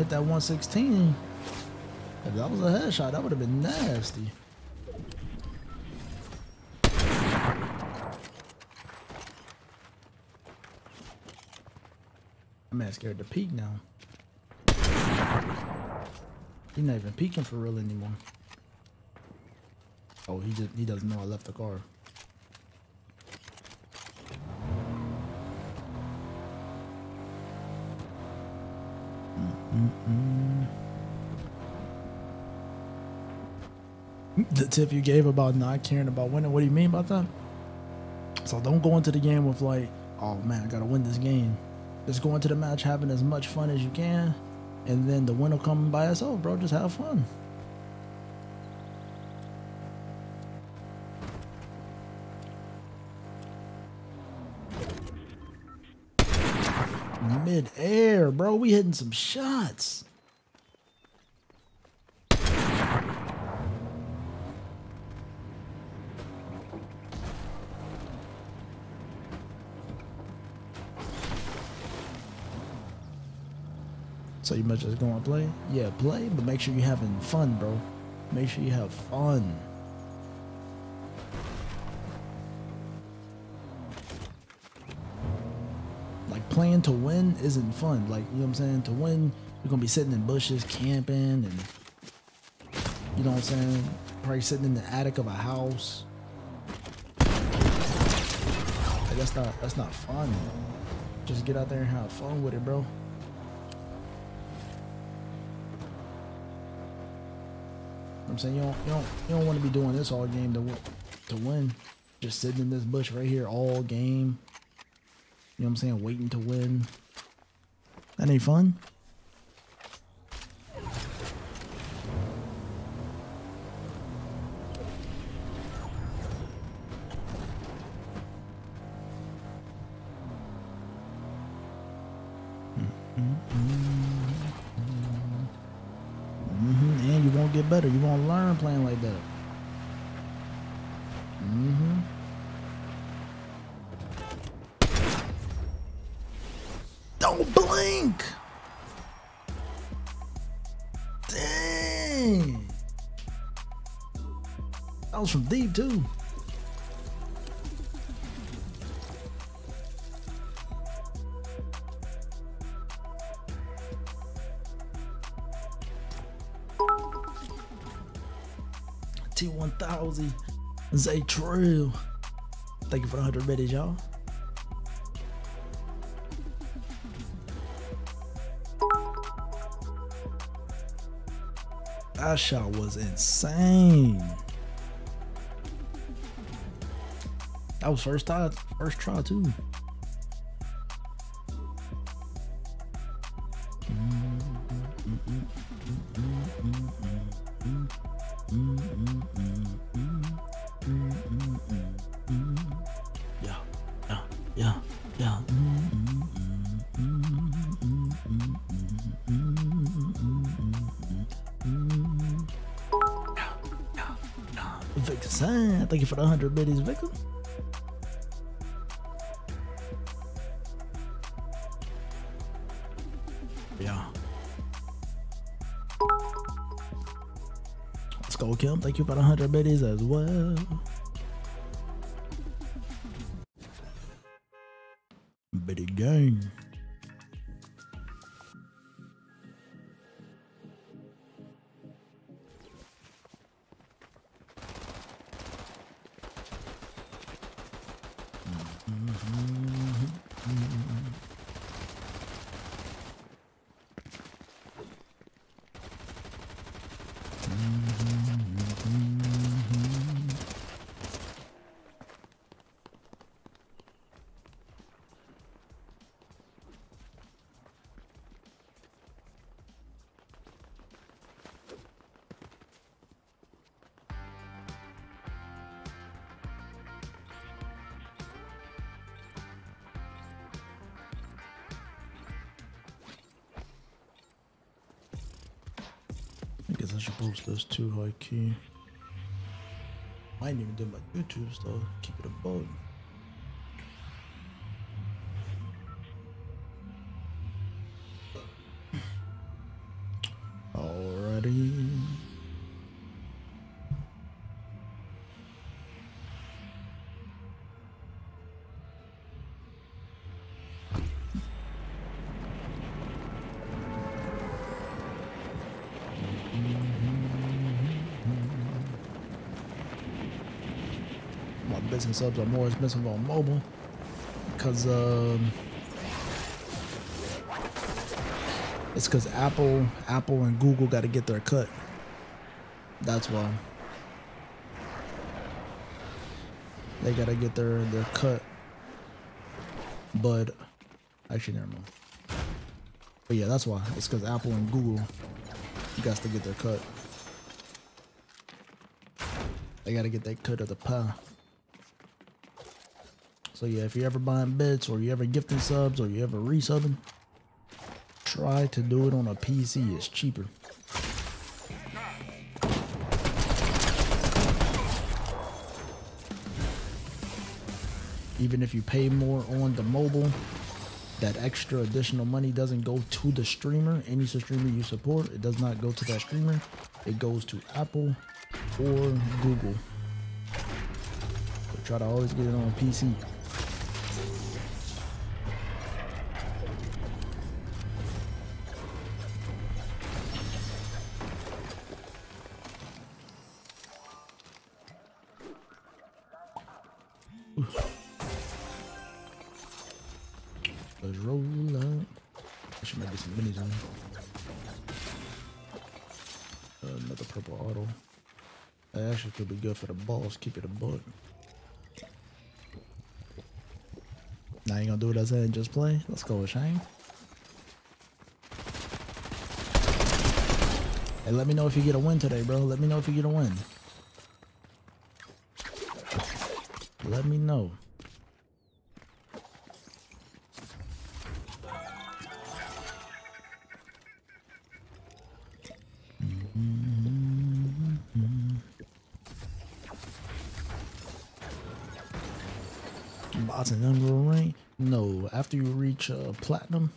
hit that 116. If that was a headshot, that would have been nasty. I'm scared to peek now. He's not even peeking for real anymore. Oh, he just he doesn't know I left the car. The tip you gave about not caring about winning, what do you mean by that? So don't go into the game with like, oh man, I gotta win this game. Just go into the match having as much fun as you can, and then the win will come by itself, bro. Just have fun. Mid air, bro. We hitting some shots. So you must just go and play? Yeah, play, but make sure you're having fun, bro. Make sure you have fun. Like playing to win isn't fun. Like, you know what I'm saying? To win, you're gonna be sitting in bushes, camping, and you know what I'm saying? Probably sitting in the attic of a house. Like, that's not that's not fun. Just get out there and have fun with it, bro. I'm saying you don't you don't you don't want to be doing this all game to to win. Just sitting in this bush right here all game. You know what I'm saying? Waiting to win. That ain't fun. That from deep too. T1000 Zay True. Thank you for the 100 biddies, y'all. That shot was insane. That was first time, first try too. Let's Kim. Thank you for the 100 biddies as well. Biddy gang. Key. Might even do my YouTube stuff. Keep it a subs are more expensive on mobile because um, it's because Apple, Apple and Google got to get their cut. That's why they got to get their their cut. But actually, never mind. But yeah, that's why. It's because Apple and Google got to get their cut. They got to get that cut of the pie. So yeah, if you're ever buying bits or you ever gifting subs or you ever resubbing, try to do it on a PC. It's cheaper. Even if you pay more on the mobile, that extra additional money doesn't go to the streamer. Any streamer you support, it does not go to that streamer. It goes to Apple or Google. But try to always get it on PC. For the balls. Keep it a buck. Now you gonna do what I said and just play? Let's go with Shane. Hey, let me know if you get a win today, bro. Let me know if you get a win. Let me know. Uh, platinum,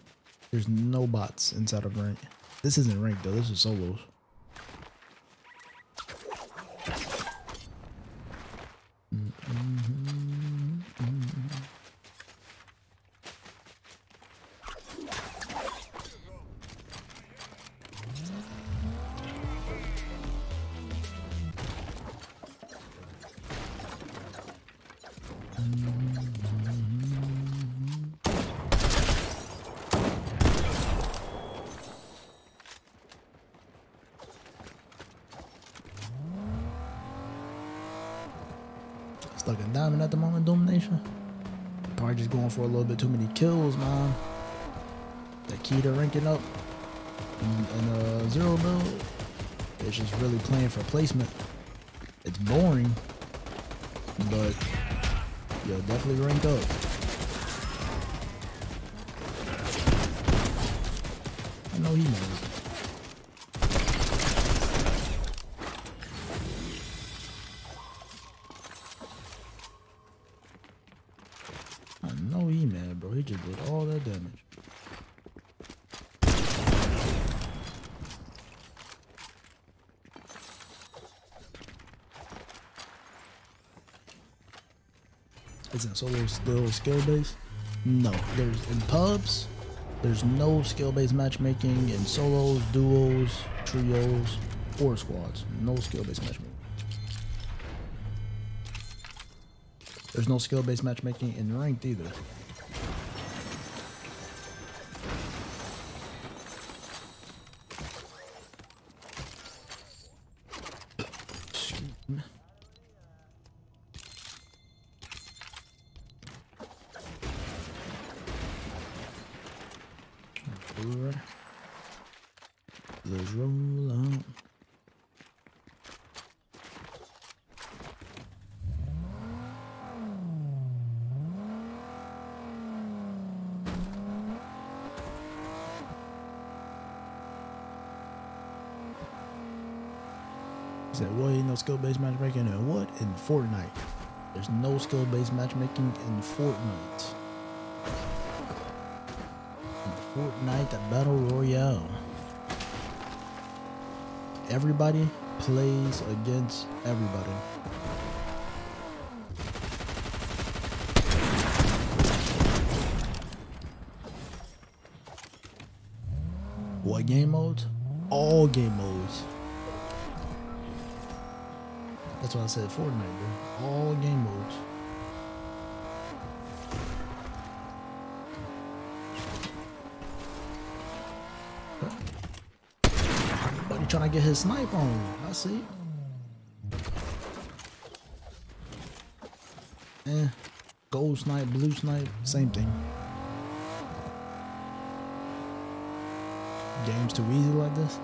there's no bots inside of rank. This isn't ranked though. This is solos. Still skill based? No. There's in pubs, there's no skill based matchmaking in solos, duos, trios, or squads. No skill based matchmaking. There's no skill based matchmaking in ranked either. Excuse me. Alright. Let's roll out. He said, what? Ain't no skill based matchmaking in what? In Fortnite. There's no skill based matchmaking in Fortnite. In Fortnite, the Battle Royale. Everybody plays against everybody. What game modes? All game modes. That's why I said Fortnite, bro. All game modes. He trying to get his snipe on. I see. Eh. Gold snipe, blue snipe, same thing. Games too easy like this?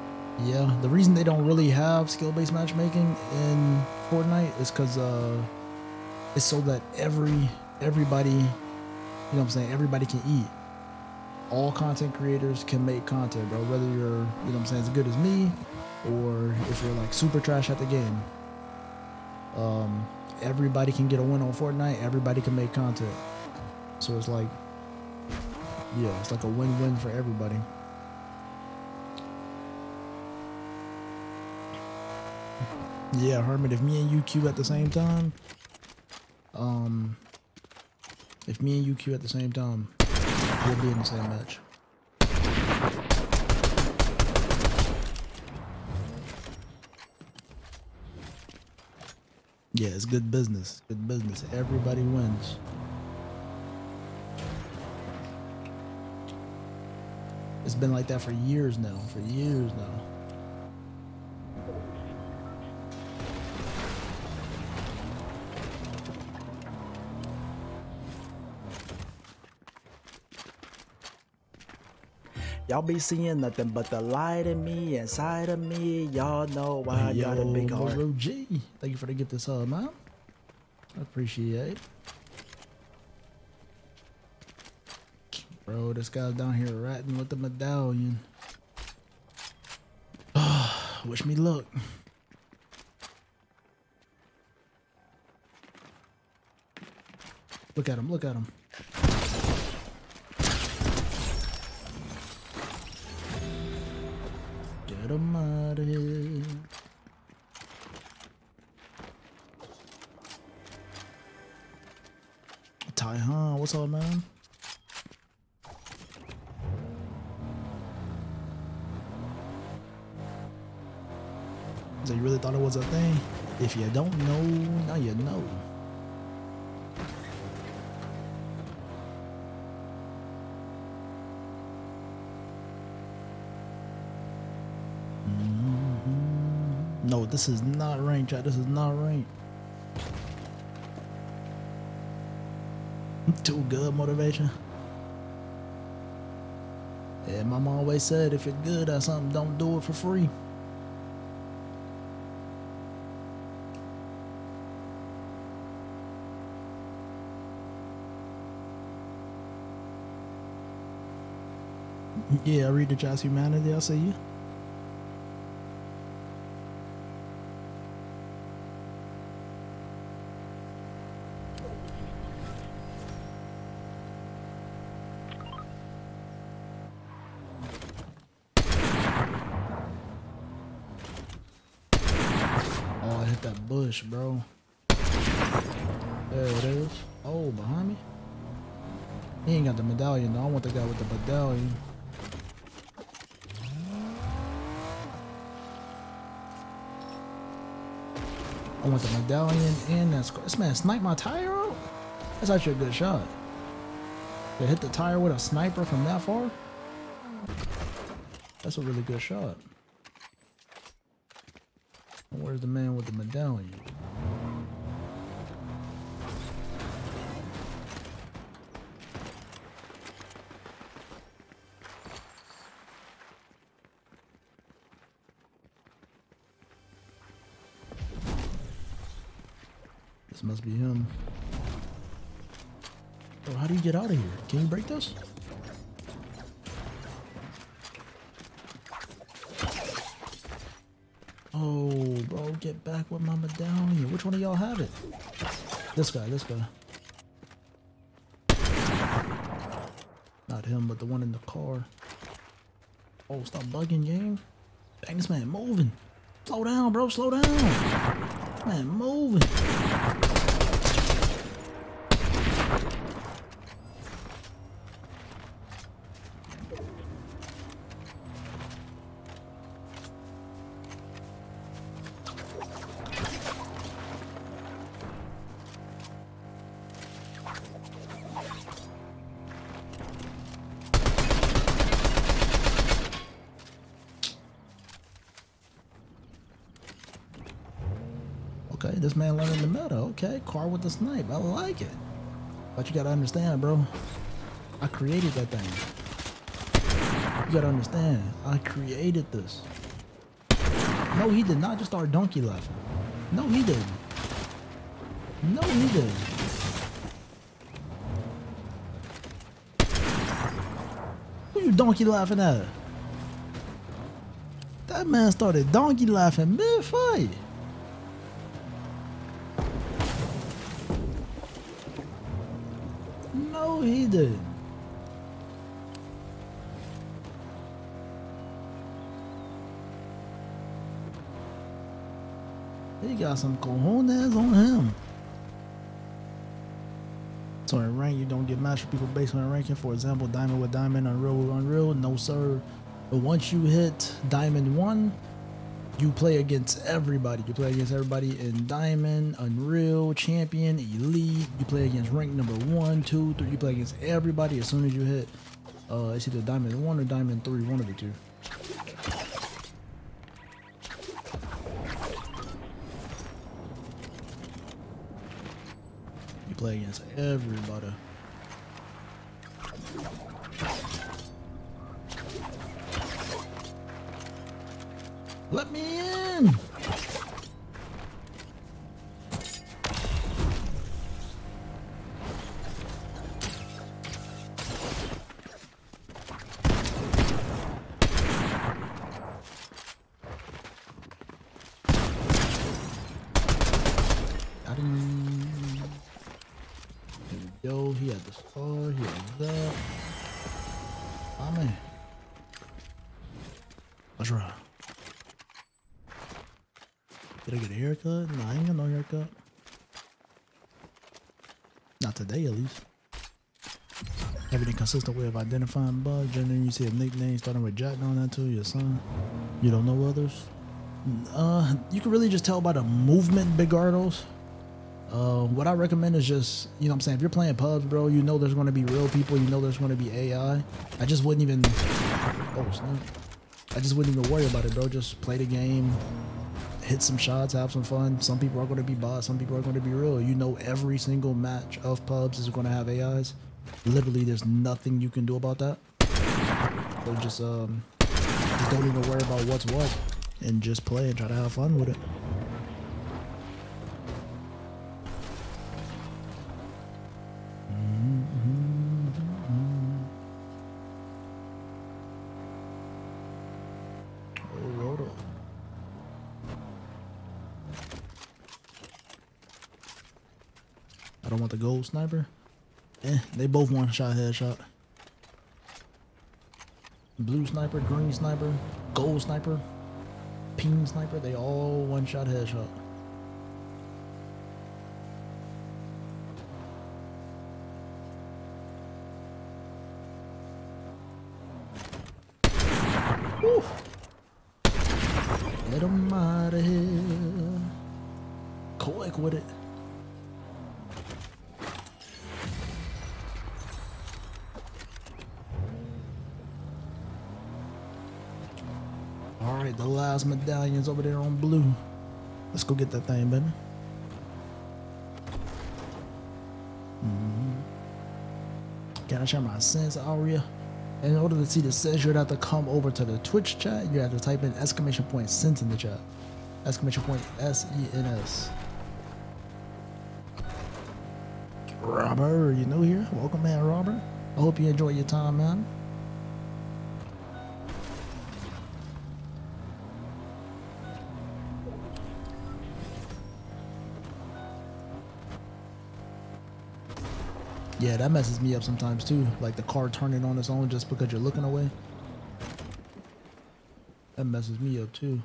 Yeah, the reason they don't really have skill-based matchmaking in Fortnite is because uh, it's so that every everybody, you know what I'm saying, everybody can eat. All content creators can make content, bro. Whether you're, you know what I'm saying, as good as me, or if you're like super trash at the game. Um, everybody can get a win on Fortnite. Everybody can make content. So it's like, yeah, it's like a win-win for everybody. Yeah, Hermit, if me and you queue at the same time, um, if me and you queue at the same time, we'll be in the same match. Yeah, it's good business. Good business. Everybody wins. It's been like that for years now. For years now. Y'all be seeing nothing but the light in me inside of me. Y'all know why I got a big heart. G. Thank you for the gift this hub, man. I appreciate it. Bro, this guy's down here ratting with the medallion. Wish me luck. Look at him, look at him. No, this is not ranked, chat. This is not ranked. Too good motivation. Yeah, mom always said if it's good at something, don't do it for free. Yeah, I read the Jazz Humanity. I'll see you. The medallion. I want the medallion and that scar. This man sniped my tire out? That's actually a good shot. To hit the tire with a sniper from that far? That's a really good shot. Where's the man with the medallion? Can you break this? Oh, bro, get back with Mama down here. Which one of y'all have it? This guy, this guy. Not him, but the one in the car. Oh, stop bugging, game. Dang, this man moving. Slow down, bro, slow down. Man, moving. Okay, car with the snipe. I like it. But you gotta understand, bro. I created that thing. You gotta understand. I created this. No, he did not just start donkey laughing. No, he didn't. No, he didn't. Who you donkey laughing at? That man started donkey laughing mid-fight. He. Got some cojones on him. So in rank, you don't get matched people based on ranking. For example, diamond with diamond, unreal with unreal. No sir. But once you hit diamond one, you play against everybody. You play against everybody in diamond, unreal, champion, elite. You play against rank number one, two, three. You play against everybody as soon as you hit. Uh, it's either diamond one or diamond three, one of the two. You play against everybody. Consistent way of identifying bugs. Generally, you see a nickname starting with Jack on that too, your son. You don't know others. Uh, you can really just tell by the movement, Bigardos. Uh, what I recommend is just, you know what I'm saying, if you're playing pubs, bro, you know there's going to be real people, you know there's going to be AI. I just wouldn't even, oh, snap. I just wouldn't even worry about it, bro. Just play the game, hit some shots, have some fun. Some people are going to be bots, some people are going to be real. You know every single match of pubs is going to have AIs. Literally, there's nothing you can do about that. So just, um, just don't even worry about what's what and just play and try to have fun with it. Oh. I don't want the gold sniper. They both one shot headshot. Blue sniper, green sniper, gold sniper, pink sniper, they all one shot headshot. Medallion's over there on blue. Let's go get that thing, baby. Mhm. Can I share my sense, Aria? In order to see the sense, you'd have to come over to the Twitch chat. You have to type in exclamation point sense in the chat. Exclamation point S E N S. Robert, you new here? Welcome, man, Robert. I hope you enjoy your time, man. Yeah, that messes me up sometimes too. Like the car turning on its own just because you're looking away. That messes me up too.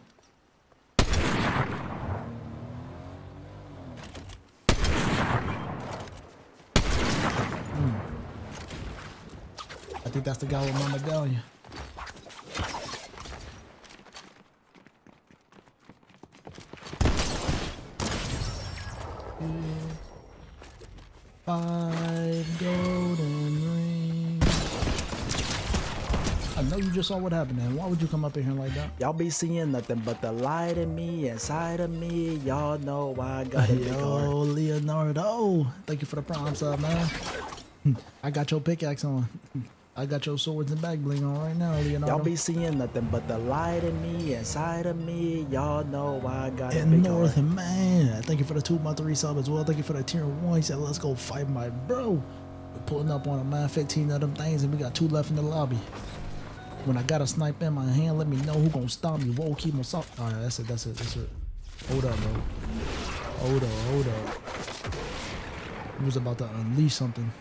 Hmm. I think that's the guy with my medallion. Just saw what happened. And why would you come up in here like that? Y'all be seeing nothing but the light in me inside of me. Y'all know why I got it. Yo, Leonardo. Thank you for the prime sub, man. I got your pickaxe on. I got your swords and back bling on right now, Leonardo. Y'all be seeing nothing but the light in me inside of me. Y'all know why I got in North, heart. man. Thank you for the two month three sub as well. Thank you for the tier one. He said, "Let's go fight my bro." We're pulling up on a man, 15 of them things, and we got two left in the lobby. When I got a snipe in my hand, let me know who gonna stop me. Whoa, keep on stop. All right, that's it. That's it. That's it. Hold up, bro. Hold up. Hold up. He was about to unleash something.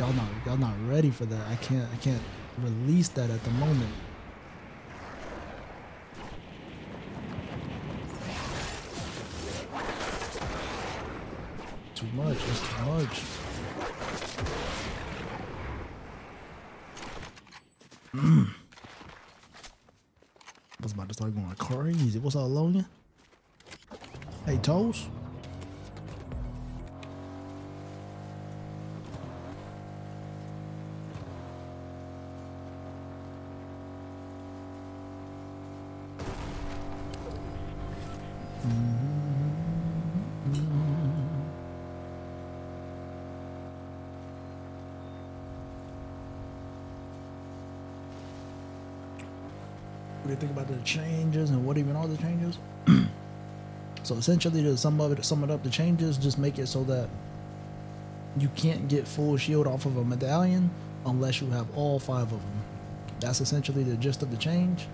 Y'all not y'all not ready for that. I can't I can't release that at the moment. Too much. It's too much. Mm. I was about to start going crazy. What's up, Logan? Hey, Toes? Changes and what even are the changes? so essentially, to sum of it, sum it up, the changes just make it so that you can't get full shield off of a medallion unless you have all five of them. That's essentially the gist of the change,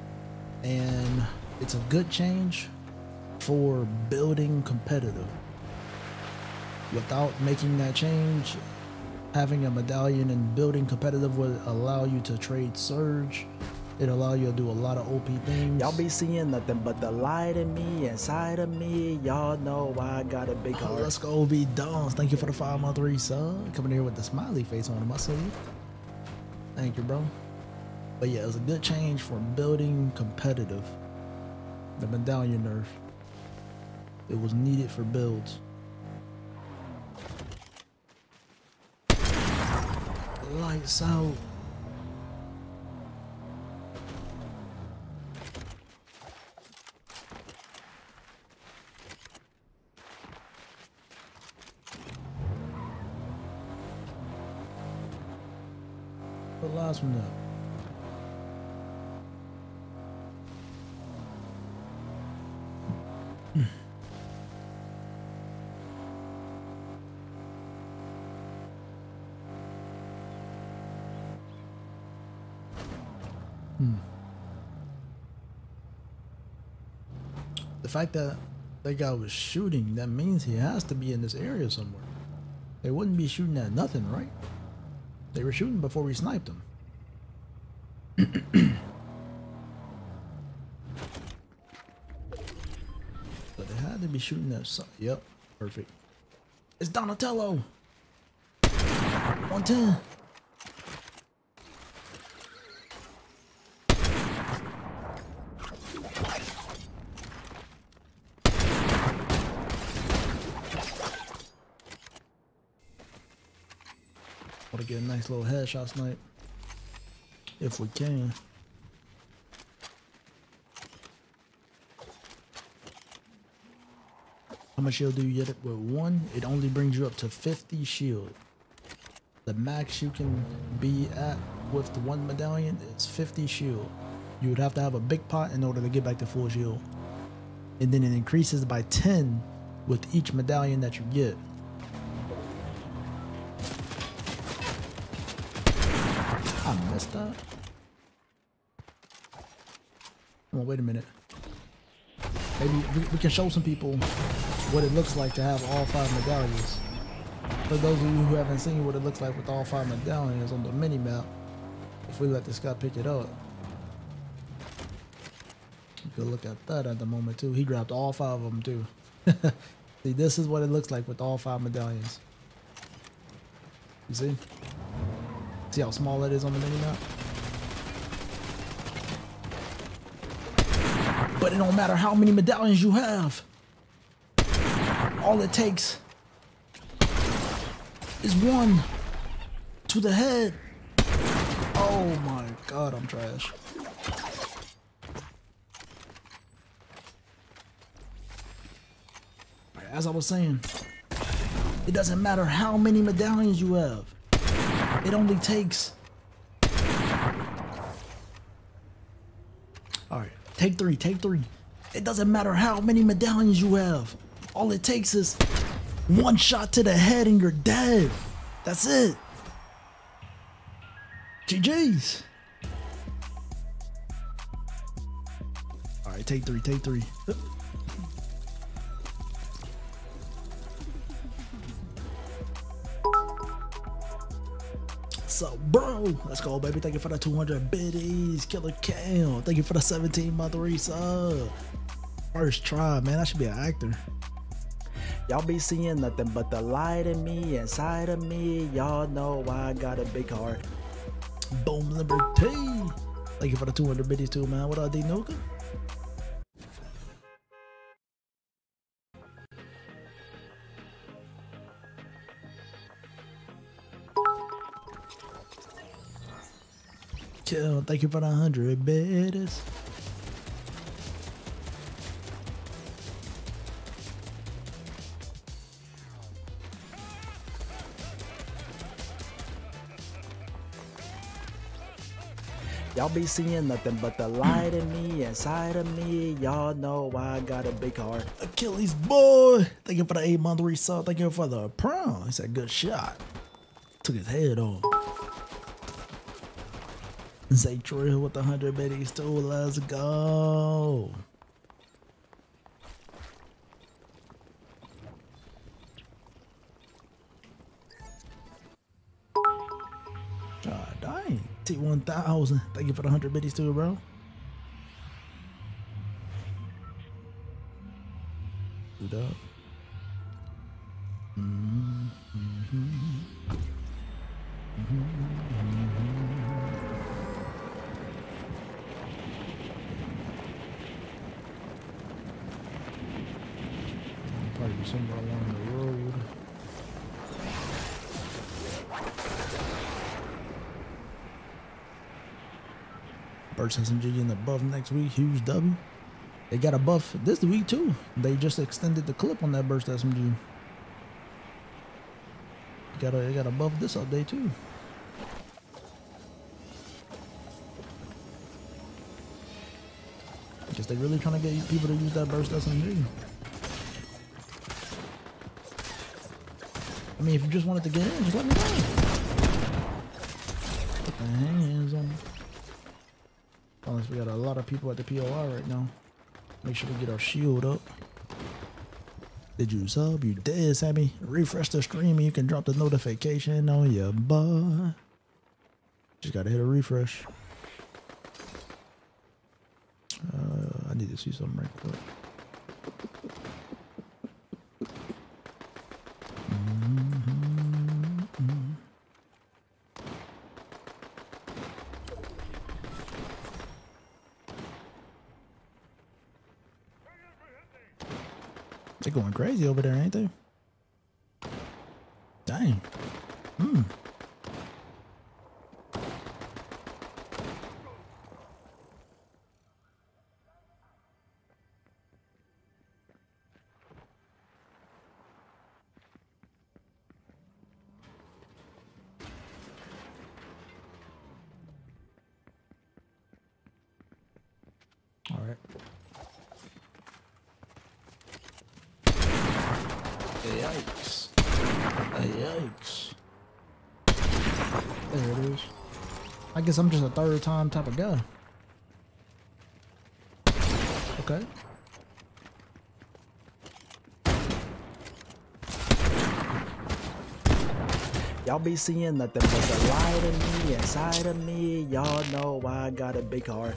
and it's a good change for building competitive. Without making that change, having a medallion and building competitive would allow you to trade surge. It allow you to do a lot of OP things. Y'all be seeing nothing but the light in me inside of me. Y'all know why I got a big Oh, heart. let's go, be Dons. Thank you for the five month resub. Coming here with the smiley face on see you. Thank you, bro. But yeah, it was a good change for building competitive. The medallion nerf. It was needed for builds. Lights out. The last one up. Hmm. The fact that that guy was shooting, that means he has to be in this area somewhere. They wouldn't be shooting at nothing, right? They were shooting before we sniped them. But they had to be shooting at some. Yep, perfect. It's Donatello. 110. Want to get a nice little headshot snipe. If we can. How much shield do you get it with one? It only brings you up to 50 shield. The max you can be at with the one medallion is 50 shield. You would have to have a big pot in order to get back to full shield. And then it increases by 10 with each medallion that you get. I messed up. Wait a minute. Maybe we, we can show some people what it looks like to have all five medallions. For those of you who haven't seen what it looks like with all five medallions on the mini map, if we let this guy pick it up, you can look at that at the moment too. He grabbed all five of them too. see, this is what it looks like with all five medallions. You see? See how small it is on the mini map? But it don't matter how many medallions you have. All it takes is one to the head. Oh my god, I'm trash. As I was saying, it doesn't matter how many medallions you have. It only takes. Alright, take three, take three. It doesn't matter how many medallions you have. All it takes is one shot to the head and you're dead. That's it. GG's. All right, take three, take three. So, bro, let's go, baby. Thank you for the 200 biddies. Killer Cam. Thank you for the 17 month resub. First try, man. I should be an actor. Y'all be seeing nothing but the light in me inside of me. Y'all know I got a big heart. Boom Liberty. Thank you for the 200 biddies too, man. What up, D Nuka? Kill, thank you for the 100 biddies. Y'all be seeing nothing but the light in me inside of me. Y'all know I got a big heart. Achilles boy. Thank you for the eight month resub. Thank you for the prom. He said good shot. Took his head off. Zay Trill with the hundred biddies too. Let's go. God ah, dang. T1000. Thank you for the 100 biddies too, bro. Good up. Probably somewhere along the road. Burst SMG in the buff next week. Huge W. They got a buff this week too. They just extended the clip on that Burst SMG. Got a got a buff this update too. Guess they really trying to get people to use that Burst SMG. I mean, if you just wanted to get in, just let me know. Put the hands on. Unless we got a lot of people at the POI right now. Make sure we get our shield up. Did you sub? You did, Sammy. Refresh the stream and you can drop the notification on your butt. Just gotta hit a refresh. Uh, I need to see something right quick. Going crazy over there, ain't they? Dang. Hmm. All right. Yikes. Yikes. There it is. I guess I'm just a third time type of guy. Okay. Y'all be seeing nothing but the light in me inside of me. Y'all know I got a big heart.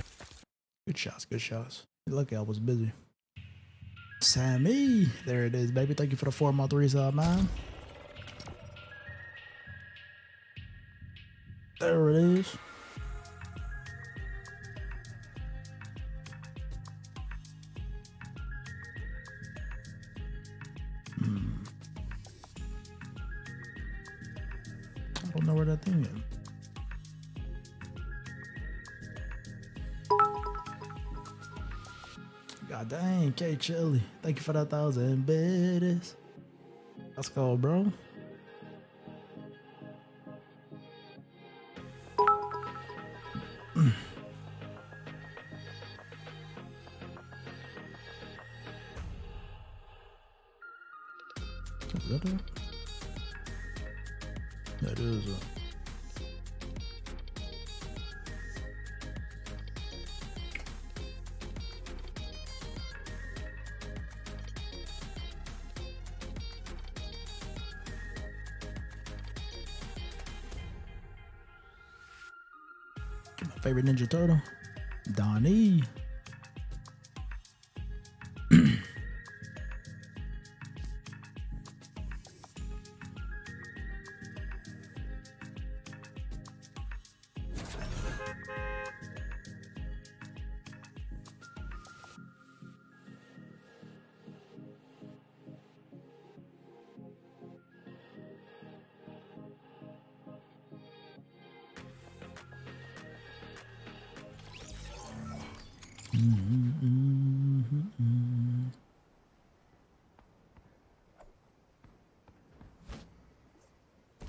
Good shots, good shots. Lucky I was busy. Sammy. There it is, baby. Thank you for the four month resub, man. Chili. Thank you for that thousand biddies. Let's go, bro.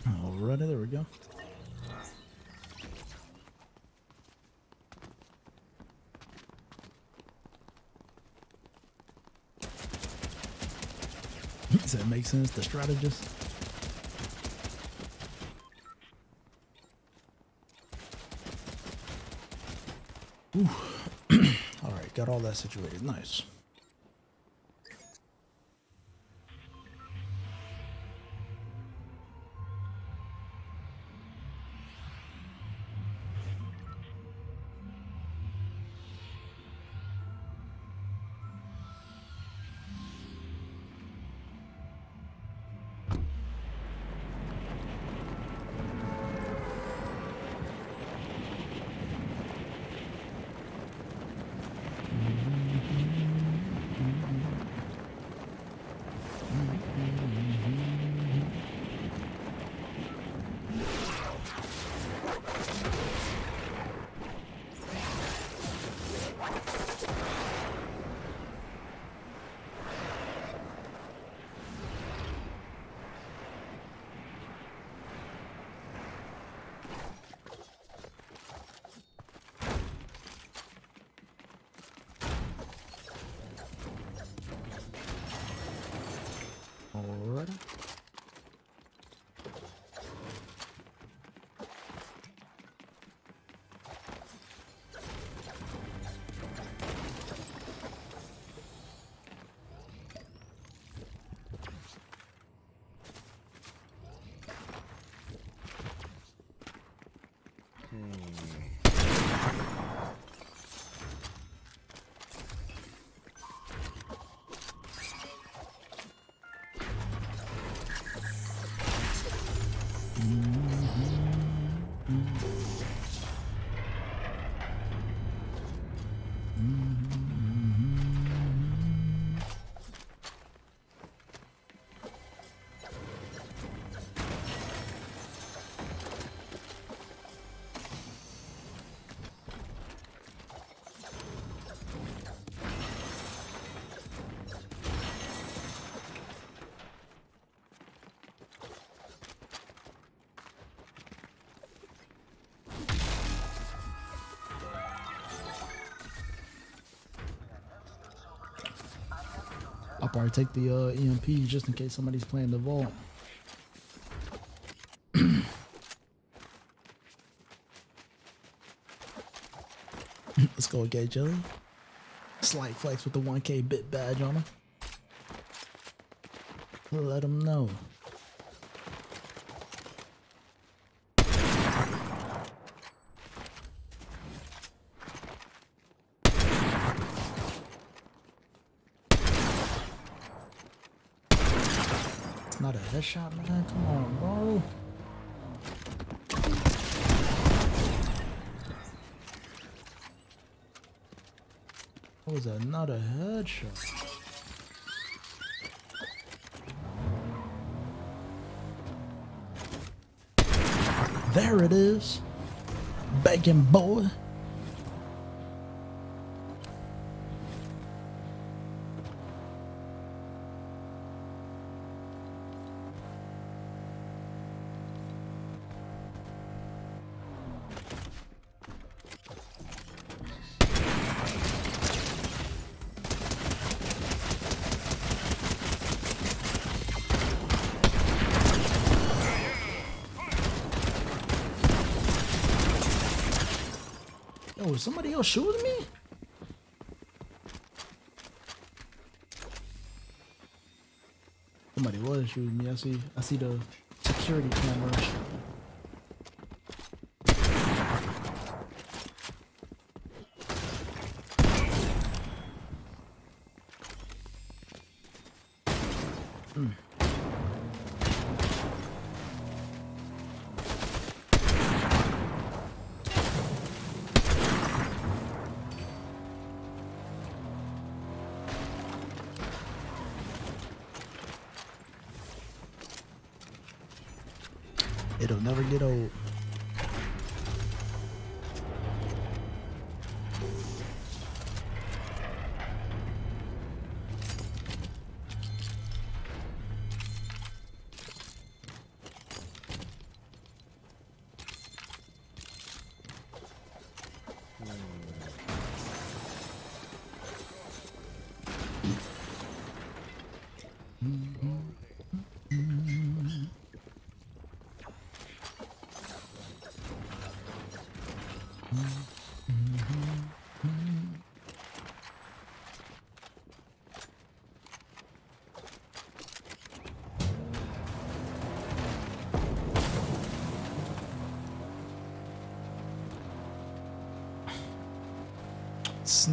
Alrighty, there we go. Does that make sense? The strategist? Ooh. Alright, got all that situated. Nice. Probably take the uh, EMP just in case somebody's playing the vault. Let's go, Gay Jelly. Slight flex with the 1K bit badge on him. Let him know. A headshot, man. Come on, bro. That was another headshot. There it is. Bacon boy. Else shooting me? Oh Somebody was shooting me. I see. I see the security cameras.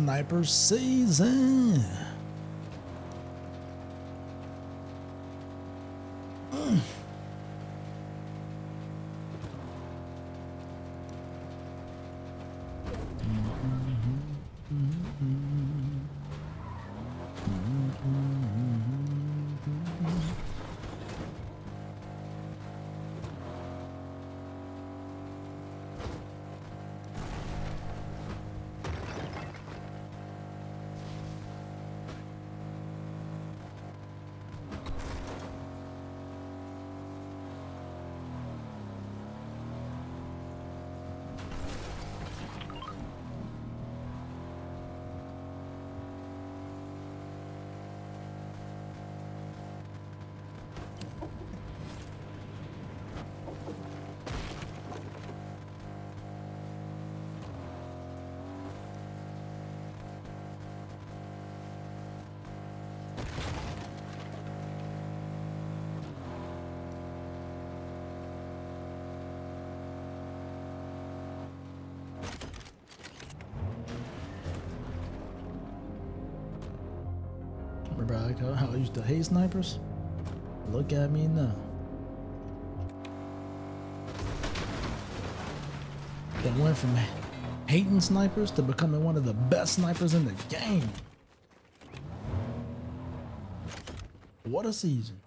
Sniper season. Remember how I used to hate snipers? Look at me now. That went from hating snipers to becoming one of the best snipers in the game. What a season.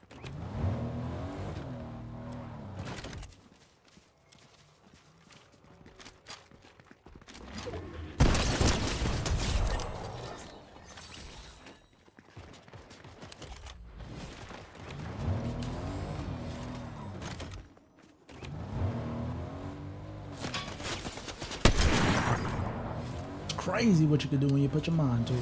Crazy what you can do when you put your mind to it.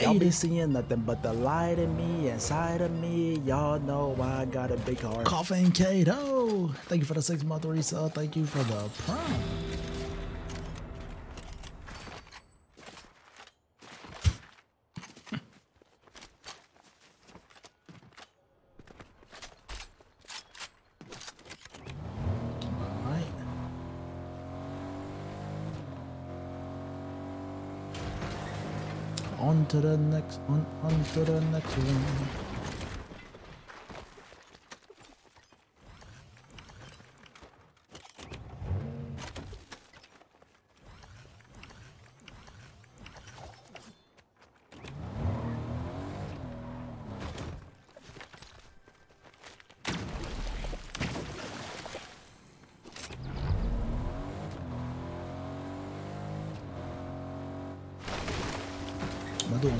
Y'all be seeing nothing but the light in me, inside of me. Y'all know why I got a big heart. Coughing Kato. Thank you for the six month resub. Thank you for the prime. Alright. On to the next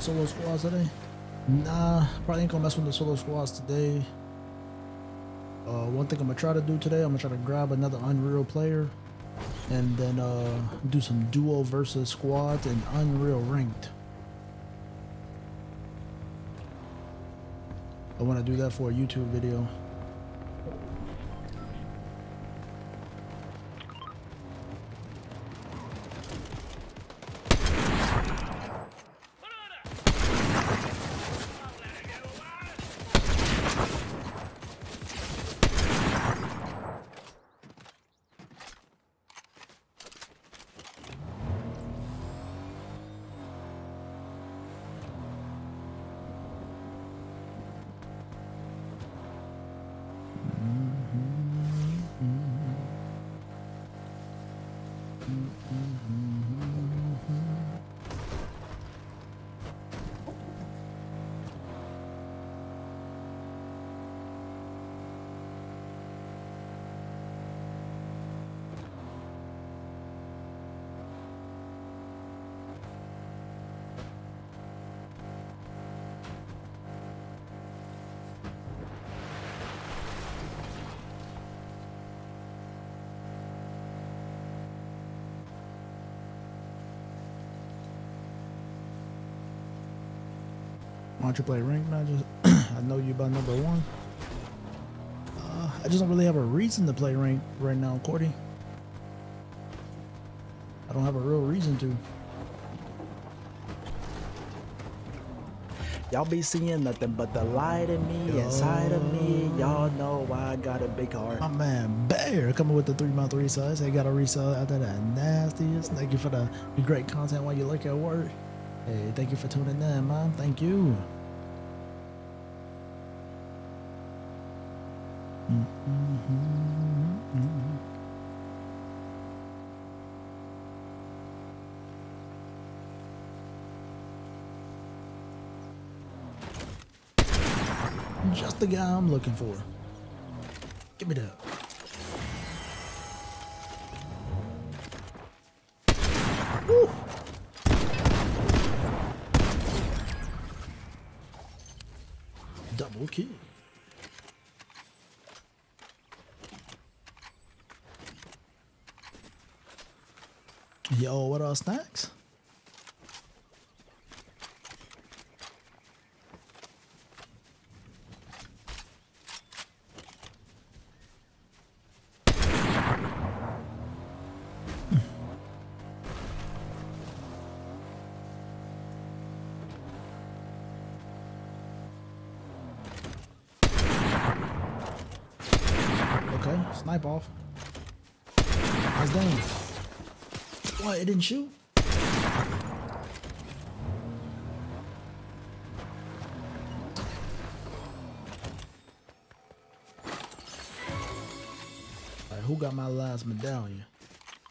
solo squads today? Nah, probably ain't gonna mess with the solo squads today. Uh, one thing I'm gonna try to do today, I'm gonna try to grab another Unreal player and then uh, do some duo versus squads and Unreal ranked. I wanna do that for a YouTube video. Don't you play rank matches? I know you by number one. Uh, I just don't really have a reason to play rank right now, Cordy. I don't have a real reason to. Y'all be seeing nothing but the light in me inside of me. Y'all know why I got a big heart. My man Bear coming with the three mouth three size. They got a resell after that nastiest. Thank you for the, the great content while you look at work. Hey, thank you for tuning in, man. Thank you. Looking for. Give me that. Woo. Double kill. Yo, what are snacks? Didn't shoot? Who got my last medallion?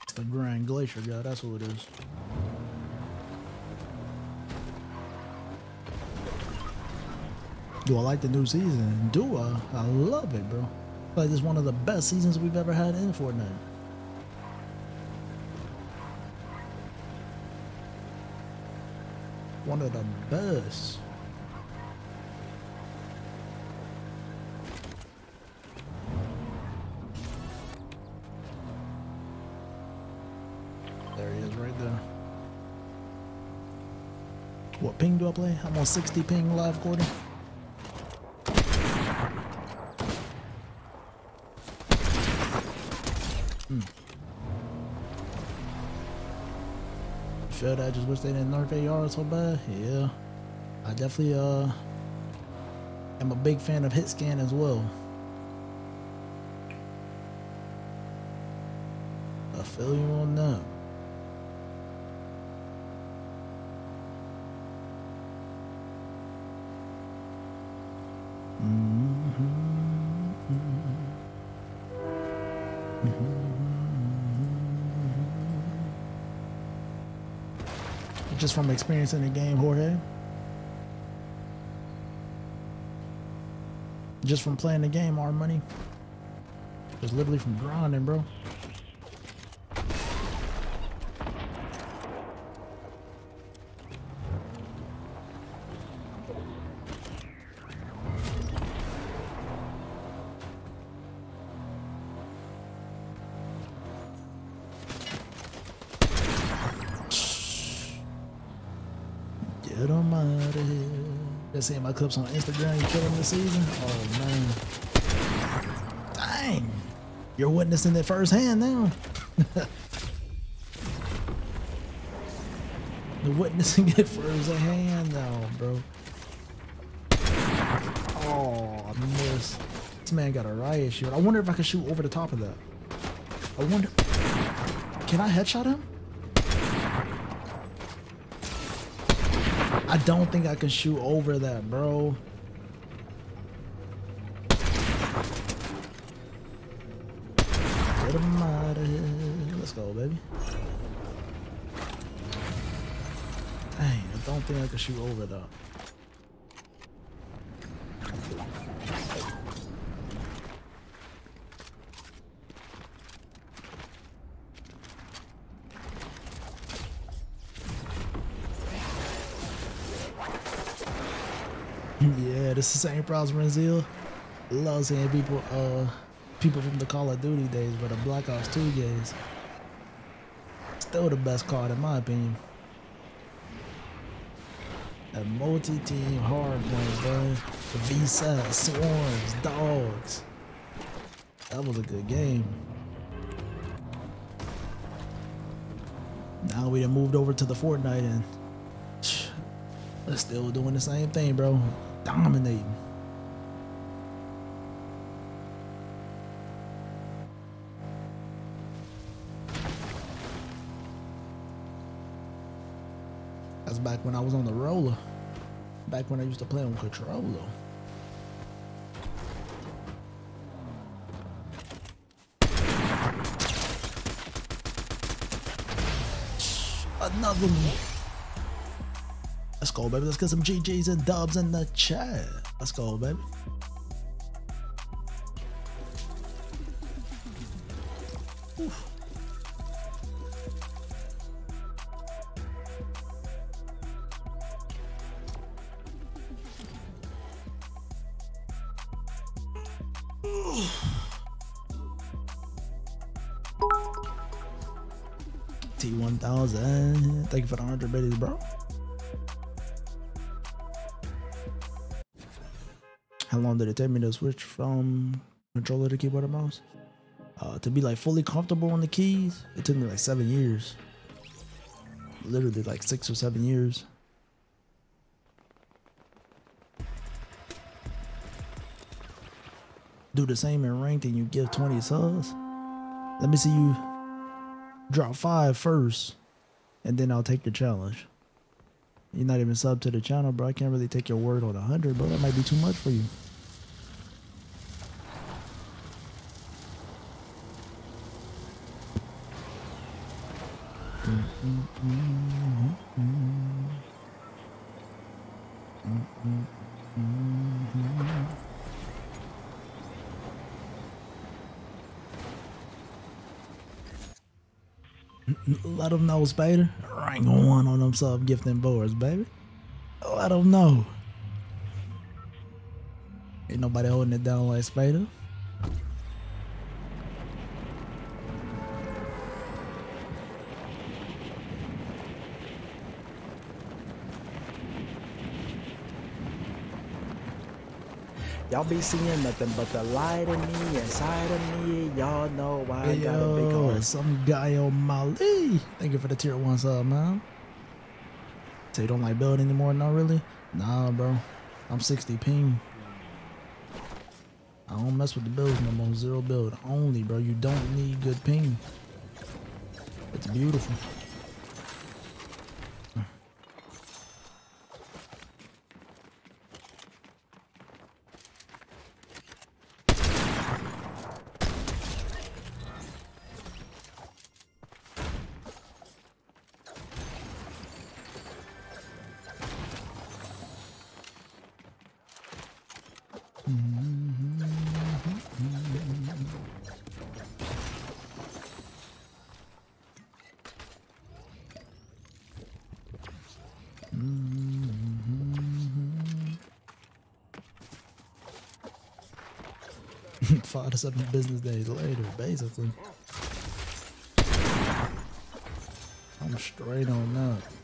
It's the Grand Glacier guy, that's who it is. Do I like the new season? Do I? I love it, bro. Like it's one of the best seasons we've ever had in Fortnite. One of the best. There he is right there. What ping do I play? I'm on 60 ping live quarter. Just wish they didn't nerf AR so bad. Yeah, I definitely uh am a big fan of hit scan as well. Just from experience in the game, Jorge. Just from playing the game, our money. Just literally from grinding, bro. Just seeing my clips on Instagram. You killing the season? Oh man. Dang. You're witnessing it firsthand now. the witnessing it firsthand now, bro. Oh, I missed. This man got a riot shield. I wonder if I can shoot over the top of that. I wonder. Can I headshot him? I don't think I can shoot over that, bro. Get him out of here. Let's go, baby. Dang, I don't think I can shoot over that. yeah, this is the same problem Brazil. Love seeing people uh people from the Call of Duty days, but the Black Ops 2 days. Still the best card in my opinion. A multi-team hardpoint, bro. VSAT, swarms, dogs. That was a good game. Now we done moved over to the Fortnite and still doing the same thing, bro. Dominating. Back when I was on the roller. Back when I used to play on controller. Another one. Let's go, baby. Let's get some GGs and dubs in the chat. Let's go, baby. Switch from controller to keyboard and mouse? Uh, to be like fully comfortable on the keys, it took me like seven years. Literally like six or seven years. Do the same in ranked and you give 20 subs. Let me see you drop five first, and then I'll take the challenge. You're not even sub to the channel, bro. I can't really take your word on a hundred, bro. That might be too much for you. Let them know, Spader. Rank one on them sub gifting boards, baby. Oh, Let them know. Ain't nobody holding it down like Spader. Y'all be seeing nothing but the light in me inside of me. Y'all know why I got a big Yo, heart. some guy on Mali. Thank you for the tier one sub, man. So you don't like build anymore? No, really? Nah, bro. I'm 60 ping. I don't mess with the builds no more. Zero build only, bro. You don't need good ping. It's beautiful. Business days later, basically. I'm straight on that.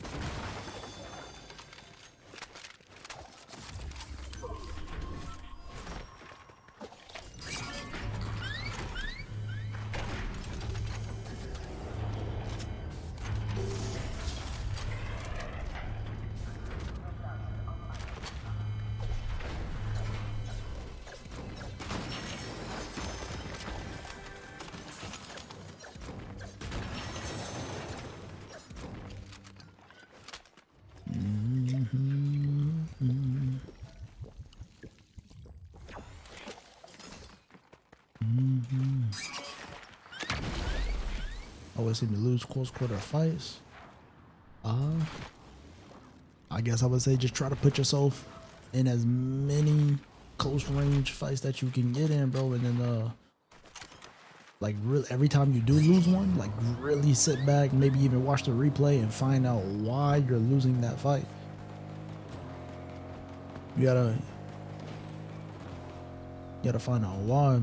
Always seem to lose close quarter fights. Uh, I guess I would say just try to put yourself in as many close range fights that you can get in, bro, and then uh, like really every time you do lose one, like really sit back, maybe even watch the replay and find out why you're losing that fight. You gotta, you gotta find out why.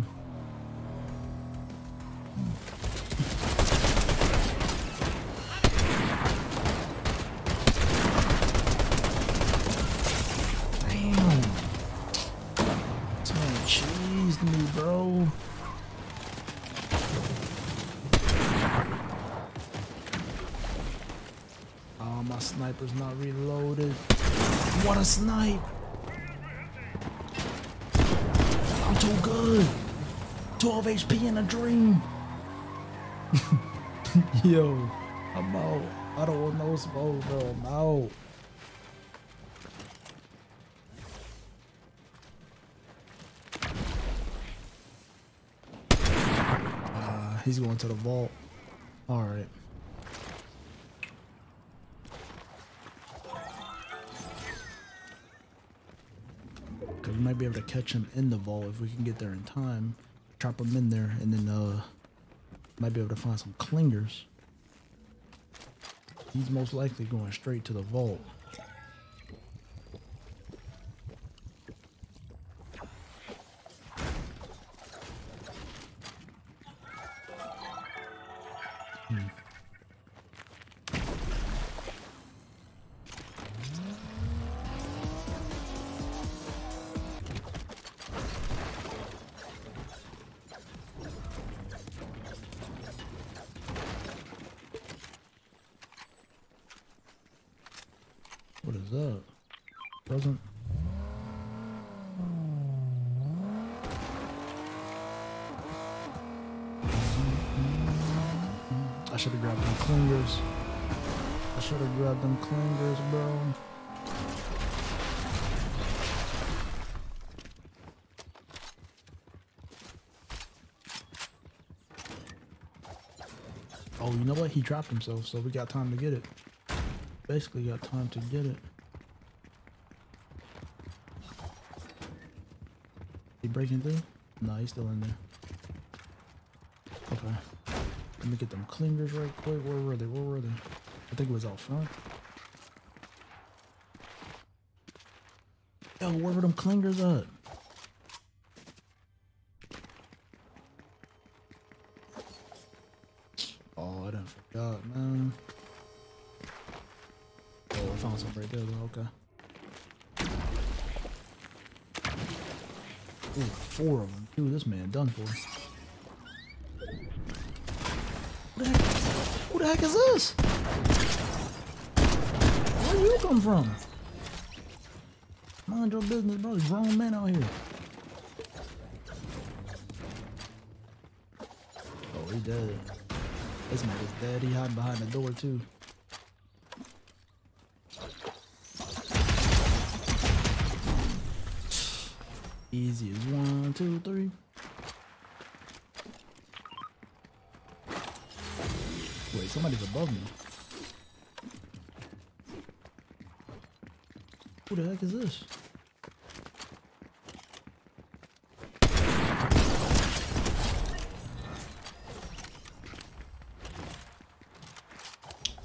To the vault. All right. Cause we might be able to catch him in the vault if we can get there in time. Trap him in there, and then uh, might be able to find some clingers. He's most likely going straight to the vault. Dropped himself, so we got time to get it. Basically got time to get it. He breaking through? No, he's still in there. Okay. Let me get them clingers right quick. Where were they? Where were they? I think it was out front. Yo, where were them clingers at? For. Who the heck, who the heck is this? Where you come from? Mind your business, bro. There's grown men out here. Oh, he dead. This man is dead. He hiding behind the door too. Easy as one, two, three. Wait, somebody's above me. Who the heck is this?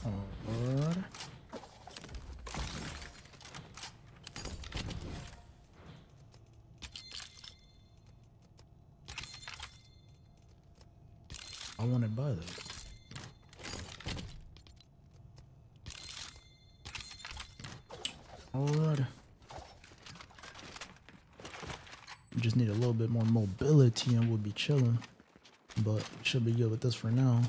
Alright. I want to buy those. Alright. We just need a little bit more and we'll be chilling. But should be good with this for now.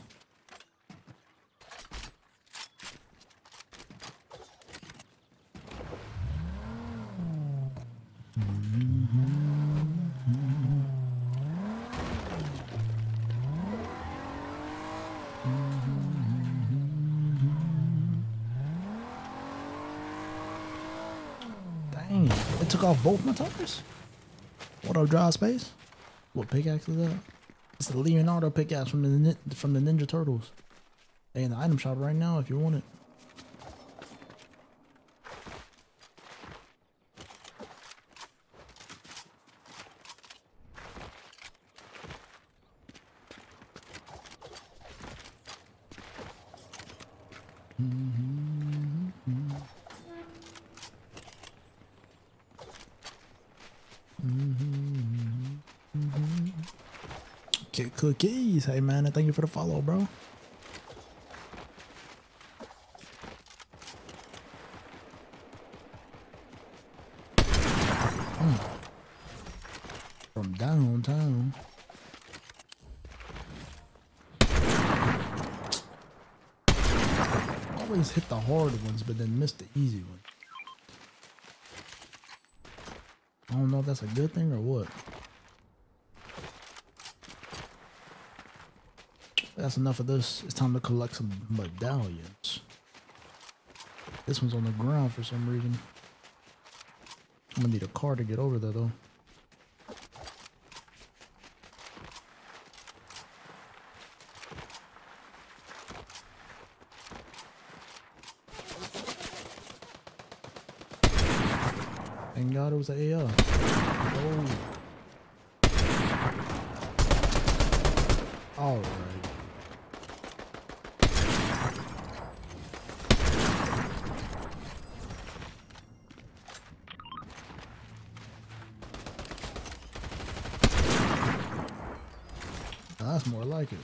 Dang, it took off both my tires? What up, dry space? What pickaxe is that? It's the Leonardo pickaxe from the from the Ninja Turtles. Hey, in the item shop right now if you want it. Get cookies. Hey man, thank you for the follow, bro. Mm. From downtown. Always hit the hard ones, but then miss the easy ones. I don't know if that's a good thing or what. That's enough of this. It's time to collect some medallions. This one's on the ground for some reason. I'm gonna need a car to get over there though. Thank God it was an AR. Oh. Alright. Now That's more like it.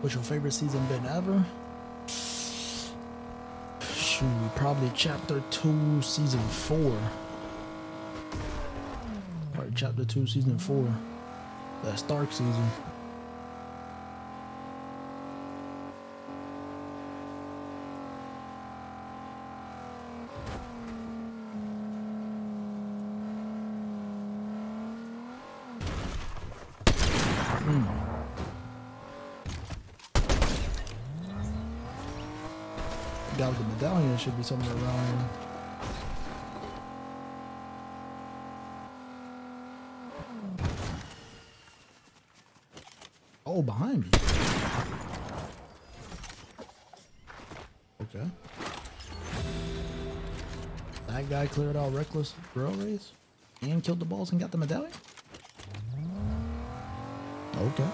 What's your favorite season been ever? Shoot, probably chapter two, season four. Probably chapter two, season four. That Stark season. The guy with the medallion should be somewhere around. Oh, behind me. Okay. That guy cleared out reckless rail race and killed the boss and got the medallion? Okay.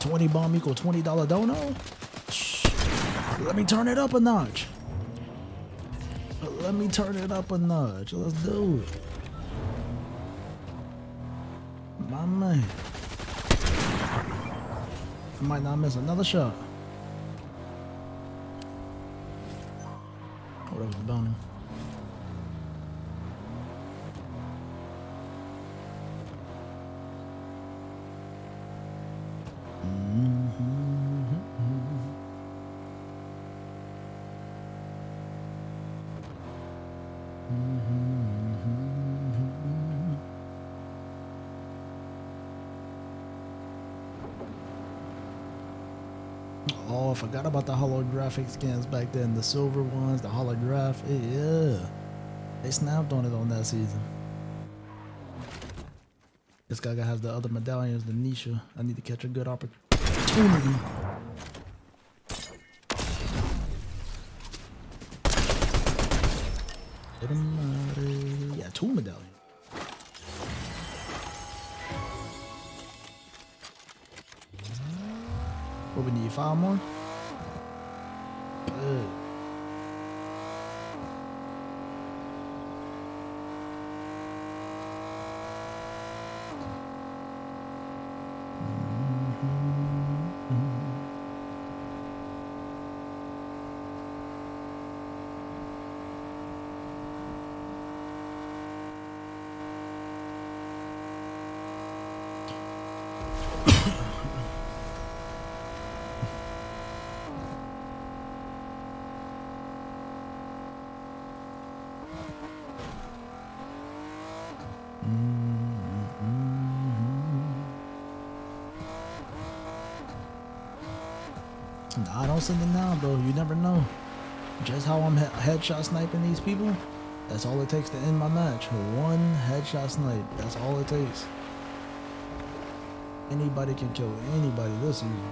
20 bomb equal $20 dono? Let me turn it up a notch. Let me turn it up a notch. Let's do it. My man. I might not miss another shot. Forgot about the holographic skins back then. The silver ones, the holograph. Yeah. They snapped on it on that season. This guy has the other medallions, the Nisha. I need to catch a good opportunity. Hit him, uh, yeah, two medallions. What we need? Five more? Good. Don't send now, bro. You never know. Just how I'm he headshot sniping these people, that's all it takes to end my match. One headshot snipe. That's all it takes. Anybody can kill anybody this season.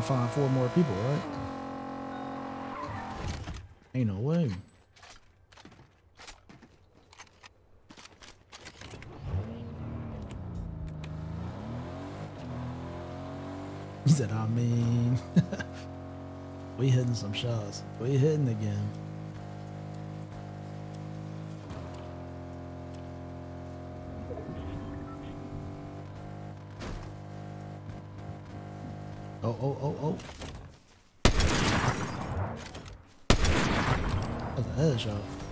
Don't find four more people, right? Ain't no way. He said, I mean, we hitting some shots. We hitting again. Oh, oh, oh, oh. A headshot.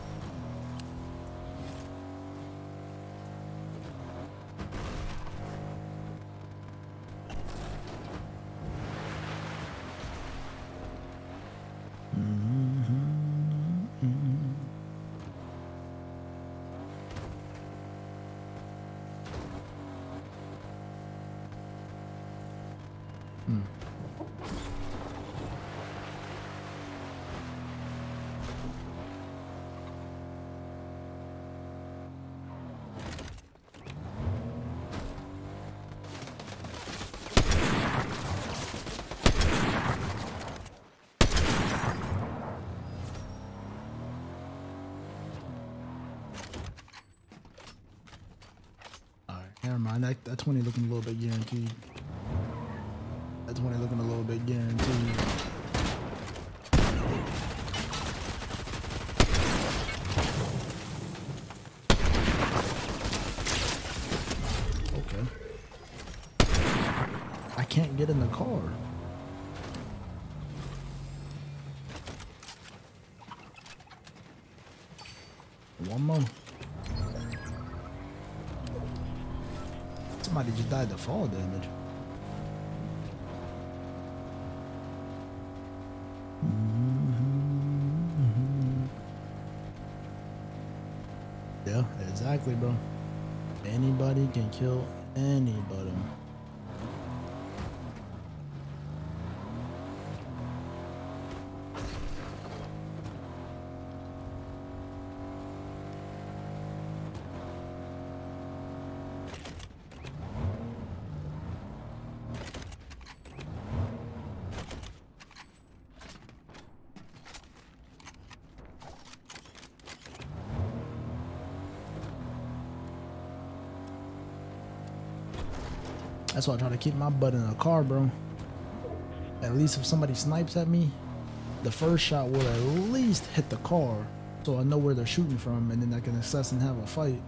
That, that 20 looking a little bit guaranteed. Just died to fall damage. Yeah, exactly, bro. Anybody can kill anybody. Why I try to keep my butt in a car, bro. At least if somebody snipes at me, the first shot will at least hit the car so I know where they're shooting from and then I can assess and have a fight.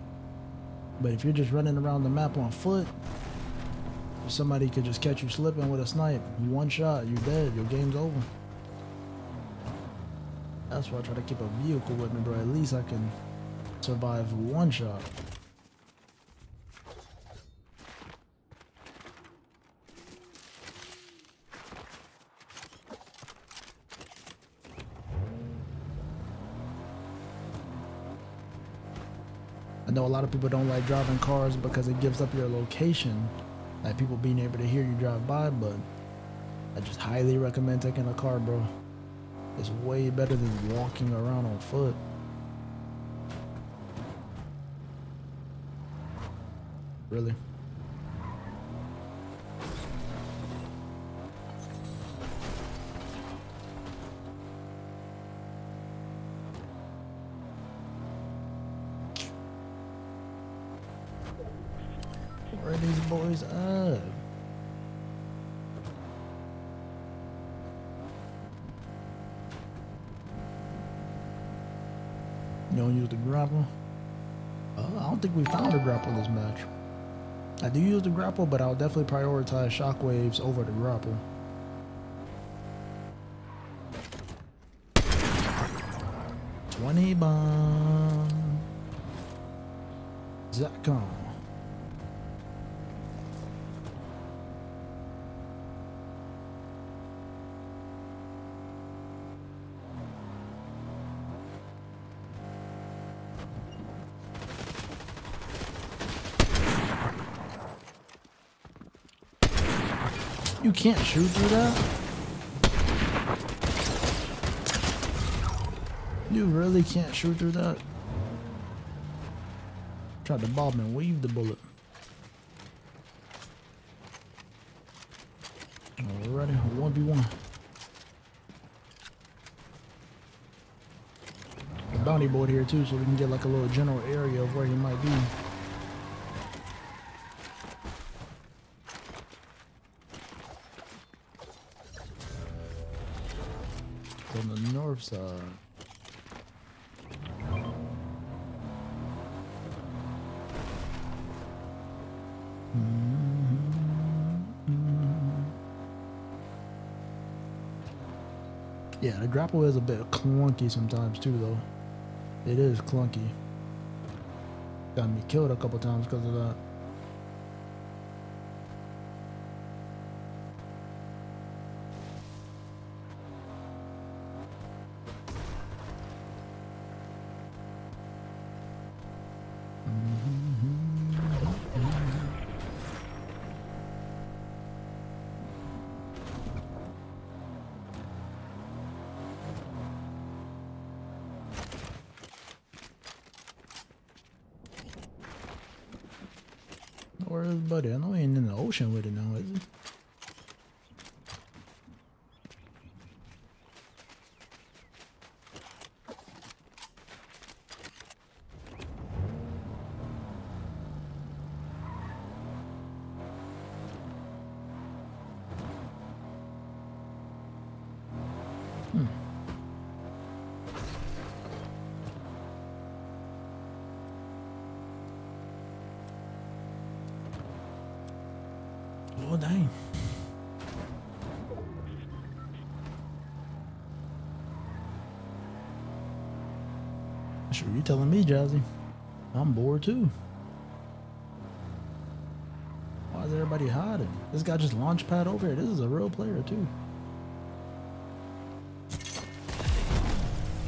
But if you're just running around the map on foot, somebody could just catch you slipping with a snipe. One shot, you're dead. Your game's over. That's why I try to keep a vehicle with me, bro. At least I can survive one shot. Lot of people don't like driving cars because it gives up your location, like people being able to hear you drive by, but I just highly recommend taking a car, bro. It's way better than walking around on foot. Really? Do use the grapple, but I'll definitely prioritize shockwaves over the grapple. Twenty bomb. Zacon. You can't shoot through that? You really can't shoot through that? Tried to bob and weave the bullet. Alrighty, 1v1. The bounty board here too, so we can get like a little general area of where he might be. Yeah, the grapple is a bit clunky sometimes too, though. It is clunky. Got me killed a couple times because of that. Sure, you telling me, Jazzy? I'm bored too. Why is everybody hiding? This guy just launch pad over here. This is a real player too.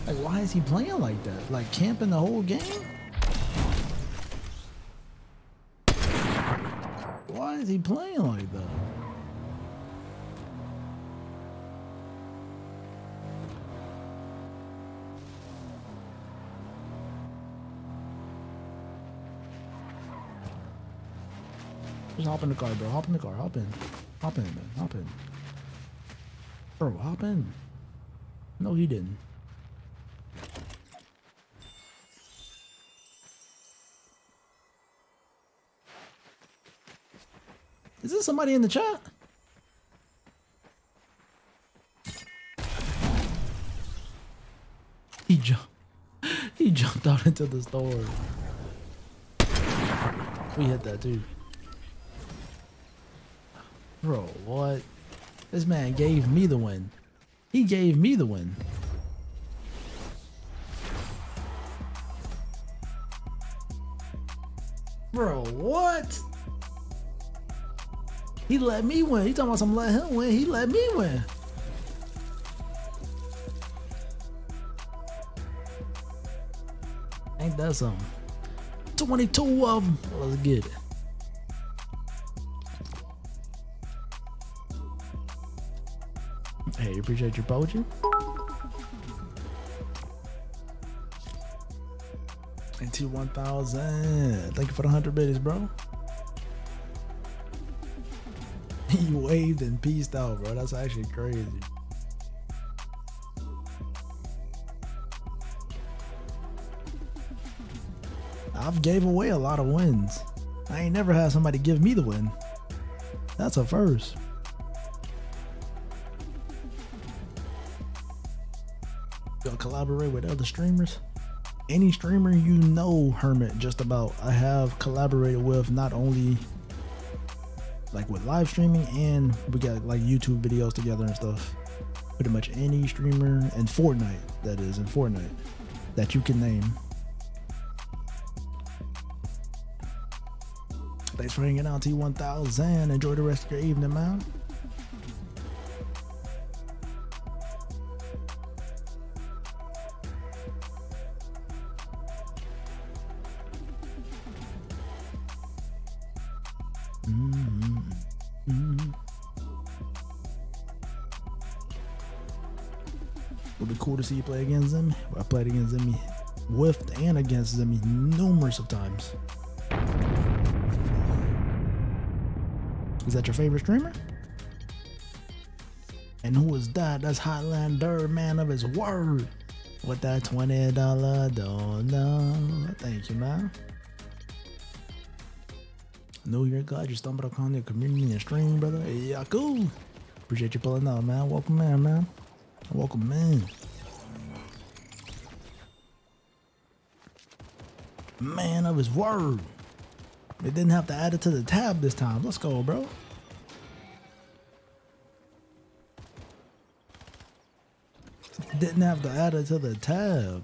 Like, why is he playing like that? Like camping the whole game? Why is he playing like that? Hop in the car, bro. Hop in the car. Hop in. Hop in, man. Hop in. Bro, hop in. No, he didn't. Is this somebody in the chat? He jumped. He jumped out into the store. We hit that too. Bro, what? This man gave me the win. He gave me the win. Bro, what? He let me win. He talking about some let him win. He let me win. Ain't that something? 22 of them. Let's get it. Appreciate your poetry. NT1000. Thank you for the 100 biddies, bro. he waved and peaced out, bro. That's actually crazy. I've gave away a lot of wins. I ain't never had somebody give me the win. That's a first. Collaborate with other streamers? Any streamer you know, Hermit, just about, I have collaborated with not only like with live streaming, and we got like YouTube videos together and stuff. Pretty much any streamer in Fortnite, that is, in Fortnite, that you can name. Thanks for hanging out, T1000. Enjoy the rest of your evening, man. And against them numerous of times. Is that your favorite streamer? And who is that? That's Highlander, man of his word. With that $20 don't know. Thank you, man. New Year, glad you stumbled upon the community and stream, brother. Yeah, cool. Appreciate you pulling up, man. Welcome in, man. Welcome in. Man of his word. They didn't have to add it to the tab this time. Let's go, bro. Didn't have to add it to the tab.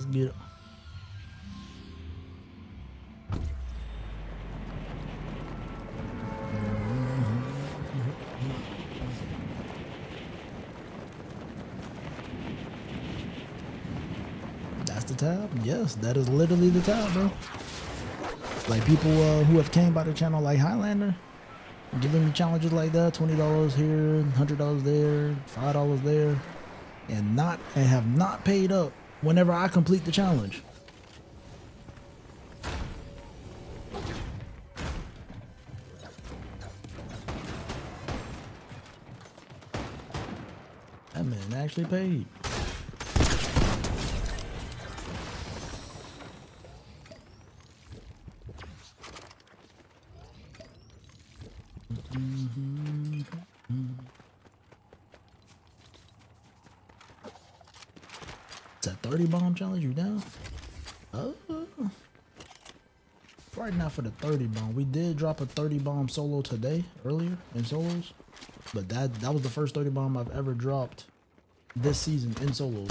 Let's get it. That's the tab? Yes, that is literally the tab, bro. Like people uh, who have came by the channel like Highlander, giving me challenges like that, $20 here, $100 there, $5 there, and not and have not paid up whenever I complete the challenge. That man actually paid. It's a 30 bomb challenge, you down? Oh. Right now for the 30 bomb. We did drop a 30 bomb solo today, earlier in solos. But that that was the first 30 bomb I've ever dropped this season in solos.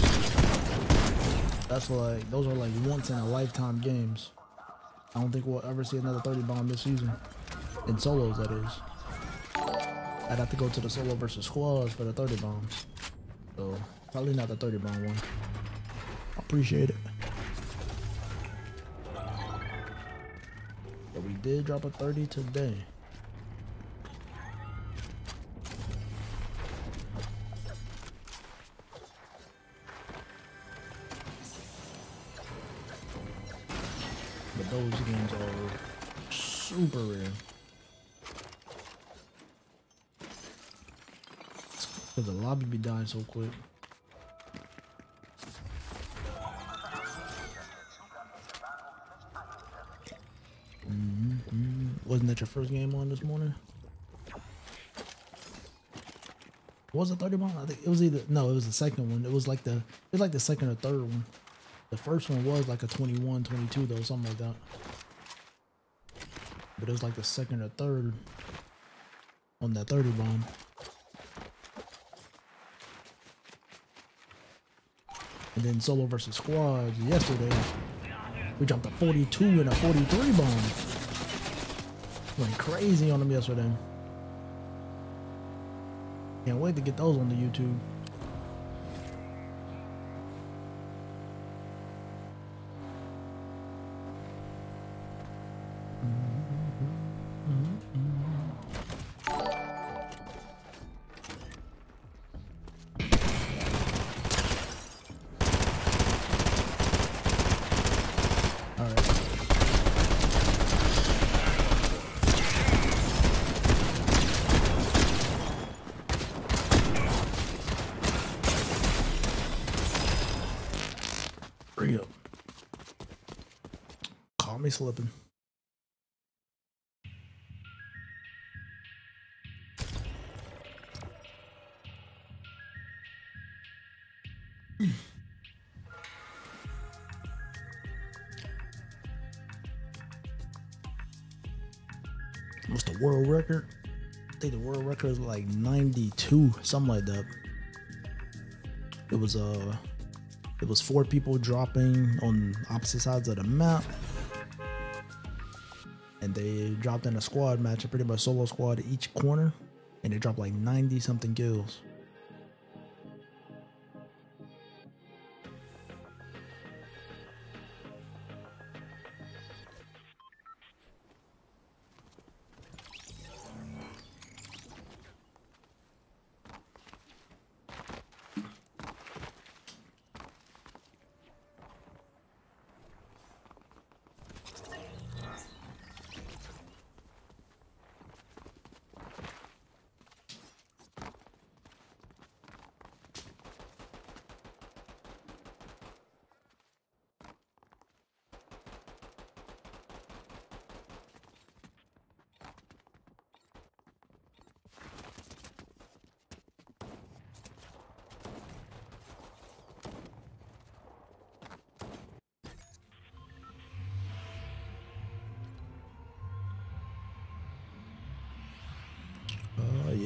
That's like those are like once in a lifetime games. I don't think we'll ever see another 30 bomb this season. In solos that is. I'd have to go to the solo versus squads for the 30 bombs. So probably not the 30 bomb one. I Appreciate it. Did drop a 30 today. But those games are super rare. Cause the lobby be dying so quick. Your first game on this morning? Was it 30 bomb? I think it was either no, it was the second one. It was like the it was like the second or third one. The first one was like a 21, 22 though, something like that. But it was like the second or third on that 30 bomb. And then solo versus squads yesterday. We dropped a 42 and a 43 bomb. Went crazy on them yesterday. Can't wait to get those on the YouTube. Like 92, something like that. It was uh it was four people dropping on opposite sides of the map. And they dropped in a squad match, a pretty much solo squad each corner, and they dropped like 90 something kills.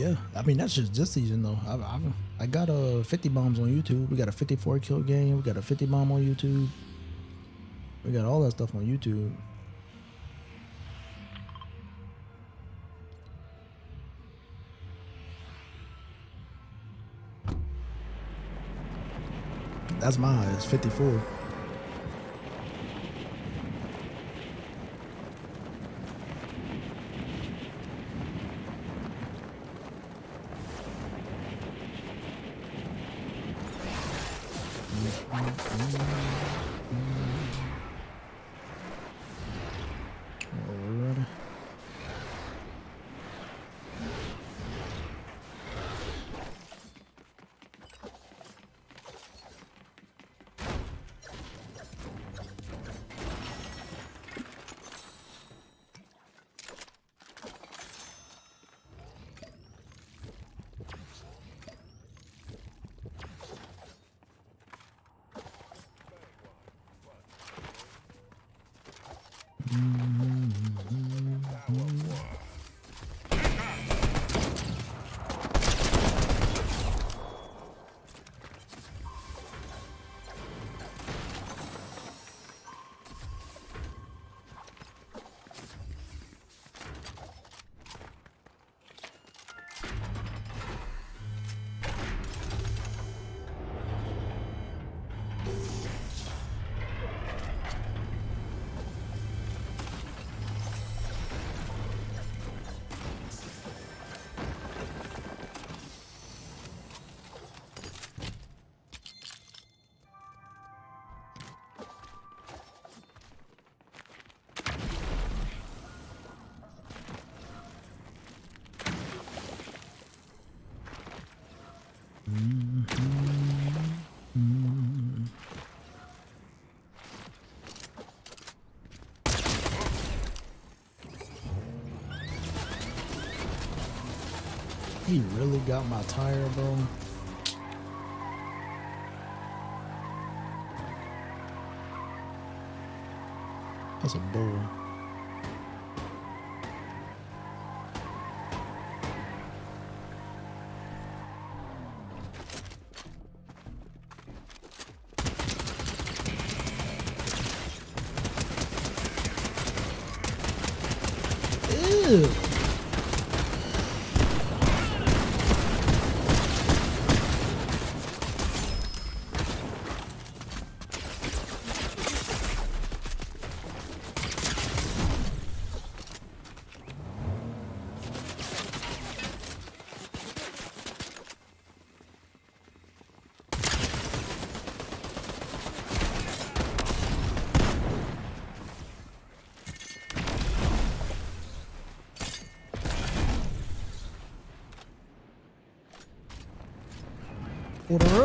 Yeah, I mean that's just this season though. I've, I've I got a uh, 50 bombs on YouTube. We got a 54 kill game. We got a 50 bomb on YouTube. We got all that stuff on YouTube. That's my highest, 54. Got my tire, bro. That's a bull. Order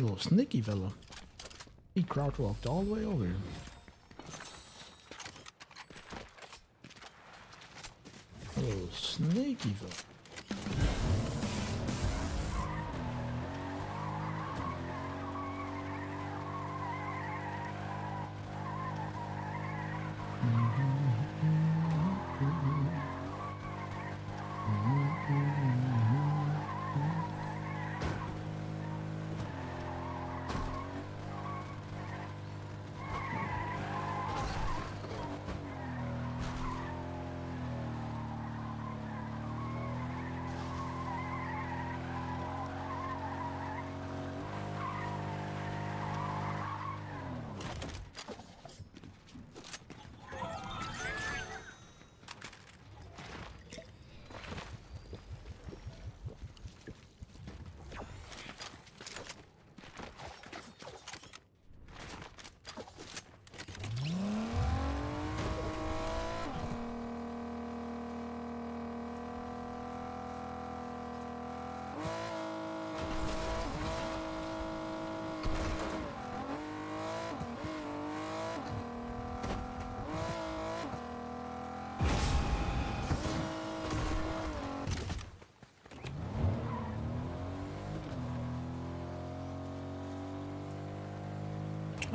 Little sneaky fella. He crouch walked all the way over here. Little sneaky fella.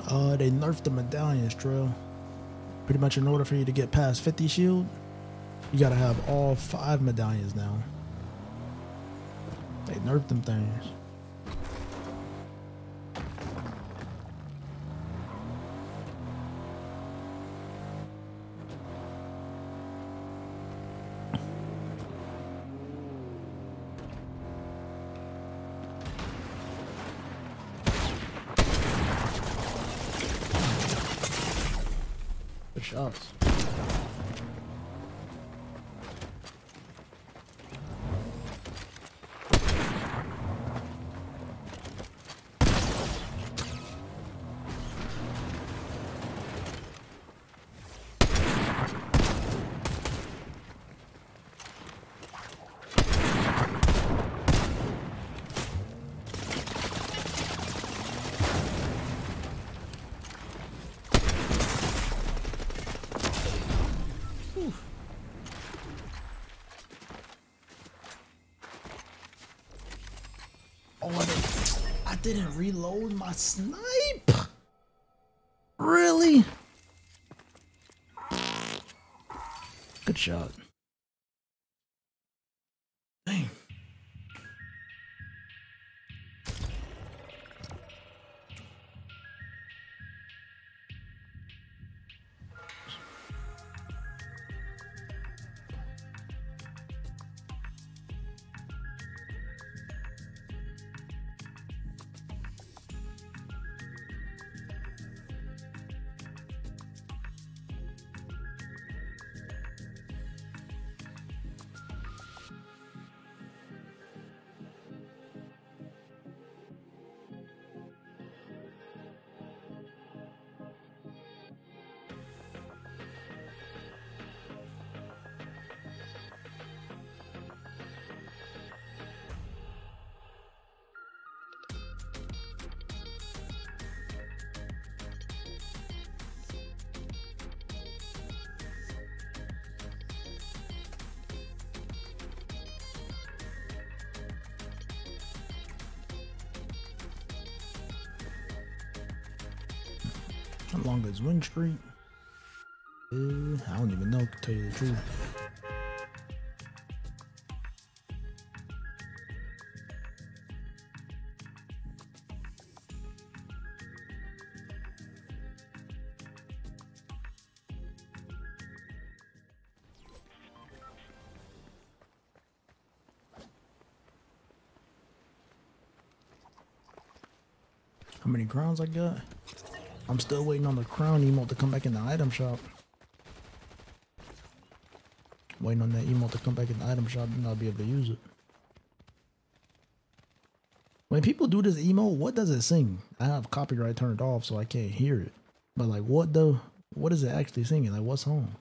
Uh, they nerfed the medallions, Trail. Pretty much in order for you to get past 50 shield, you gotta have all five medallions now. They nerfed them things. Didn't, reload my snipe. Really? Good shot. Long Street? Uh, I don't even know, to tell you the truth. How many crowns I got? I'm still waiting on the crown emote to come back in the item shop. Waiting on that emote to come back in the item shop, then I'll be able to use it. When people do this emote, what does it sing? I have copyright turned off, so I can't hear it. But like, what the? What is it actually singing? Like, what song?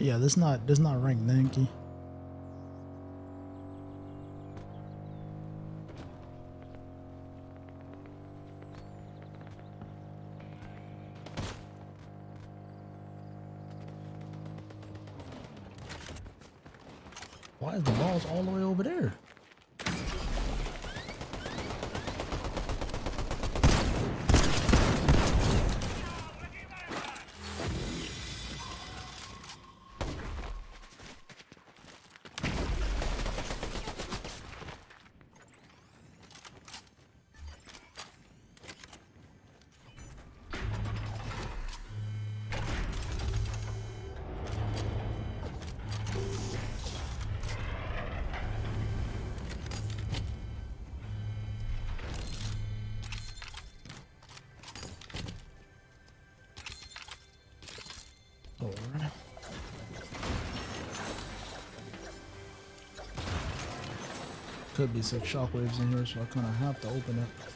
Yeah, this not this not ranked Yankee. Why is the balls all the way over there? Could be some shockwaves in here, so I kind of have to open it.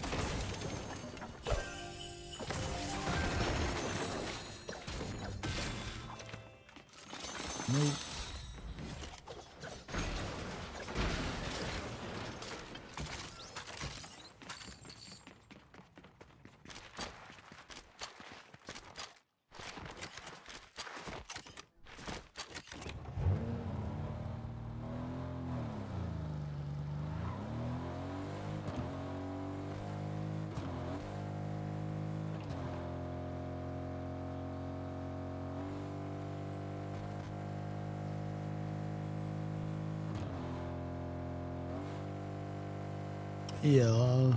Yeah, uh,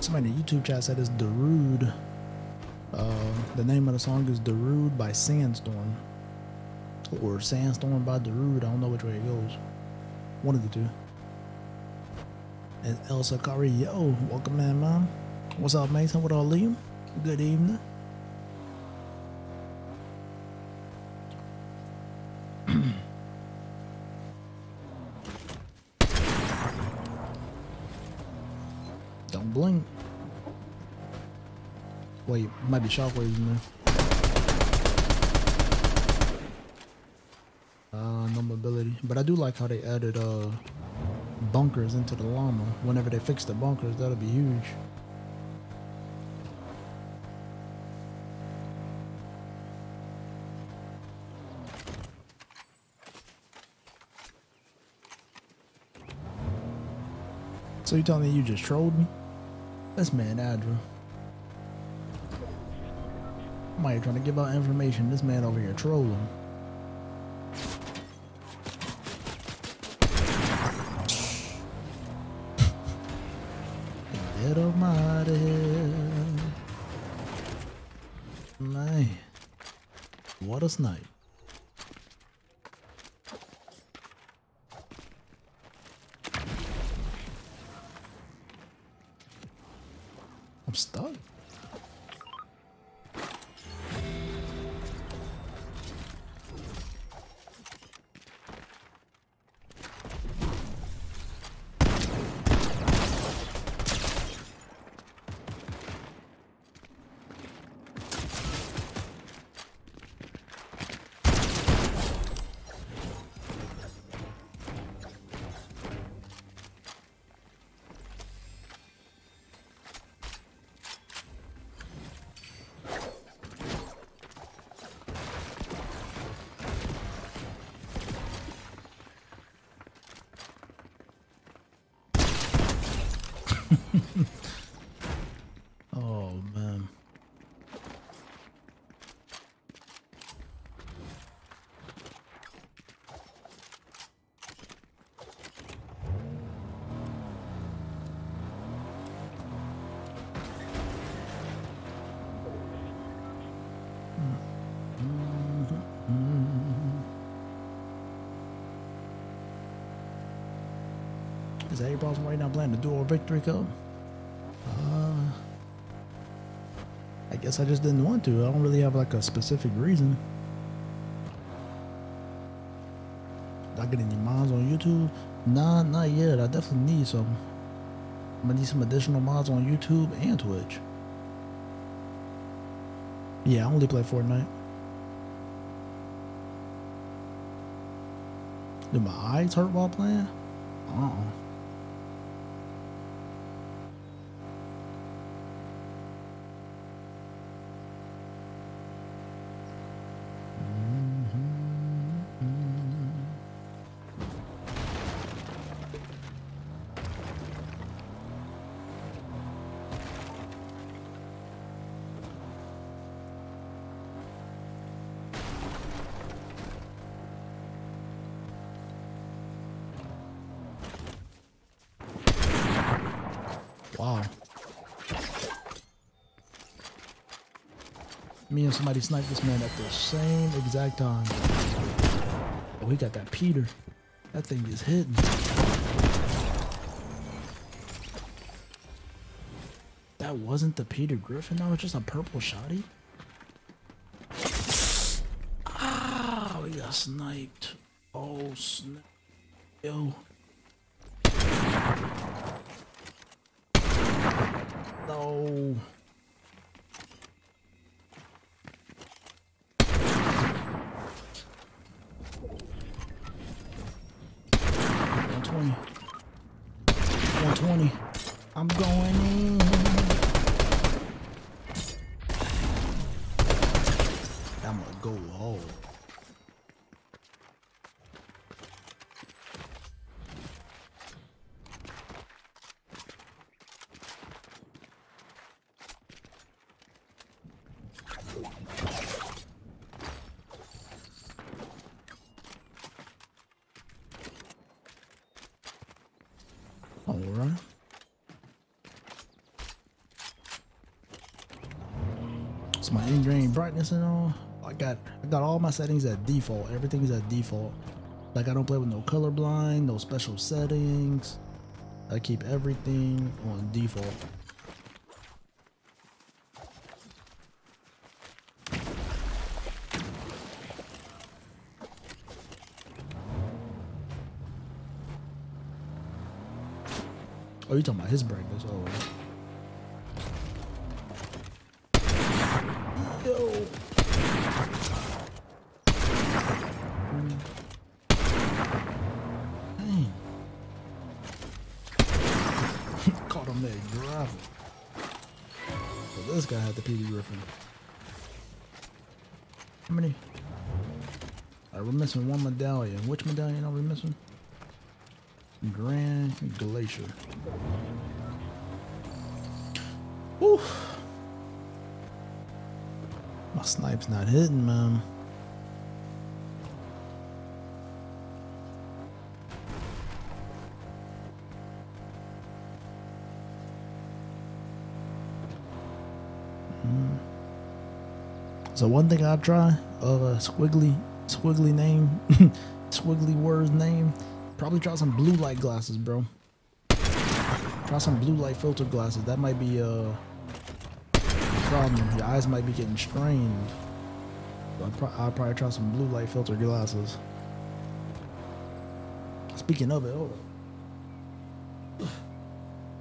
somebody in the YouTube chat said it's Darude. Uh, the name of the song is Darude by Sandstorm. Or Sandstorm by Darude. I don't know which way it goes. One of the two. And Elsa Kari, yo, welcome man, mom. What's up, Mason? What up, Liam? Good evening. Might be shockwaves in there. mobility, But I do like how they added uh bunkers into the llama. Whenever they fix the bunkers, that'll be huge. So you telling me you just trolled me? That's man Adra. Out trying to give out information. This man over here trolling. Get of my head. Man. What a snipe. right now, Blam, the dual victory cup. Uh, I guess I just didn't want to. I don't really have like a specific reason. Not getting any mods on YouTube? Nah, not yet. I definitely need some. I'm gonna need some additional mods on YouTube and Twitch. Yeah, I only play Fortnite. Do my eyes hurt while playing? Uh-uh. Somebody sniped this man at the same exact time. Oh, he got that Peter. That thing is hitting. That wasn't the Peter Griffin. That was just a purple shotty. Ah, we got sniped. Oh, snap. Yo. No. One twenty. One twenty. I'm going in. I'm gonna go home. All right. My in-game brightness and all. I got I got all my settings at default. Everything's at default. Like I don't play with no color blind, no special settings. I keep everything on default. Oh, you talking about his brightness? Oh. Whew. My snipe's not hitting, man. Hmm. So one thing I try, uh, squiggly, squiggly name, squiggly words name. Probably try some blue light glasses, bro. Try some blue light filter glasses. That might be uh, a problem. Your eyes might be getting strained. So I'll, pro- I'll probably try some blue light filter glasses. Speaking of it, hold up.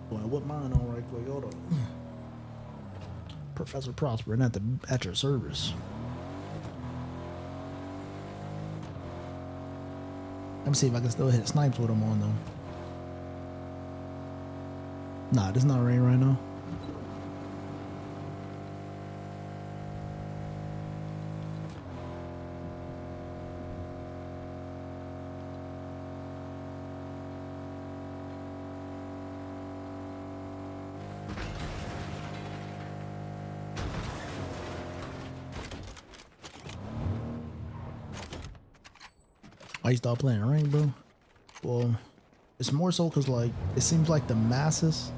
What mine on right quick? Hold up. Professor Prosper, and at the at your service. Let me see if I can still hit snipes with them on though. Nah, it's not rain right now. You start playing Ring, bro? Well, it's more so because, like, it seems like the masses,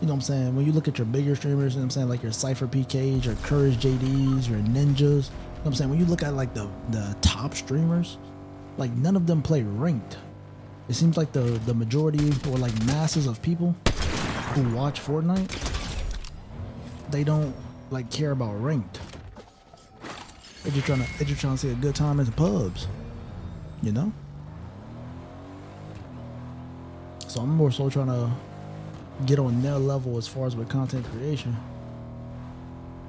you know what I'm saying? When you look at your bigger streamers, you know what I'm saying? Like your SypherPKs, your Courage JDs, your Ninjas, you know what I'm saying? When you look at, like, the, the top streamers, like, none of them play ranked. It seems like the, the majority or, like, masses of people who watch Fortnite, they don't, like, care about ranked. They're just trying to, they're just trying to see a good time in the pubs you know? So I'm more so trying to get on their level as far as with content creation.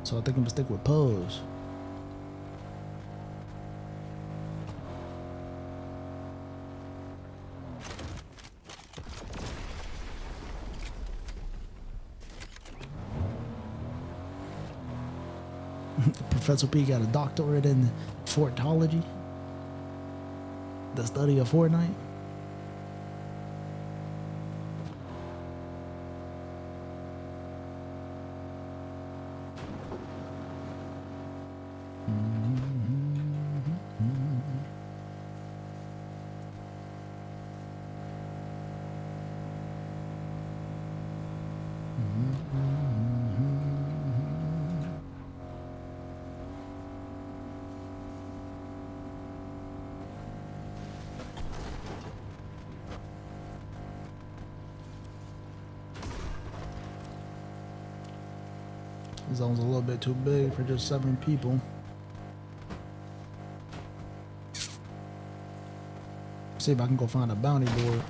So I think I'm gonna stick with Pose. Professor P got a doctorate in Fortology the study of Fortnite. Too big for just seven people. See if I can go find a bounty board.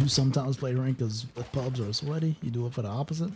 you sometimes play rank because the pubs are sweaty. You do it for the opposite.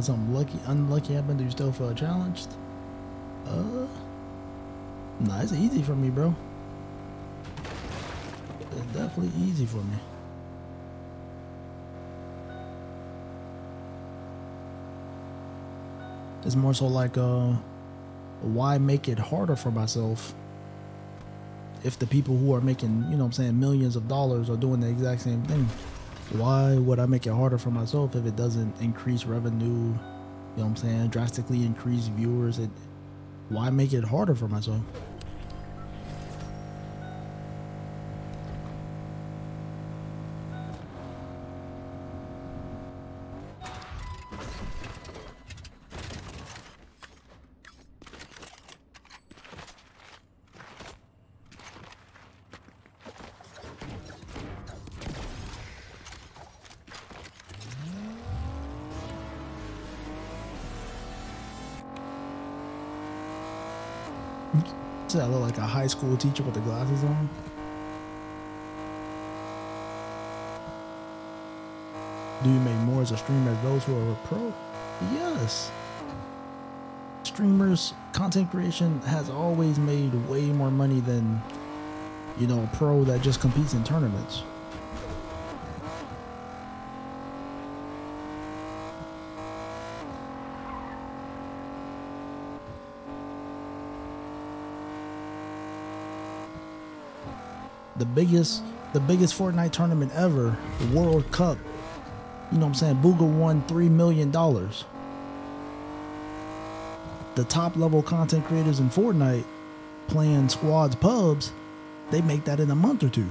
Something lucky, unlucky happened. Do you still feel challenged? Uh, nah, it's easy for me, bro. It's definitely easy for me. It's more so like, uh, why make it harder for myself if the people who are making, you know I'm saying, millions of dollars are doing the exact same thing? Why would I make it harder for myself if it doesn't increase revenue, you know what I'm saying, drastically increase viewers? It, why make it harder for myself? School teacher with the glasses on. Do you make more as a streamer as those who are a pro? Yes. Streamers, content creation has always made way more money than, you know, a pro that just competes in tournaments. The biggest the biggest Fortnite tournament ever, the World Cup. You know what I'm saying? Bugha won three million dollars. The top level content creators in Fortnite playing squads pubs, they make that in a month or two.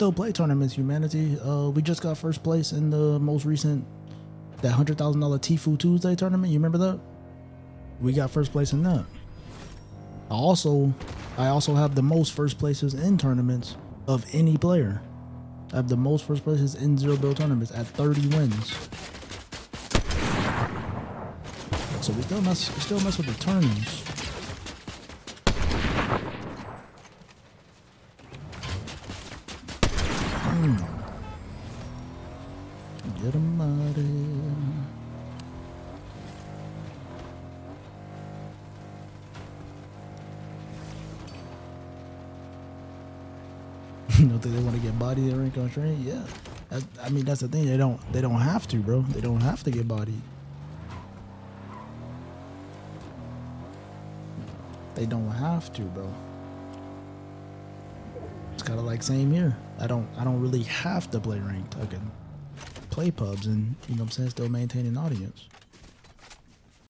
Still play tournaments. Humanity. Uh, we just got first place in the most recent, that hundred thousand dollar Tfue Tuesday tournament. You remember that? We got first place in that. I also, I also have the most first places in tournaments of any player. I have the most first places in zero build tournaments at 30 wins. So we still mess, we still mess with the turns. Train? Yeah. That's, I mean, that's the thing. They don't. They don't have to, bro. They don't have to get bodied. They don't have to, bro. It's kind of like same here. I don't. I don't really have to play ranked. I can play pubs and you know what I'm saying, still maintain an audience.